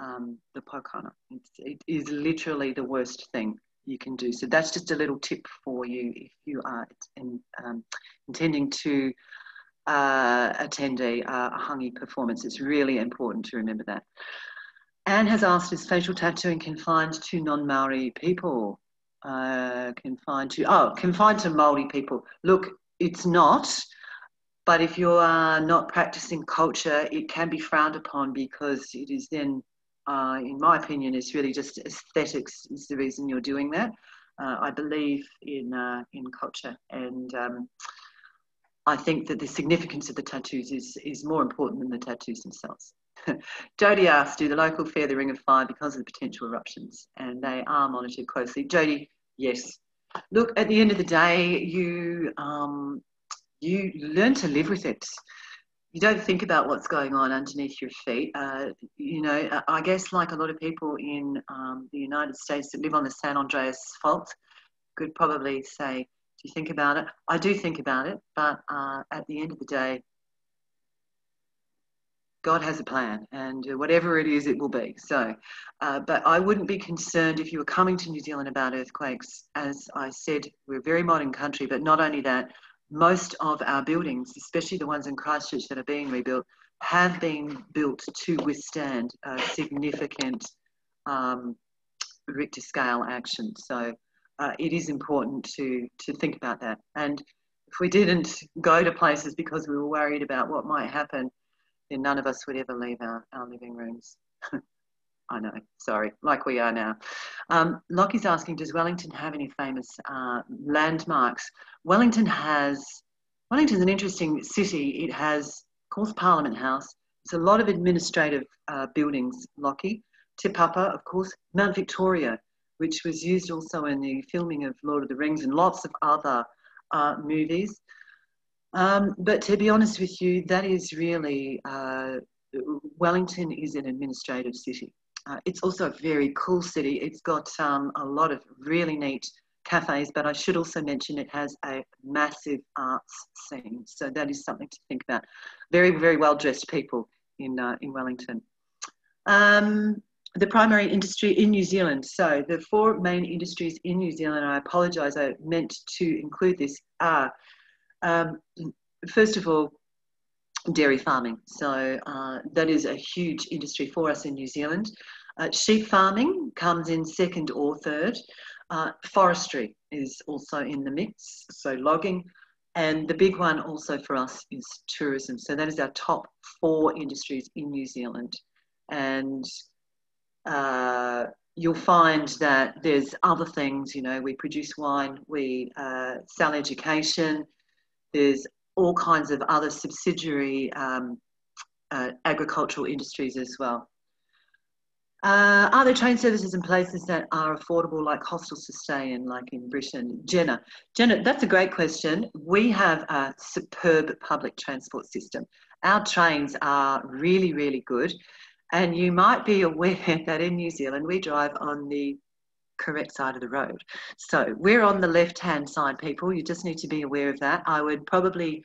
um, the pukana. It's, it is literally the worst thing you can do. So that's just a little tip for you if you are in, um, intending to uh, attend a, a hangi performance. It's really important to remember that. Anne has asked, is facial tattooing confined to non-Maori people? Uh, confined to, oh, confined to Maori people. Look, it's not, but if you are not practicing culture, it can be frowned upon because it is then, uh, in my opinion, it's really just aesthetics is the reason you're doing that. Uh, I believe in, uh, in culture and um, I think that the significance of the tattoos is, is more important than the tattoos themselves. Jody asked, do the local fear the ring of fire because of the potential eruptions? And they are monitored closely. Jody, yes. Look, at the end of the day, you um, you learn to live with it. You don't think about what's going on underneath your feet. Uh, you know, I guess like a lot of people in um, the United States that live on the San Andreas Fault could probably say, do you think about it? I do think about it, but uh, at the end of the day, God has a plan, and whatever it is, it will be. So, uh, but I wouldn't be concerned if you were coming to New Zealand about earthquakes. As I said, we're a very modern country, but not only that, most of our buildings, especially the ones in Christchurch that are being rebuilt, have been built to withstand significant um, Richter scale action. So, uh, it is important to to think about that. And if we didn't go to places because we were worried about what might happen then none of us would ever leave our, our living rooms. I know, sorry, like we are now. Um, Lockie's asking, does Wellington have any famous uh, landmarks? Wellington has, Wellington's an interesting city. It has, of course, Parliament House. It's a lot of administrative uh, buildings, Lockie. Te Papa, of course, Mount Victoria, which was used also in the filming of Lord of the Rings and lots of other uh, movies. Um, but to be honest with you, that is really, uh, Wellington is an administrative city. uh, it's also a very cool city. It's got um, a lot of really neat cafes, but I should also mention it has a massive arts scene. So that is something to think about. Very, very well dressed people in, uh, in Wellington. Um, the primary industry in New Zealand. So the four main industries in New Zealand, I apologise, I meant to include this, are um, first of all, dairy farming. So uh, that is a huge industry for us in New Zealand. Uh, sheep farming comes in second or third. Uh, forestry is also in the mix, so logging. And the big one also for us is tourism. So that is our top four industries in New Zealand. And uh, you'll find that there's other things, you know, we produce wine, we uh, sell education, there's all kinds of other subsidiary um, uh, agricultural industries as well. Uh, are there train services in places that are affordable, like hostels to stay in, like in Britain? Jenna, Jenna, that's a great question. We have a superb public transport system. Our trains are really, really good. And you might be aware that in New Zealand, we drive on the correct side of the road. So we're on the left hand side, people. You just need to be aware of that. I would probably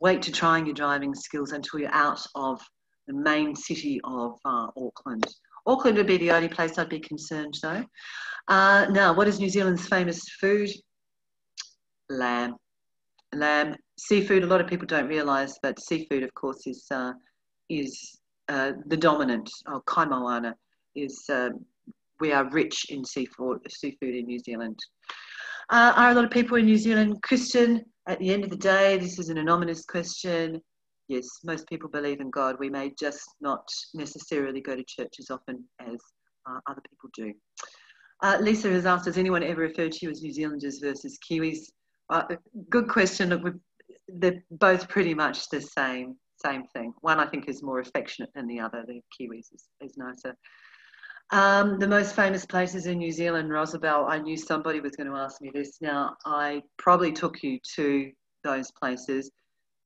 wait to trying your driving skills until you're out of the main city of uh, Auckland Auckland would be the only place I'd be concerned though. Uh, now, what is New Zealand's famous food? Lamb. Lamb. Seafood, a lot of people don't realise, but seafood, of course, is, uh, is uh, the dominant. Oh, kai moana is, uh, we are rich in seafood, seafood in New Zealand. Uh, are a lot of people in New Zealand Christian? At the end of the day, this is an anonymous question yes, most people believe in God. We may just not necessarily go to church as often as uh, other people do. Uh, Lisa has asked, has anyone ever referred to you as New Zealanders versus Kiwis? Uh, good question. Look, they're both pretty much the same same thing. One I think is more affectionate than the other. The Kiwis is, is nicer. Um, the most famous places in New Zealand, Rosabelle, I knew somebody was going to ask me this. Now, I probably took you to those places.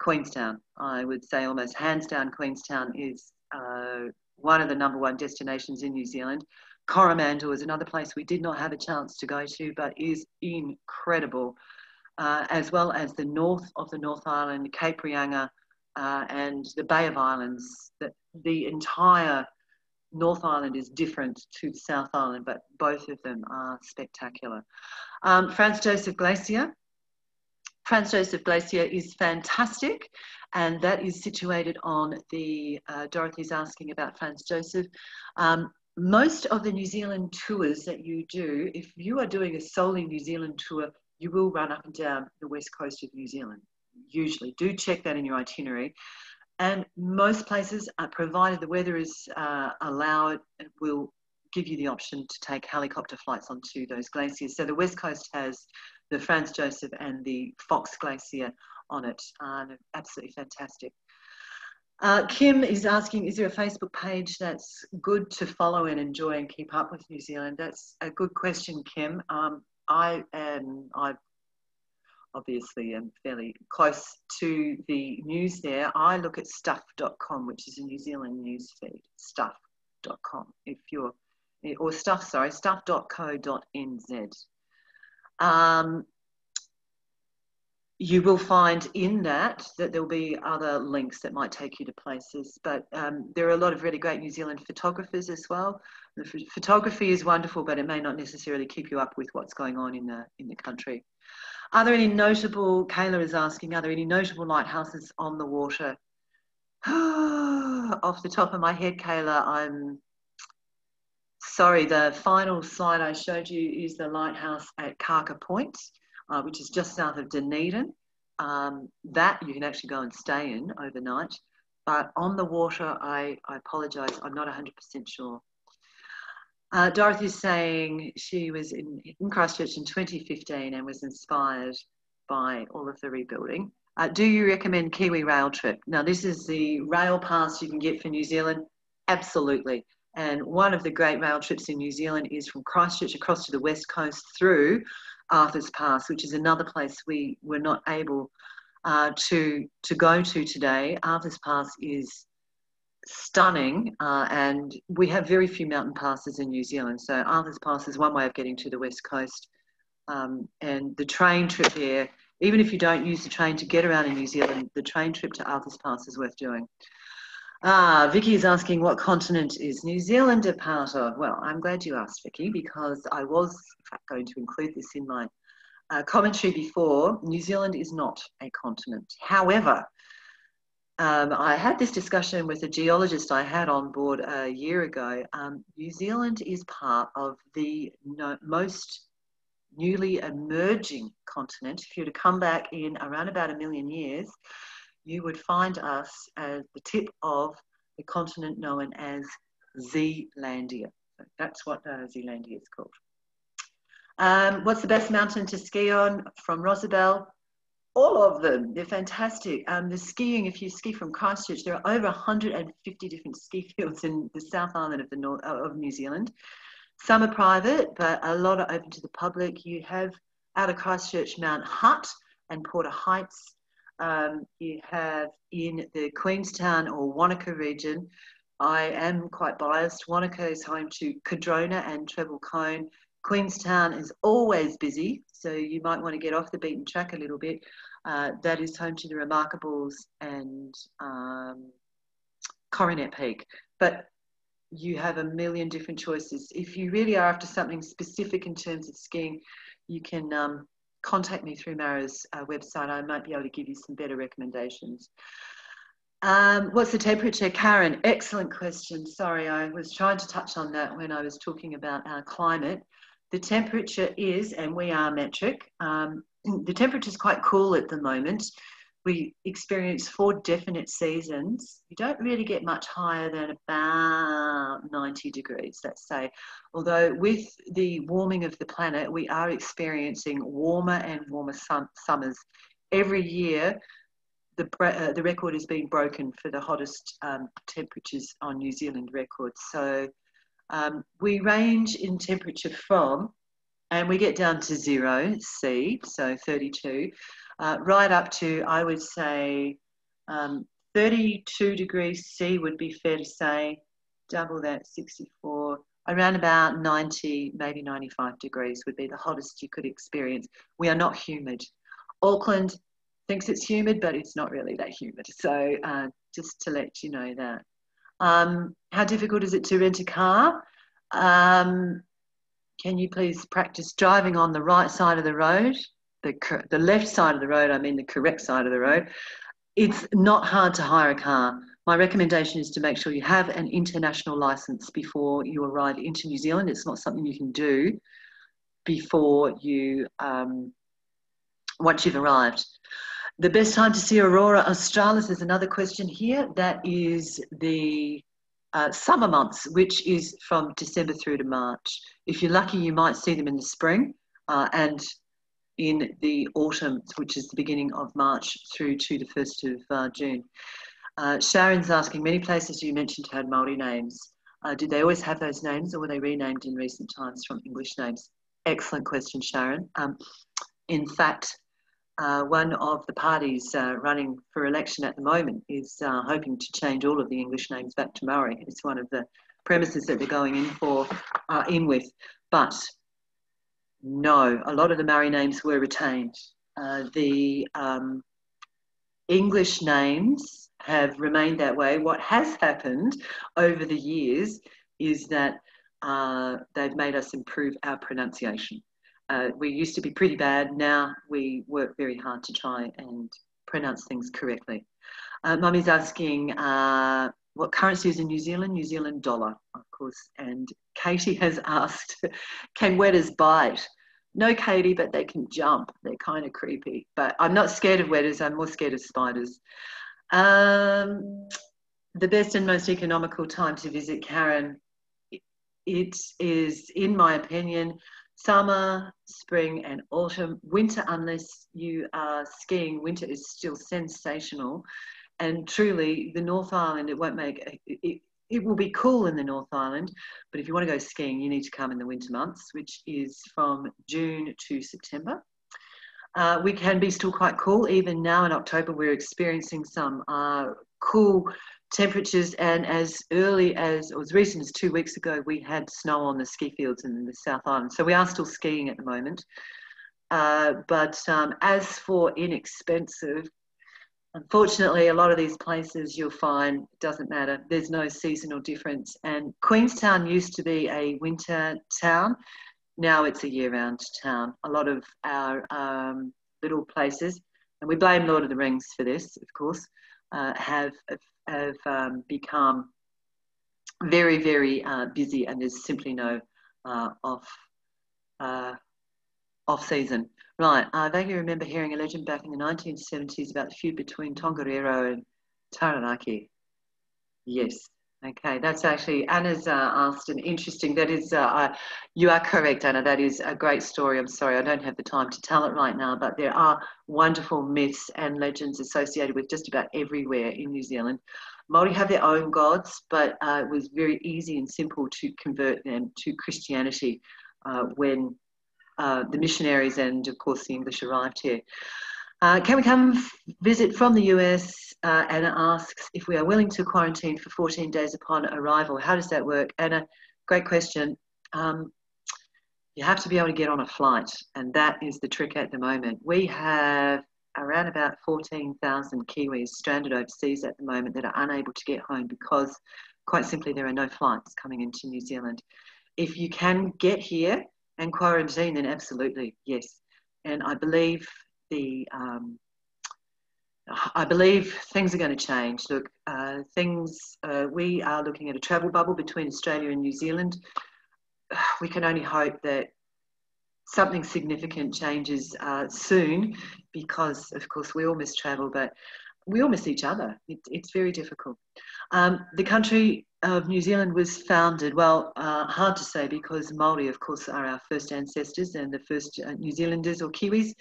Queenstown. I would say almost hands down, Queenstown is uh, one of the number one destinations in New Zealand. Coromandel is another place we did not have a chance to go to, but is incredible, uh, as well as the north of the North Island, Cape Reinga, uh, and the Bay of Islands. The, the entire North Island is different to South Island, but both of them are spectacular. Um, Franz Josef Glacier Franz Josef Glacier is fantastic, and that is situated on the, uh, Dorothy's asking about Franz Josef. Um, most of the New Zealand tours that you do, if you are doing a solely New Zealand tour, you will run up and down the west coast of New Zealand. Usually, do check that in your itinerary. And most places, uh, provided the weather is uh, allowed, will give you the option to take helicopter flights onto those glaciers. So the west coast has the Franz Josef and the Fox Glacier on it. Uh, absolutely fantastic. Uh, Kim is asking, is there a Facebook page that's good to follow and enjoy and keep up with New Zealand? That's a good question, Kim. Um, I am, I obviously am fairly close to the news there. I look at stuff.com, which is a New Zealand news feed, stuff.com, if you're, or stuff, sorry, stuff.co.nz. Um, you will find in that that there'll be other links that might take you to places but um, there are a lot of really great new zealand photographers as well the photography is wonderful but it may not necessarily keep you up with what's going on in the in the country are there any notable kayla is asking are there any notable lighthouses on the water off the top of my head kayla i'm sorry, the final slide I showed you is the lighthouse at Kaka Point, uh, which is just south of Dunedin. Um, that you can actually go and stay in overnight. But on the water, I, I apologise, I'm not 100% sure. Uh, Dorothy's saying she was in, in Christchurch in 2015 and was inspired by all of the rebuilding. Uh, do you recommend KiwiRail trip? Now, this is the rail pass you can get for New Zealand. Absolutely. And one of the great rail trips in New Zealand is from Christchurch across to the west coast through Arthur's Pass, which is another place we were not able uh, to, to go to today. Arthur's Pass is stunning, uh, and we have very few mountain passes in New Zealand. So Arthur's Pass is one way of getting to the west coast, um, and the train trip there. Even if you don't use the train to get around in New Zealand, the train trip to Arthur's Pass is worth doing. Ah, Vicky is asking what continent is New Zealand a part of? Well, I'm glad you asked, Vicky, because I was going to include this in my uh, commentary before. New Zealand is not a continent. However, um, I had this discussion with a geologist I had on board a year ago. Um, New Zealand is part of the no, most newly emerging continent. If you were to come back in around about a million years, you would find us at the tip of the continent known as Zealandia. That's what uh, Zealandia is called. Um, what's the best mountain to ski on from Rosabelle? All of them. They're fantastic. Um, the skiing, if you ski from Christchurch, there are over 150 different ski fields in the South Island of the North uh, of New Zealand. Some are private, but a lot are open to the public. You have out of Christchurch Mount Hutt and Porter Heights. Um, you have in the Queenstown or Wanaka region. I am quite biased. Wanaka is home to Cardrona and Treble Cone. Queenstown is always busy, so you might want to get off the beaten track a little bit. Uh, that is home to the Remarkables and um, Coronet Peak. But you have a million different choices. If you really are after something specific in terms of skiing, you can um, contact me through Marah's uh, website. I might be able to give you some better recommendations. Um, what's the temperature, Karen? Excellent question. Sorry, I was trying to touch on that when I was talking about our climate. The temperature is, and we are metric, um, the temperature is quite cool at the moment. We experience four definite seasons. You don't really get much higher than about 90 degrees, let's say. Although, with the warming of the planet, we are experiencing warmer and warmer sum- summers. Every year, the, uh, the record is being broken for the hottest um, temperatures on New Zealand records. So, um, we range in temperature from, and we get down to zero C, so 32, uh, right up to, I would say, um, 32 degrees C would be fair to say, double that, 64, around about 90, maybe 95 degrees would be the hottest you could experience. We are not humid. Auckland thinks it's humid, but it's not really that humid. So uh, just to let you know that. Um, how difficult is it to rent a car? Um, can you please practice driving on the right side of the road? The, the left side of the road, I mean the correct side of the road. It's not hard to hire a car. My recommendation is to make sure you have an international license before you arrive into New Zealand. It's not something you can do before you, um, once you've arrived. The best time to see Aurora Australis is another question here. That is the uh, summer months, which is from December through to March. If you're lucky, you might see them in the spring uh, and in the autumn, which is the beginning of March through to the 1st of uh, June. Uh, Sharon's asking, many places you mentioned had Māori names. Uh, did they always have those names or were they renamed in recent times from English names? Excellent question, Sharon. Um, in fact, uh, one of the parties uh, running for election at the moment is uh, hoping to change all of the English names back to Maori. It's one of the premises that they're going in for, uh, in with. But no, a lot of the Maori names were retained. Uh, the um, English names have remained that way. What has happened over the years is that uh, they've made us improve our pronunciation. Uh, we used to be pretty bad. Now we work very hard to try and pronounce things correctly. Uh, Mummy's asking uh, what currency is in New Zealand? New Zealand dollar, of course. And Katie has asked, can wetas bite? No, Katie, but they can jump. They're kind of creepy. But I'm not scared of wetas. I'm more scared of spiders. Um, the best and most economical time to visit Karen, it is, in my opinion, summer, spring, and autumn. Winter, unless you are skiing, winter is still sensational. And truly, the North Island, it won't make it, it will be cool in the North Island, but if you want to go skiing, you need to come in the winter months, which is from June to September. Uh, we can be still quite cool. Even now in October, we're experiencing some uh, cool temperatures. And as early as, or as recent as two weeks ago, we had snow on the ski fields in the South Island. So we are still skiing at the moment. Uh, but um, as for inexpensive, unfortunately, a lot of these places you'll find doesn't matter. There's no seasonal difference. And Queenstown used to be a winter town. Now it's a year-round town. A lot of our um, little places, and we blame Lord of the Rings for this, of course, uh, have have um, become very, very uh, busy, and there's simply no uh, off uh, off season. Right, I vaguely remember hearing a legend back in the 1970s about the feud between Tongariro and Taranaki. Yes, okay, that's actually, Anna's uh, asked an interesting, that is, uh, you are correct, Anna, that is a great story. I'm sorry, I don't have the time to tell it right now, but there are wonderful myths and legends associated with just about everywhere in New Zealand. Māori have their own gods, but uh, it was very easy and simple to convert them to Christianity uh, when uh, the missionaries and, of course, the English arrived here. Uh, can we come visit from the US? Uh, Anna asks if we are willing to quarantine for 14 days upon arrival. How does that work? Anna, great question. Um, you have to be able to get on a flight, and that is the trick at the moment. We have around about 14,000 Kiwis stranded overseas at the moment that are unable to get home because, quite simply, there are no flights coming into New Zealand. If you can get here, and quarantine, then absolutely, yes. And I believe the, um, I believe things are going to change. Look, uh, things, uh, we are looking at a travel bubble between Australia and New Zealand. We can only hope that something significant changes uh, soon because, of course, we all miss travel, but we all miss each other. It, it's very difficult. Um, the country of New Zealand was founded, well, uh, hard to say because Maori, of course, are our first ancestors and the first uh, New Zealanders or Kiwis,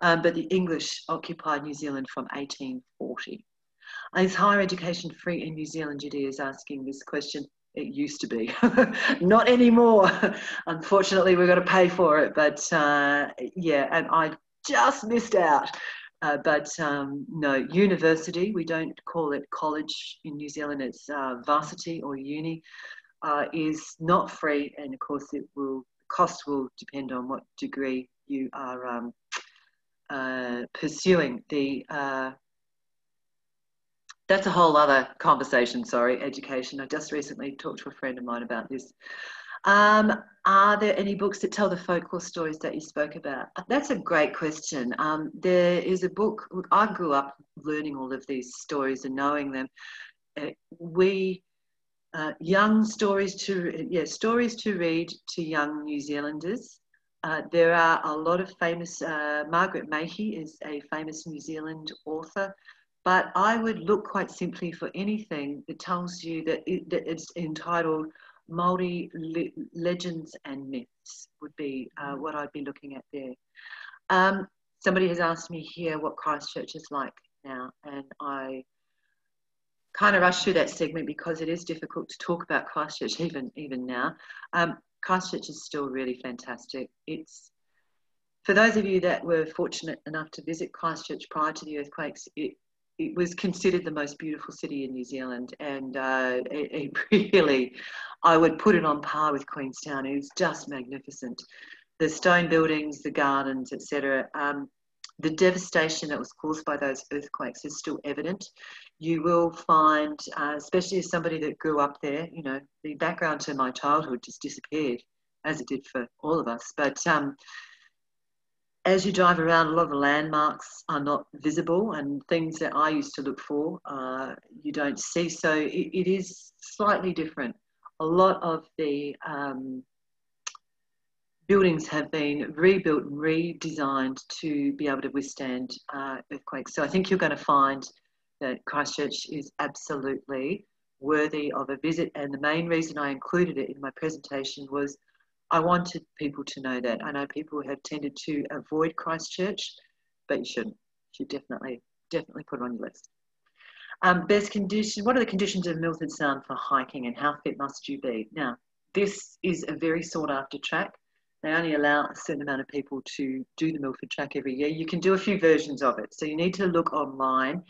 um, but the English occupied New Zealand from 1840. Is higher education free in New Zealand? Judy is asking this question. It used to be, not anymore. Unfortunately, we've got to pay for it. But uh, yeah, and I just missed out uh, but um, no, university, we don't call it college in New Zealand, it's uh, varsity or uni, uh, is not free. And of course, it will, cost will depend on what degree you are um, uh, pursuing. The uh, That's a whole other conversation, sorry, education. I just recently talked to a friend of mine about this. Um, are there any books that tell the folklore stories that you spoke about? That's a great question. Um, there is a book, I grew up learning all of these stories and knowing them. Uh, we, uh, young stories to, yeah, stories to read to young New Zealanders. Uh, there are a lot of famous, uh, Margaret Mahy is a famous New Zealand author, but I would look quite simply for anything that tells you that, it, that it's entitled Maori le legends and myths would be uh, what I'd be looking at there. Um, somebody has asked me here what Christchurch is like now, and I kind of rush through that segment because it is difficult to talk about Christchurch even even now. Um, Christchurch is still really fantastic. It's for those of you that were fortunate enough to visit Christchurch prior to the earthquakes, it, it was considered the most beautiful city in New Zealand, and uh, it, it, really, I would put it on par with Queenstown. It was just magnificent. The stone buildings, the gardens, etc. Um, the devastation that was caused by those earthquakes is still evident. You will find, uh, especially as somebody that grew up there, you know, the background to my childhood just disappeared, as it did for all of us. But um, as you drive around, a lot of the landmarks are not visible, and things that I used to look for, uh, you don't see. So it, it is slightly different. A lot of the um, buildings have been rebuilt and redesigned to be able to withstand uh, earthquakes. So I think you're going to find that Christchurch is absolutely worthy of a visit. And the main reason I included it in my presentation was I wanted people to know that. I know people have tended to avoid Christchurch, but you shouldn't. You should definitely, definitely put it on your list. Um, best condition, what are the conditions of Milford Sound for hiking and how fit must you be? Now, this is a very sought after track. They only allow a certain amount of people to do the Milford track every year. You can do a few versions of it. So you need to look online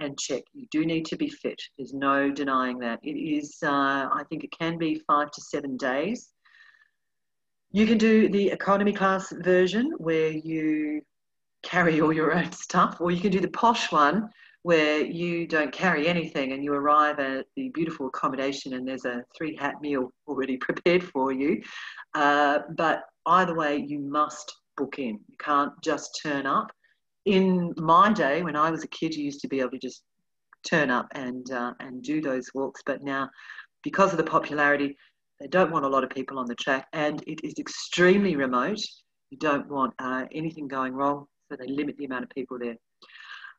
and check. You do need to be fit. There's no denying that. It is, uh, I think it can be five to seven days. You can do the economy class version where you carry all your own stuff, or you can do the posh one where you don't carry anything and you arrive at the beautiful accommodation and there's a three hat meal already prepared for you. Uh, but either way, you must book in. You can't just turn up. In my day, when I was a kid, you used to be able to just turn up and uh, and do those walks. But now, because of the popularity, they don't want a lot of people on the track, and it is extremely remote. You don't want uh, anything going wrong, so they limit the amount of people there.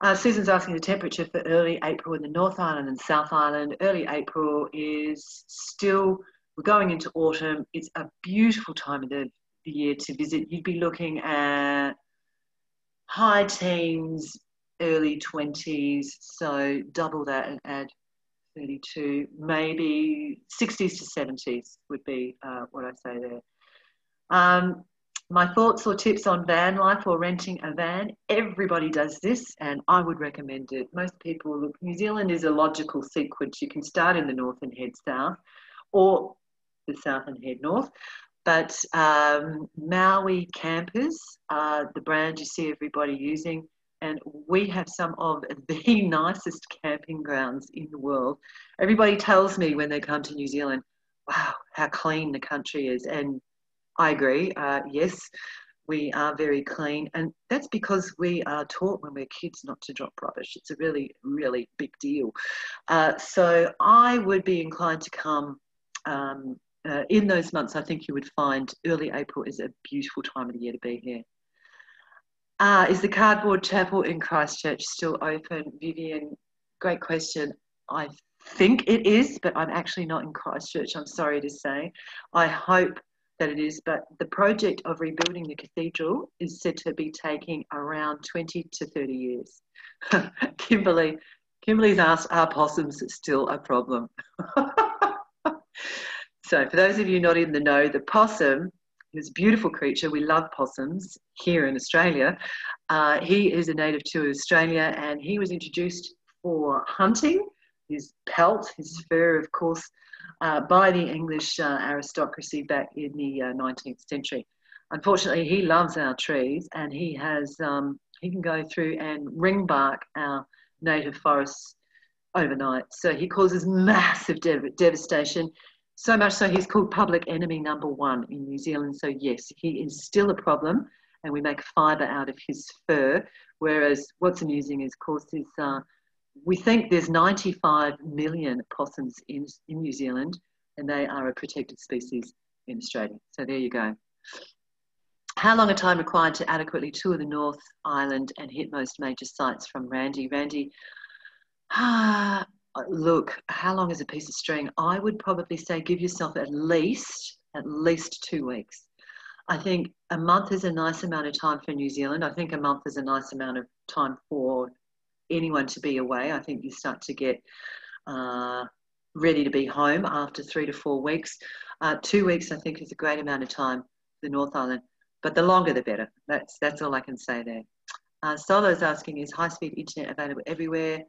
Uh, Susan's asking the temperature for early April in the North Island and South Island. Early April is still, we're going into autumn. It's a beautiful time of the, the year to visit. You'd be looking at high teens, early 20s, so double that and add 32, maybe 60s to 70s would be uh, what I say there. Um, my thoughts or tips on van life or renting a van. Everybody does this, and I would recommend it. Most people look, New Zealand is a logical sequence. You can start in the north and head south, or the south and head north. But um, Maui campers are the brand you see everybody using, and we have some of the nicest camping grounds in the world. Everybody tells me when they come to New Zealand, wow, how clean the country is. And I agree. Uh, yes, we are very clean, and that's because we are taught when we're kids not to drop rubbish. It's a really, really big deal. Uh, so I would be inclined to come. Um, uh, in those months, I think you would find early April is a beautiful time of the year to be here. Uh, is the cardboard chapel in Christchurch still open? Vivian, great question. I think it is, but I'm actually not in Christchurch, I'm sorry to say. I hope that it is, but the project of rebuilding the cathedral is said to be taking around 20 to 30 years. Kimberly, Kimberly's asked, are possums still a problem? so for those of you not in the know, the possum is a beautiful creature. We love possums here in Australia. Uh, he is a native to Australia and he was introduced for hunting. His pelt, his fur, of course, uh, by the English uh, aristocracy back in the 19th uh, century. Unfortunately, he loves our trees and he has um, he can go through and ring bark our native forests overnight. So he causes massive dev- devastation. So much so he's called public enemy number one in New Zealand. So yes, he is still a problem, and we make fibre out of his fur. Whereas what's amusing is, of course, is uh, we think there's 95 million possums in, in New Zealand, and they are a protected species in Australia. So there you go. How long a time required to adequately tour the North Island and hit most major sites from Randy? Randy, ah, look, how long is a piece of string? I would probably say give yourself at least, at least two weeks. I think a month is a nice amount of time for New Zealand. I think a month is a nice amount of time for anyone to be away. I think you start to get uh, ready to be home after three to four weeks. Uh, two weeks, I think, is a great amount of time for the North Island, but the longer the better. That's that's all I can say there. Uh, Solo's asking, is high-speed internet available everywhere?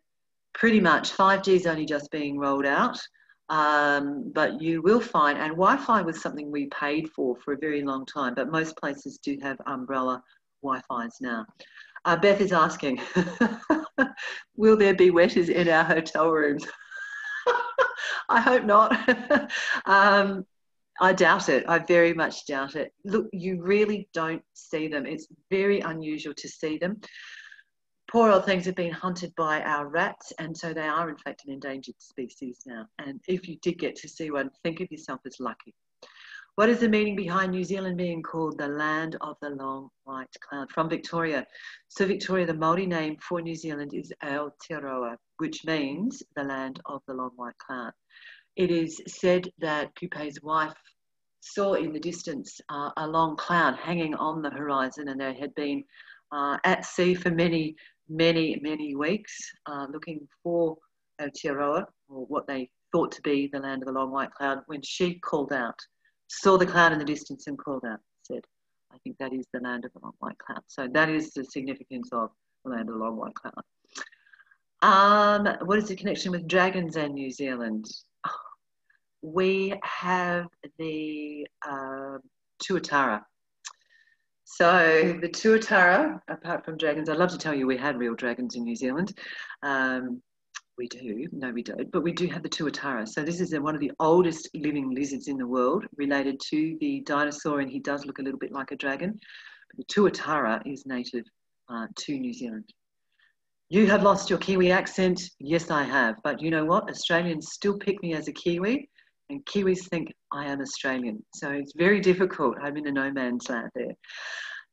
Pretty much. 5G is only just being rolled out. Um, but you will find, and Wi-Fi was something we paid for for a very long time, but most places do have umbrella Wi-Fi's now. Uh, Beth is asking, will there be wetas in our hotel rooms? I hope not. um, I doubt it. I very much doubt it. Look, you really don't see them. It's very unusual to see them. Poor old things have been hunted by our rats, and so they are, in fact, an endangered species now. And if you did get to see one, think of yourself as lucky. What is the meaning behind New Zealand being called the land of the long white cloud? From Victoria. So, Victoria, the Māori name for New Zealand is Aotearoa, which means the land of the long white cloud. It is said that Kupe's wife saw in the distance uh, a long cloud hanging on the horizon, and they had been uh, at sea for many, many, many weeks uh, looking for Aotearoa, or what they thought to be the land of the long white cloud, when she called out saw the cloud in the distance and called out, said, I think that is the land of the long white cloud. So that is the significance of the land of the long white cloud. Um, what is the connection with dragons and New Zealand? We have the uh, Tuatara. So the Tuatara, apart from dragons, I'd love to tell you we had real dragons in New Zealand. Um, we do, no, we don't, but we do have the Tuatara. So this is one of the oldest living lizards in the world, related to the dinosaur, and he does look a little bit like a dragon. But the Tuatara is native uh, to New Zealand. You have lost your Kiwi accent. Yes, I have. But you know what? Australians still pick me as a Kiwi, and Kiwis think I am Australian. So it's very difficult. I'm in a no man's land there.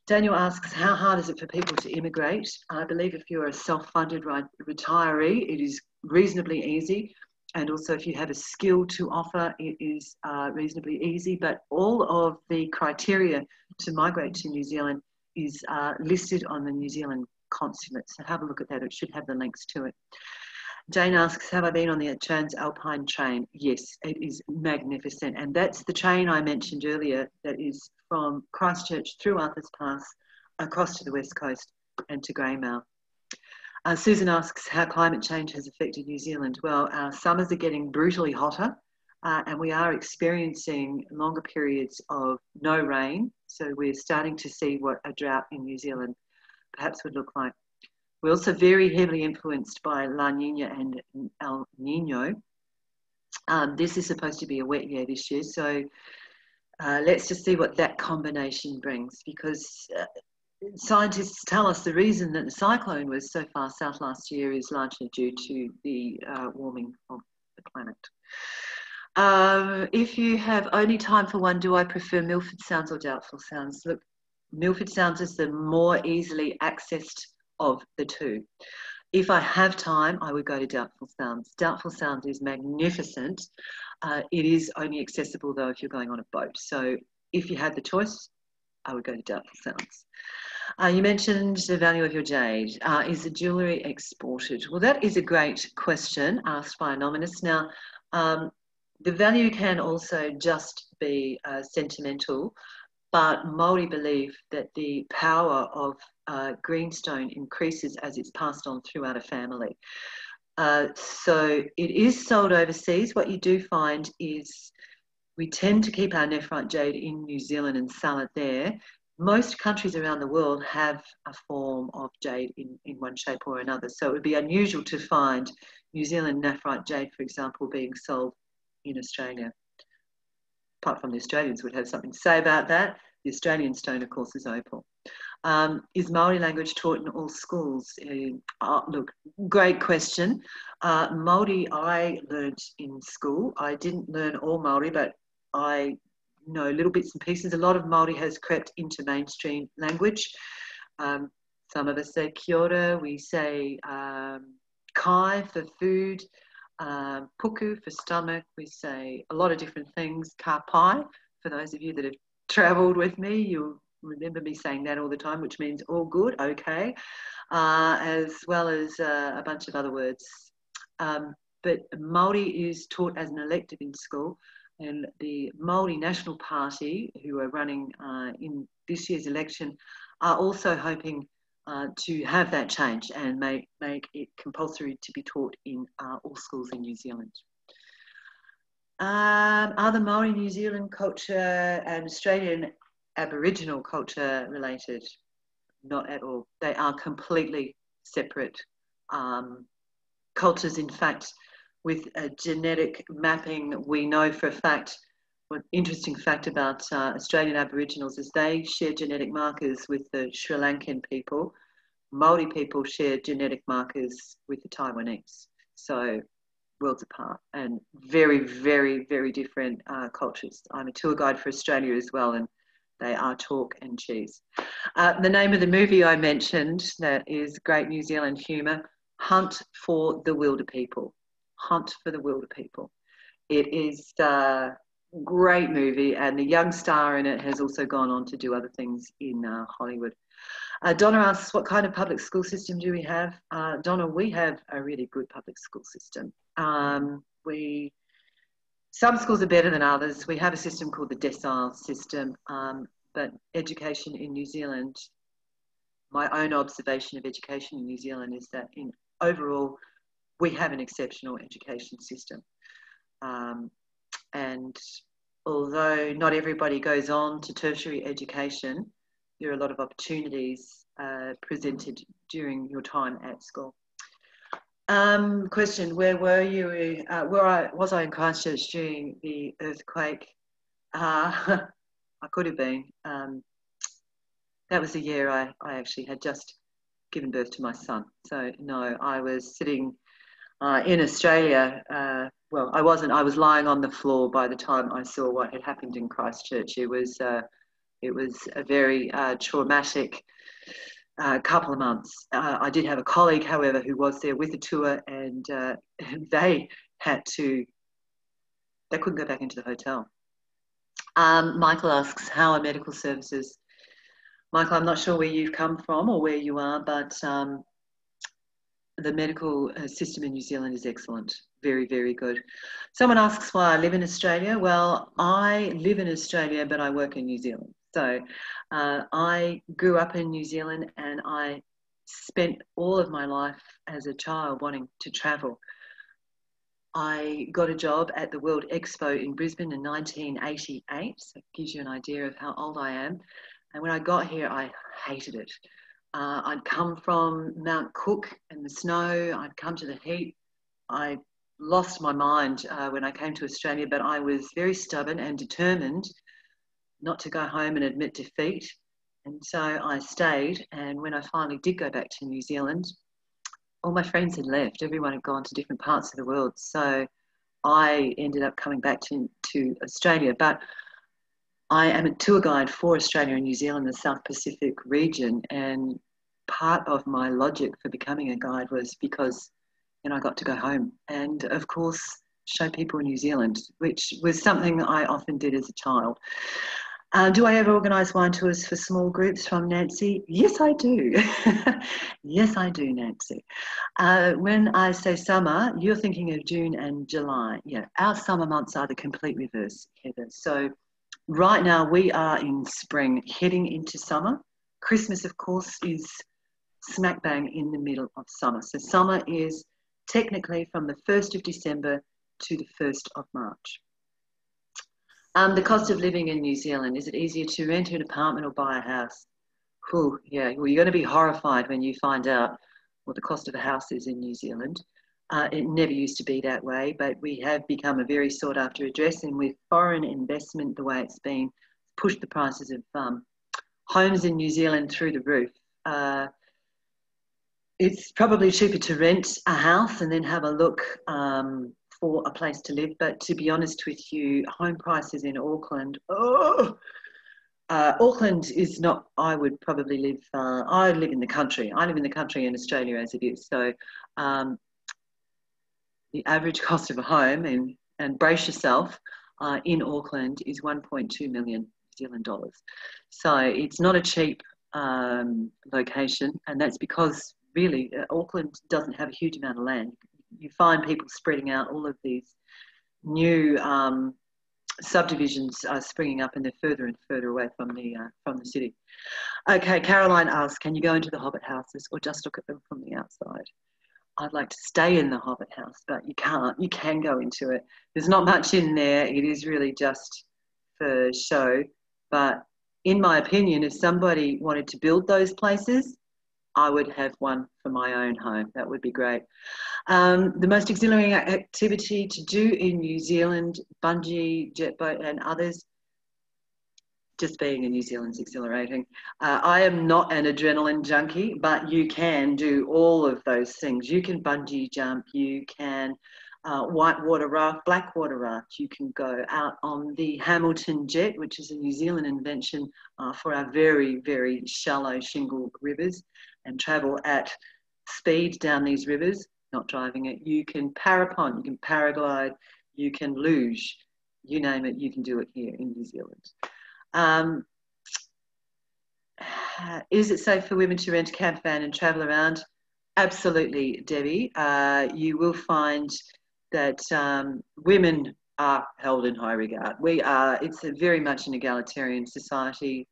Daniel asks, how hard is it for people to immigrate? I believe if you're a self-funded retiree, it is reasonably easy. And also if you have a skill to offer, it is uh, reasonably easy. But all of the criteria to migrate to New Zealand is uh, listed on the New Zealand consulate. So have a look at that. It should have the links to it. Jane asks, have I been on the Transalpine train? Yes, it is magnificent. And that's the train I mentioned earlier that is from Christchurch through Arthur's Pass across to the west coast and to Greymouth. Uh, Susan asks how climate change has affected New Zealand. Well, our summers are getting brutally hotter uh, and we are experiencing longer periods of no rain. So we're starting to see what a drought in New Zealand perhaps would look like. We're also very heavily influenced by La Nina and El Nino. Um, this is supposed to be a wet year this year, so uh, let's just see what that combination brings because uh, scientists tell us the reason that the cyclone was so far south last year is largely due to the uh, warming of the planet. Um, if you have only time for one, do I prefer Milford sounds or doubtful sounds? Look, Milford sounds is the more easily accessed of the two. If I have time, I would go to Doubtful Sounds. Doubtful Sounds is magnificent. Uh, it is only accessible though if you're going on a boat. So if you had the choice, I would go to Doubtful Sounds. Uh, you mentioned the value of your jade. Uh, is the jewellery exported? Well, that is a great question asked by Anonymous. Now, um, the value can also just be uh, sentimental, but Maori believe that the power of uh, greenstone increases as it's passed on throughout a family. Uh, so it is sold overseas. What you do find is we tend to keep our nephrite jade in New Zealand and sell it there. Most countries around the world have a form of jade in, in one shape or another. So it would be unusual to find New Zealand nephrite jade, for example, being sold in Australia. Apart from the Australians would have something to say about that. The Australian stone, of course, is opal. Um, is Maori language taught in all schools? Uh, look, great question. Uh, Maori I learned in school. I didn't learn all Maori, but I know little bits and pieces. A lot of Maori has crept into mainstream language. Um, some of us say kia ora, we say um, kai for food, uh, puku for stomach, we say a lot of different things, ka pai, for those of you that have travelled with me, you'll remember me saying that all the time, which means all good, okay, uh, as well as uh, a bunch of other words. Um, but Māori is taught as an elective in school, and the Māori National Party, who are running uh, in this year's election, are also hoping uh, to have that change and make, make it compulsory to be taught in uh, all schools in New Zealand. Um, are the Maori New Zealand culture and Australian Aboriginal culture related? Not at all. They are completely separate um, cultures. In fact, with a genetic mapping, we know for a fact. One interesting fact about uh, Australian Aboriginals is they share genetic markers with the Sri Lankan people. Maori people share genetic markers with the Taiwanese. So worlds apart and very, very, very different uh, cultures. I'm a tour guide for Australia as well, and they are chalk and cheese. Uh, the name of the movie I mentioned that is great New Zealand humour, Hunt for the Wilderpeople. Hunt for the Wilderpeople. It is a great movie, and the young star in it has also gone on to do other things in uh, Hollywood. Uh, Donna asks, what kind of public school system do we have? Uh, Donna, we have a really good public school system. Um, we, some schools are better than others. We have a system called the decile system, um, but education in New Zealand, my own observation of education in New Zealand is that in overall, we have an exceptional education system. Um, and although not everybody goes on to tertiary education, there are a lot of opportunities uh, presented during your time at school. Um, question: Where were you? Uh, where I was I in Christchurch during the earthquake? Uh, I could have been. Um, that was the year I, I actually had just given birth to my son. So no, I was sitting uh, in Australia. Uh, well, I wasn't. I was lying on the floor by the time I saw what had happened in Christchurch. It was uh, it was a very uh, traumatic uh, couple of months. Uh, I did have a colleague, however, who was there with the tour, and they had to. They couldn't go back into the hotel. Um, Michael asks, "How are medical services?" Michael, I'm not sure where you've come from or where you are, but um, the medical uh, system in New Zealand is excellent. Very, very good. Someone asks why I live in Australia. Well, I live in Australia, but I work in New Zealand. So uh, I grew up in New Zealand and I spent all of my life as a child wanting to travel. I got a job at the World Expo in Brisbane in 1988. So it gives you an idea of how old I am. And when I got here, I hated it. Uh, I'd come from Mount Cook and the snow, I'd come to the heat. I lost my mind uh, when I came to Australia, but I was very stubborn and determined not to go home and admit defeat. And so I stayed. And when I finally did go back to New Zealand, all my friends had left. Everyone had gone to different parts of the world. So I ended up coming back to, to Australia. But I am a tour guide for Australia and New Zealand, the South Pacific region, and part of my logic for becoming a guide was because you know I got to go home and of course show people in New Zealand, which was something I often did as a child. Uh, do I ever organise wine tours for small groups from Nancy? Yes, I do. yes, I do, Nancy. Uh, when I say summer, you're thinking of June and July. Yeah, our summer months are the complete reverse, Heather. So right now we are in spring, heading into summer. Christmas, of course, is smack bang in the middle of summer. So summer is technically from the 1st of December to the 1st of March. Um, the cost of living in New Zealand, is it easier to rent an apartment or buy a house? Whew, yeah, well, you're going to be horrified when you find out what the cost of a house is in New Zealand. Uh, it never used to be that way, but we have become a very sought after address, and with foreign investment the way it's been, pushed the prices of um, homes in New Zealand through the roof. Uh, it's probably cheaper to rent a house and then have a look um, for a place to live. But to be honest with you, home prices in Auckland, oh, uh, Auckland is not, I would probably live, uh, I live in the country. I live in the country in Australia as it is. So um, the average cost of a home, and, and brace yourself, uh, in Auckland is 1.2 million New Zealand dollars. So it's not a cheap um, location, and that's because really uh, Auckland doesn't have a huge amount of land. You find people spreading out all of these new um, subdivisions are springing up and they're further and further away from the uh, from the city. Okay, Caroline asks, can you go into the Hobbit houses or just look at them from the outside? I'd like to stay in the Hobbit house, but you can't. You can go into it. There's not much in there. It is really just for show. But in my opinion, if somebody wanted to build those places, I would have one for my own home. That would be great. Um, the most exhilarating activity to do in New Zealand, bungee, jet boat, and others just being in New Zealand's exhilarating. Uh, I am not an adrenaline junkie, but you can do all of those things. You can bungee jump, you can uh, whitewater raft, blackwater raft. You can go out on the Hamilton Jet, which is a New Zealand invention uh, for our very, very shallow shingle rivers, and travel at speed down these rivers, not driving it. You can parapont, you can paraglide, you can luge, you name it, you can do it here in New Zealand. Um, is it safe for women to rent a camper van and travel around? Absolutely, Debbie. Uh, you will find that um, women are held in high regard. We are, it's very much an egalitarian society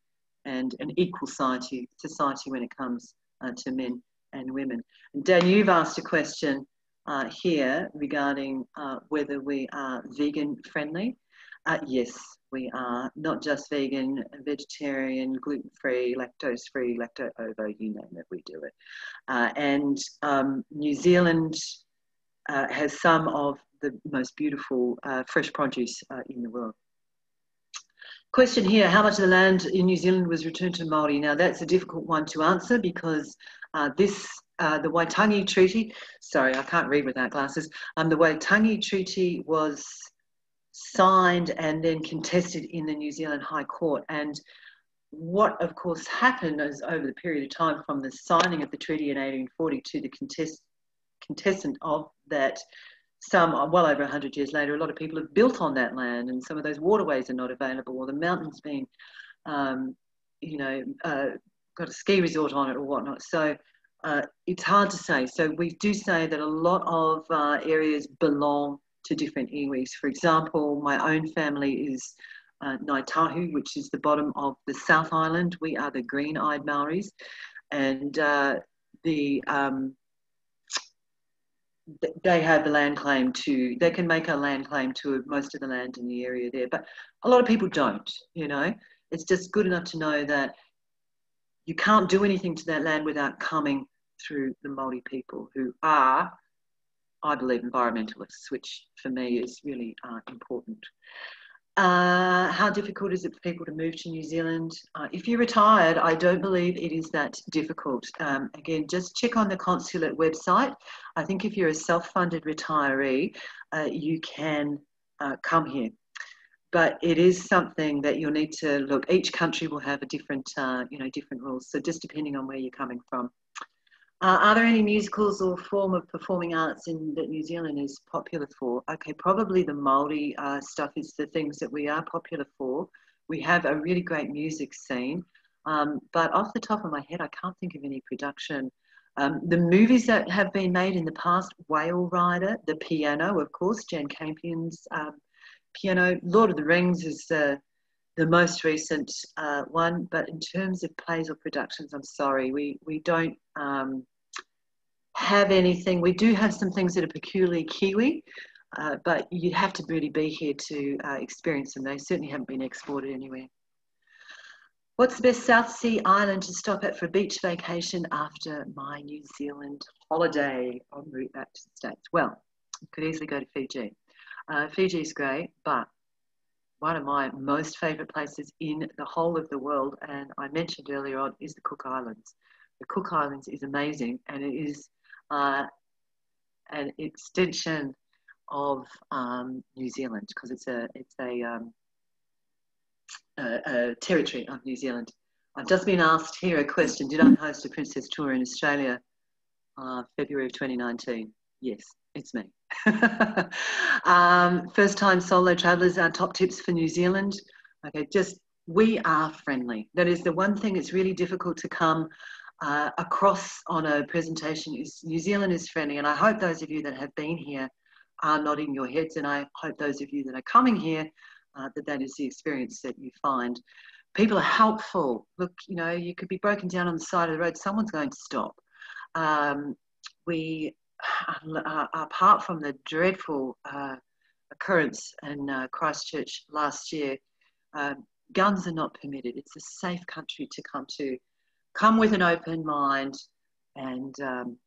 and an equal society, society when it comes uh, to men and women. And Dan, you've asked a question uh, here regarding uh, whether we are vegan friendly. Uh, yes, we are not just vegan, vegetarian, gluten free, lactose free, lacto ovo, you name it, we do it. Uh, and um, New Zealand uh, has some of the most beautiful uh, fresh produce in the world. Question here, how much of the land in New Zealand was returned to Māori? Now that's a difficult one to answer because this uh, the Waitangi Treaty, sorry, I can't read without glasses. Um, the Waitangi Treaty was signed and then contested in the New Zealand High Court. And what, of course, happened is over the period of time from the signing of the treaty in 1840 to the contest, contestant of that, some well over 100 years later, a lot of people have built on that land, and some of those waterways are not available, or the mountains being, um, you know, uh, got a ski resort on it or whatnot. So uh, it's hard to say. So we do say that a lot of uh, areas belong to different iwis. For example, my own family is uh, Ngāi Tahu, which is the bottom of the South Island. We are the green-eyed Maoris, and uh, the um, they have the land claim to. They can make a land claim to most of the land in the area there, but a lot of people don't. You know, it's just good enough to know that you can't do anything to that land without coming through the Māori people who are, I believe, environmentalists, which for me is really uh, important. Uh, how difficult is it for people to move to New Zealand? Uh, if you're retired, I don't believe it is that difficult. Um, again, just check on the consulate website. I think if you're a self-funded retiree, uh, you can uh, come here. But it is something that you'll need to look. Each country will have a different, uh, you know, different rules. So just depending on where you're coming from. Uh, are there any musicals or form of performing arts in that New Zealand is popular for? Okay, probably the Māori uh, stuff is the things that we are popular for. We have a really great music scene, um, but off the top of my head, I can't think of any production. Um, the movies that have been made in the past, Whale Rider, The Piano, of course, Jane Campion's um, piano. Lord of the Rings is the the most recent uh, one. But in terms of plays or productions, I'm sorry, we, we don't um, have anything. We do have some things that are peculiarly Kiwi, uh, but you have to really be here to uh, experience them. They certainly haven't been exported anywhere. What's the best South Sea island to stop at for a beach vacation after my New Zealand holiday en route back to the States? Well, you could easily go to Fiji. Uh, Fiji is great, but one of my most favourite places in the whole of the world, and I mentioned earlier on, is the Cook Islands. The Cook Islands is amazing, and it is uh, an extension of um, New Zealand because it's a it's a, um, a, a, territory of New Zealand. I've just been asked here a question: Did I host a princess tour in Australia, uh, February of 2019? Yes, it's me. um, first time solo travelers, our top tips for New Zealand. Okay, just we are friendly. That is the one thing that's really difficult to come uh, across on a presentation is New Zealand is friendly. And I hope those of you that have been here are nodding your heads. And I hope those of you that are coming here, uh, that that is the experience that you find. People are helpful. Look, you know, you could be broken down on the side of the road. Someone's going to stop. Um, we uh, apart from the dreadful uh, occurrence in uh, Christchurch last year, um, guns are not permitted. It's a safe country to come to. Come with an open mind and um,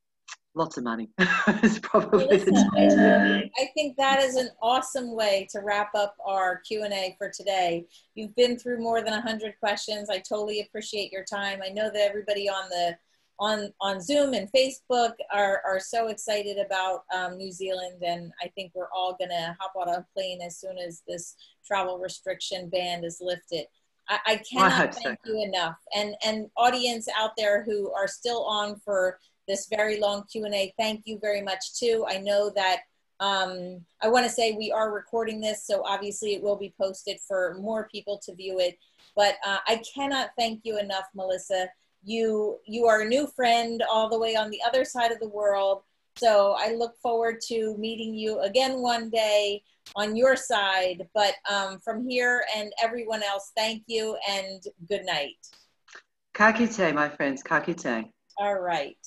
lots of money is probably Listen, the I think that is an awesome way to wrap up our Q&A for today. You've been through more than 100 questions. I totally appreciate your time. I know that everybody on the on on Zoom and Facebook are, are so excited about um, New Zealand, and I think we're all gonna hop on a plane as soon as this travel restriction ban is lifted. I, I cannot I thank so. you enough, and and audience out there who are still on for this very long Q and A, thank you very much too. I know that um, I want to say we are recording this, so obviously it will be posted for more people to view it. But uh, I cannot thank you enough, Melissa you you are a new friend all the way on the other side of the world so i look forward to meeting you again one day on your side. But um, from here and everyone else thank you and good night. Kakite my friends kakite. All right